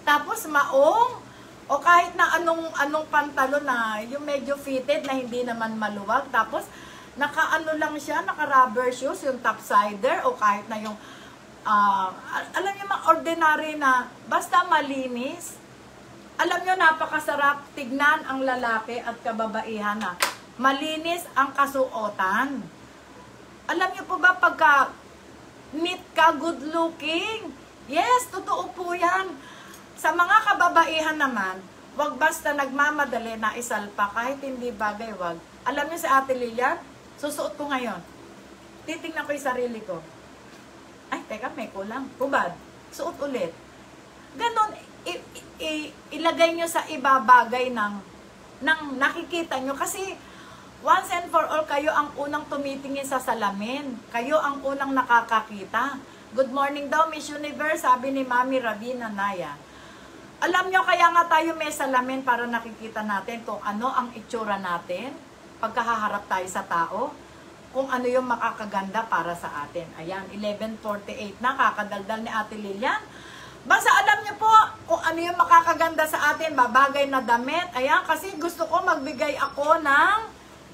B: Tapos maong. O kahit na anong anong pantalon na yung medyo fitted na hindi naman maluwag. Tapos naka-ano lang siya, naka-rubber shoes, yung topsider o kahit na yung ah, al- alam niyo mga ordinary na basta malinis. Alam niyo napakasarap tignan ang lalaki at kababaihan na malinis ang kasuotan. Alam niyo po ba pagka neat ka, good looking? Yes, totoo po yan. Sa mga kababaihan naman, wag basta nagmamadali na isalpa kahit hindi bagay, wag. Alam niyo si Ate Lilian, susuot ko ngayon. Titingnan ko yung sarili ko. Ay, teka, may kulang. Hubad. Suot ulit. Ganon, ilagay nyo sa ibabagay ng, ng nakikita nyo. Kasi, once and for all, kayo ang unang tumitingin sa salamin. Kayo ang unang nakakakita. Good morning daw, Miss Universe, sabi ni Mami Rabina Naya. Alam nyo, kaya nga tayo may salamin para nakikita natin kung ano ang itsura natin pagkahaharap tayo sa tao, kung ano yung makakaganda para sa atin. Ayan, 11.48 na, kakadaldal ni Ate Lilian. Basta alam niyo po kung ano yung makakaganda sa atin, babagay na damit. Ayan, kasi gusto ko magbigay ako ng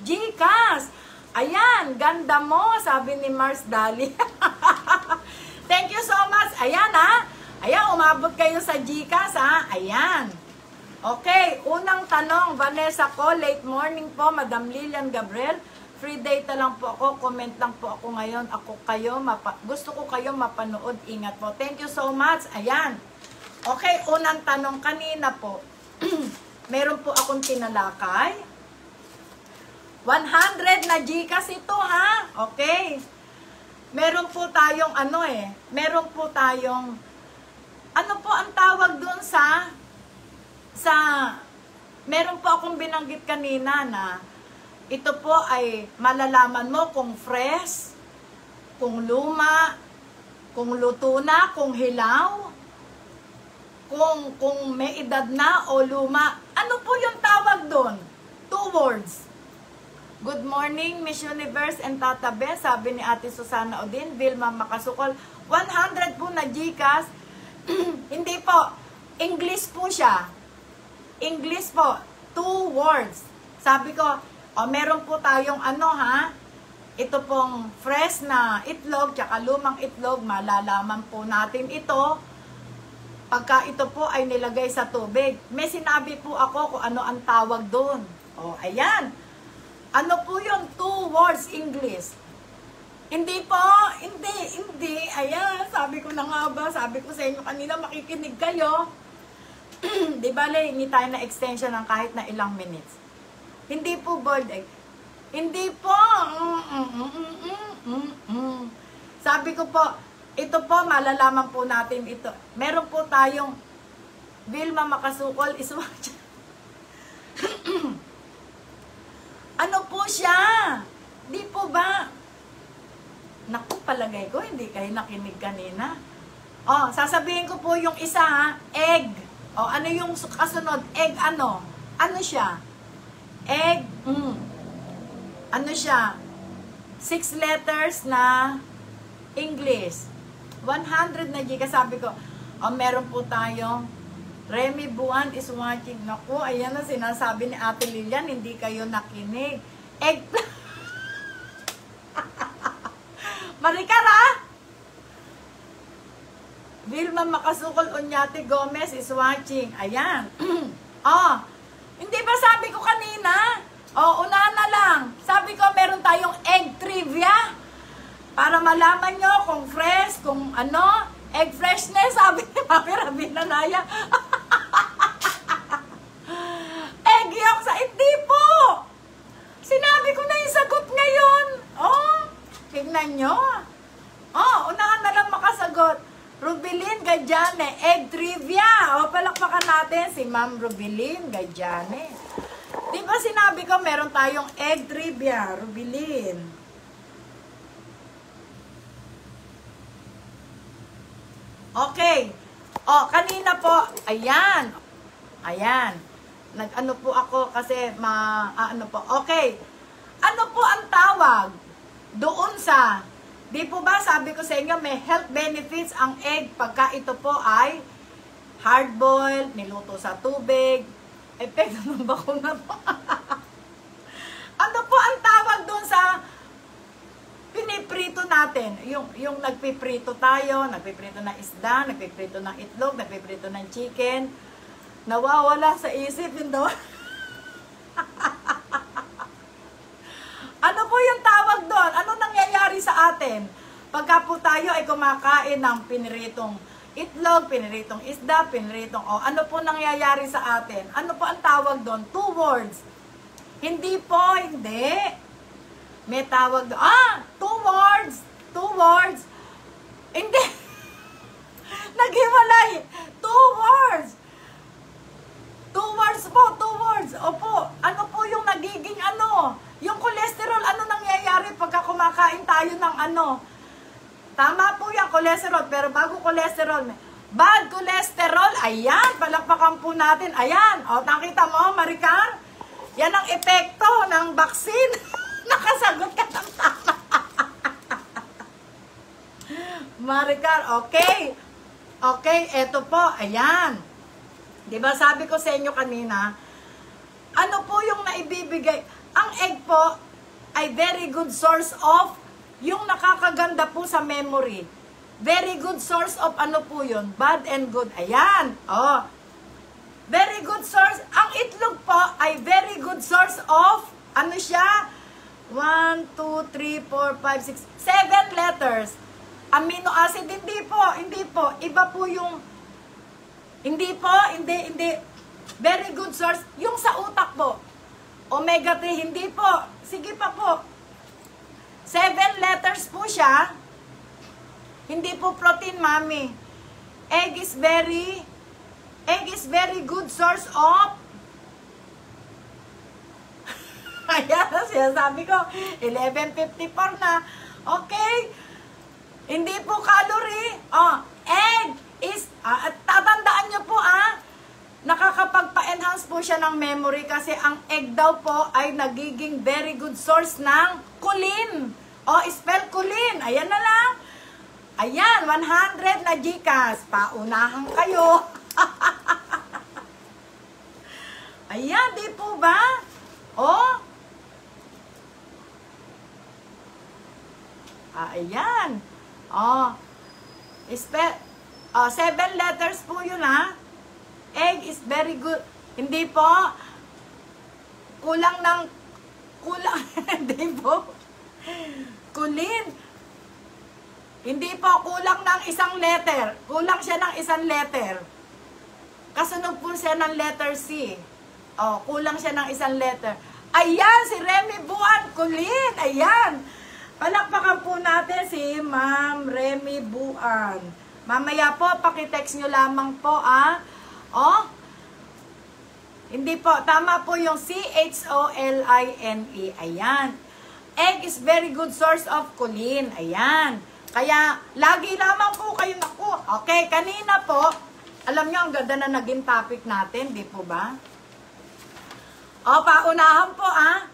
B: Gcash. Ayan, ganda mo, sabi ni Mars Dali. Thank you so much. Ayan ha. Ayan, umabot kayo sa Gcash ha. Ayan. Okay, unang tanong, Vanessa ko, late morning po, Madam Lilian Gabriel. Free data lang po ako, comment lang po ako ngayon. Ako kayo, gusto ko kayo mapanood, ingat po. Thank you so much. Ayan. Okay, unang tanong kanina po. Meron po akong tinalakay. 100 na Gcash ito ha. Okay. meron po tayong ano eh, meron po tayong, ano po ang tawag doon sa, sa, meron po akong binanggit kanina na, ito po ay malalaman mo kung fresh, kung luma, kung luto na, kung hilaw, kung kung may edad na o luma. Ano po yung tawag doon? Two words. Good morning, Miss Universe and Tata Beth. Sabi ni Ate Susana Odin, Vilma Makasukol. 100 po na Gcash. Hindi po. English po siya. English po. Two words. Sabi ko, o meron po tayong ano ha, ito pong fresh na itlog, tsaka lumang itlog, malalaman po natin ito pagka ito po ay nilagay sa tubig. May sinabi po ako kung ano ang tawag doon. O, ayan. Ano po yun? Two words English. Hindi po, hindi, hindi. Ayan, sabi ko na nga ba, sabi ko sa inyo kanina, makikinig kayo. Di ba, hindi tayo na extension ng kahit na ilang minutes. Hindi po boiled egg. Hindi po. Sabi ko po, ito po, malalaman po natin ito. Meron po tayong Vilma Makasukol is watching. ano po siya? Di po ba? Naku, palagay ko, hindi kayo nakinig kanina. Oh, sasabihin ko po yung isa ha, egg. Oh, ano yung kasunod? Egg ano? Ano siya? Egg, mm. Ano siya? Six letters na English. 100 na giga. Sabi ko, oh, meron po tayong Remy Buwan is watching. Naku, ayan na sinasabi ni Ate Lilian, hindi kayo nakinig. Egg... Maricar, ha? Vilma Makasukol Unyate Gomez is watching. Ayan. oh, hindi ba sabi ko kanina? Oh, unahan na lang. Sabi ko meron tayong egg trivia. Para malaman nyo kung fresh, kung ano, egg freshness, sabi ni Mami Rabina Naya. egg yung sa, hindi po! Sinabi ko na yung sagot ngayon. Oh, tignan nyo. Oh, unahan na lang makasagot. Rubilin Gajane, egg trivia. O, palakpakan natin si Ma'am Rubilin Gajane. Di ba sinabi ko meron tayong egg trivia, Rubilin? Okay. O, kanina po, ayan. Ayan. Nag-ano po ako kasi ma, ah, ano po. Okay. Ano po ang tawag doon sa, di po ba sabi ko sa inyo, may health benefits ang egg pagka ito po ay hard-boiled, niluto sa tubig, epekto ng bakuna po. ano po ang tawag doon sa piniprito natin? Yung, yung nagpiprito tayo, nagpiprito ng isda, nagpiprito ng itlog, nagpiprito ng chicken, nawawala sa isip, hindi Ano po yung tawag doon? Ano atin? Pagka po tayo ay kumakain ng piniritong itlog, piniritong isda, piniritong, o ano po nangyayari sa atin? Ano po ang tawag doon? Two words. Hindi po, hindi. May tawag doon. Ah, two words. Two words. Hindi. Naghiwalay. Two words. Two words po, two words. Opo, ano po yung nagiging ano? Yung cholesterol, ano nangyayari pagka kumakain tayo ng ano? Tama po yung cholesterol, pero bago cholesterol, bad cholesterol, ayan, palakpakan po natin, ayan. O, nakita mo, Maricar? Yan ang epekto ng vaccine. Nakasagot ka ng tama. Maricar, okay. Okay, eto po, ayan. Di ba sabi ko sa inyo kanina, ano po yung naibibigay? Ang egg po ay very good source of yung nakakaganda po sa memory. Very good source of ano po yun? Bad and good. Ayan. Oh. Very good source. Ang itlog po ay very good source of ano siya? 1, 2, 3, 4, 5, 6, 7 letters. Amino acid, hindi po, hindi po. Iba po yung, hindi po, hindi, hindi. Very good source. Yung sa utak po. Omega 3, hindi po. Sige pa po. Seven letters po siya. Hindi po protein, mami. Egg is very, egg is very good source of Ayan, sinasabi ko, 11.54 na. Okay. Hindi po calorie. Oh, egg is, ah, at tatandaan nyo po ah, nakakapagpa-enhance po siya ng memory kasi ang egg daw po ay nagiging very good source ng kulin. O, spell kulin. Ayan na lang. Ayan, 100 na Gcash. Paunahan kayo. Ayan, di po ba? Oh. Ah, ayan. Oh. Spe- oh, seven letters po yun, ha? Egg is very good. Hindi po. Kulang ng... Kulang. Hindi po. Kulin. Hindi po. Kulang ng isang letter. Kulang siya ng isang letter. Kasunod po siya ng letter C. Oh, kulang siya ng isang letter. Ayan, si Remy Buan. Kulin. Ayan. Palakpakan po natin si Ma'am Remy Buan. Mamaya po, pakitext nyo lamang po, ah. Oh, hindi po. Tama po yung C-H-O-L-I-N-E. Ayan. Egg is very good source of choline. Ayan. Kaya, lagi lamang po kayo naku. Okay, kanina po, alam nyo, ang ganda na naging topic natin, di po ba? O, paunahan po, ah.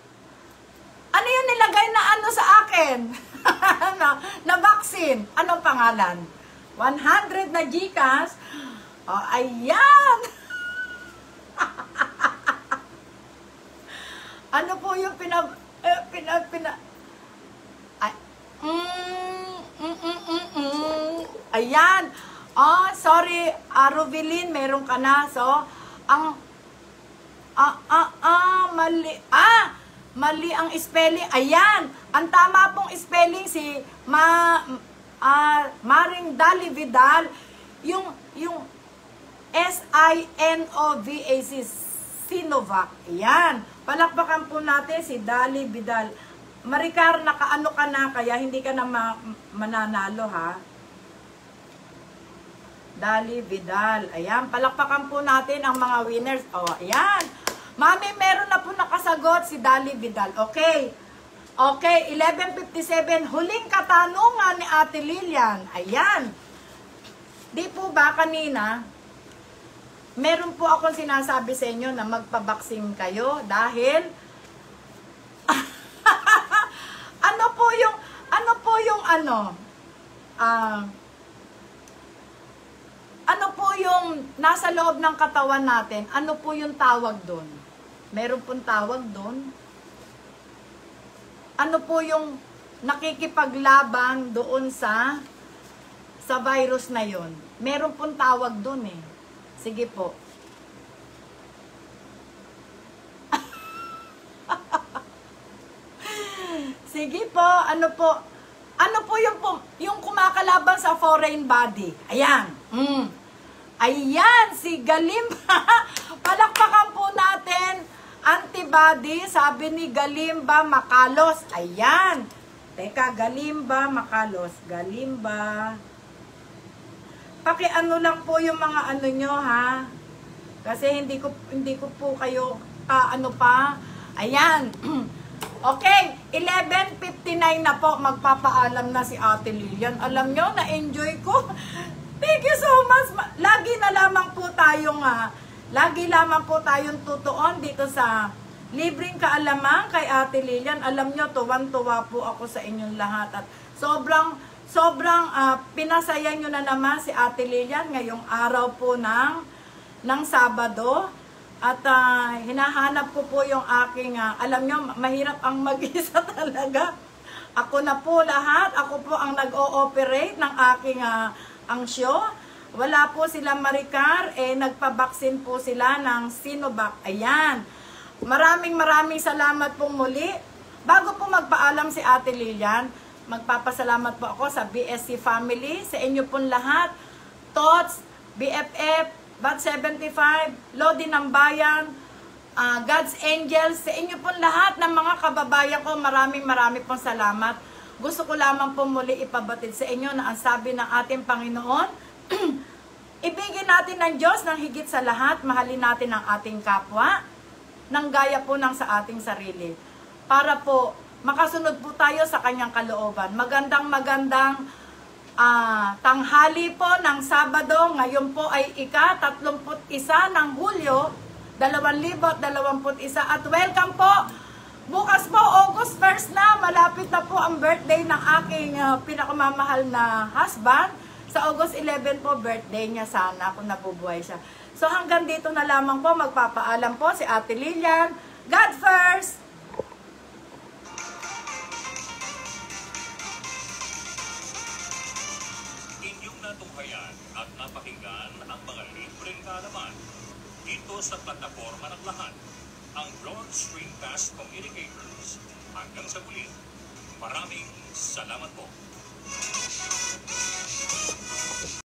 B: Ano yung nilagay na ano sa akin? na, na vaccine. Anong pangalan? 100 na Gcash. O, ayan! ano po yung pinab... Eh, pinab... pinab ay, mm, mm, mm, mm, mm. Ayan. Oh, sorry, Arovilin, meron ka na. So, ang... Ah, ah, ah, mali. Ah, mali ang spelling. Ayan. Ang tama pong spelling si Ma... Ah, Maring Dali Vidal. Yung, yung S-I-N-O-V-A-C, Sinovac. Ayan. Palakpakan po natin si Dali Vidal. Maricar, nakaano ka na, kaya hindi ka na ma- mananalo, ha? Dali Vidal. Ayan, palakpakan po natin ang mga winners. O, oh, ayan. Mami, meron na po nakasagot si Dali Vidal. Okay. Okay, 11.57. Huling katanungan ni Ate Lilian. Ayan. Di po ba kanina, meron po akong sinasabi sa inyo na magpabaksin kayo dahil ano po yung ano po yung ano? Ah ano po yung nasa loob ng katawan natin ano po yung tawag doon meron pong tawag doon ano po yung nakikipaglaban doon sa sa virus na yon meron pong tawag doon eh sige po Sige po, ano po? Ano po yung, po, yung kumakalaban sa foreign body? Ayan. Mm. Ayan, si Galimba. Palakpakan po natin. Antibody, sabi ni Galimba Makalos. Ayan. Teka, Galimba Makalos. Galimba. Pakiano lang po yung mga ano nyo, ha? Kasi hindi ko hindi ko po kayo ah, ano pa. Ayan. Okay, 11.59 na po, magpapaalam na si Ate Lilian. Alam nyo, na-enjoy ko. Thank you so much. Lagi na lamang po tayong, ah, lagi lamang po tayong tutuon dito sa libreng kaalaman kay Ate Lilian. Alam nyo, tuwan-tuwa po ako sa inyong lahat. At sobrang, sobrang ah, pinasaya nyo na naman si Ate Lilian ngayong araw po ng, ng Sabado. At ah, hinahanap ko po yung aking, ah, alam nyo, mahirap ang mag-isa talaga. Ako na po lahat, ako po ang nag-o-operate ng aking ah, ang show. Wala po sila Maricar, eh nagpabaksin po sila ng Sinovac. Ayan. Maraming maraming salamat pong muli. Bago po magpaalam si Ate Lilian, magpapasalamat po ako sa BSC family, sa inyo pong lahat. Tots, BFF, Bat 75, Lodi ng Bayan, ah, God's Angels, sa inyo pong lahat ng mga kababayan ko, maraming maraming pong salamat. Gusto ko lamang po muli ipabatid sa inyo na ang sabi ng ating Panginoon, ibigin natin ng Diyos ng higit sa lahat, mahalin natin ang ating kapwa, ng gaya po ng sa ating sarili. Para po, makasunod po tayo sa kanyang kalooban. Magandang magandang ah, tanghali po ng Sabado. Ngayon po ay ika-31 ng Hulyo, 2021. At welcome po Bukas po, August 1st na, malapit na po ang birthday ng aking ah, pinakamamahal na husband. Sa August 11 po, birthday niya sana kung nabubuhay siya. So hanggang dito na lamang po, magpapaalam po si Ate Lilian. God first!
A: Dito sa plataforma ng lahat, ang Broad Streamcast Communicators. Hanggang sa muli, maraming salamat po.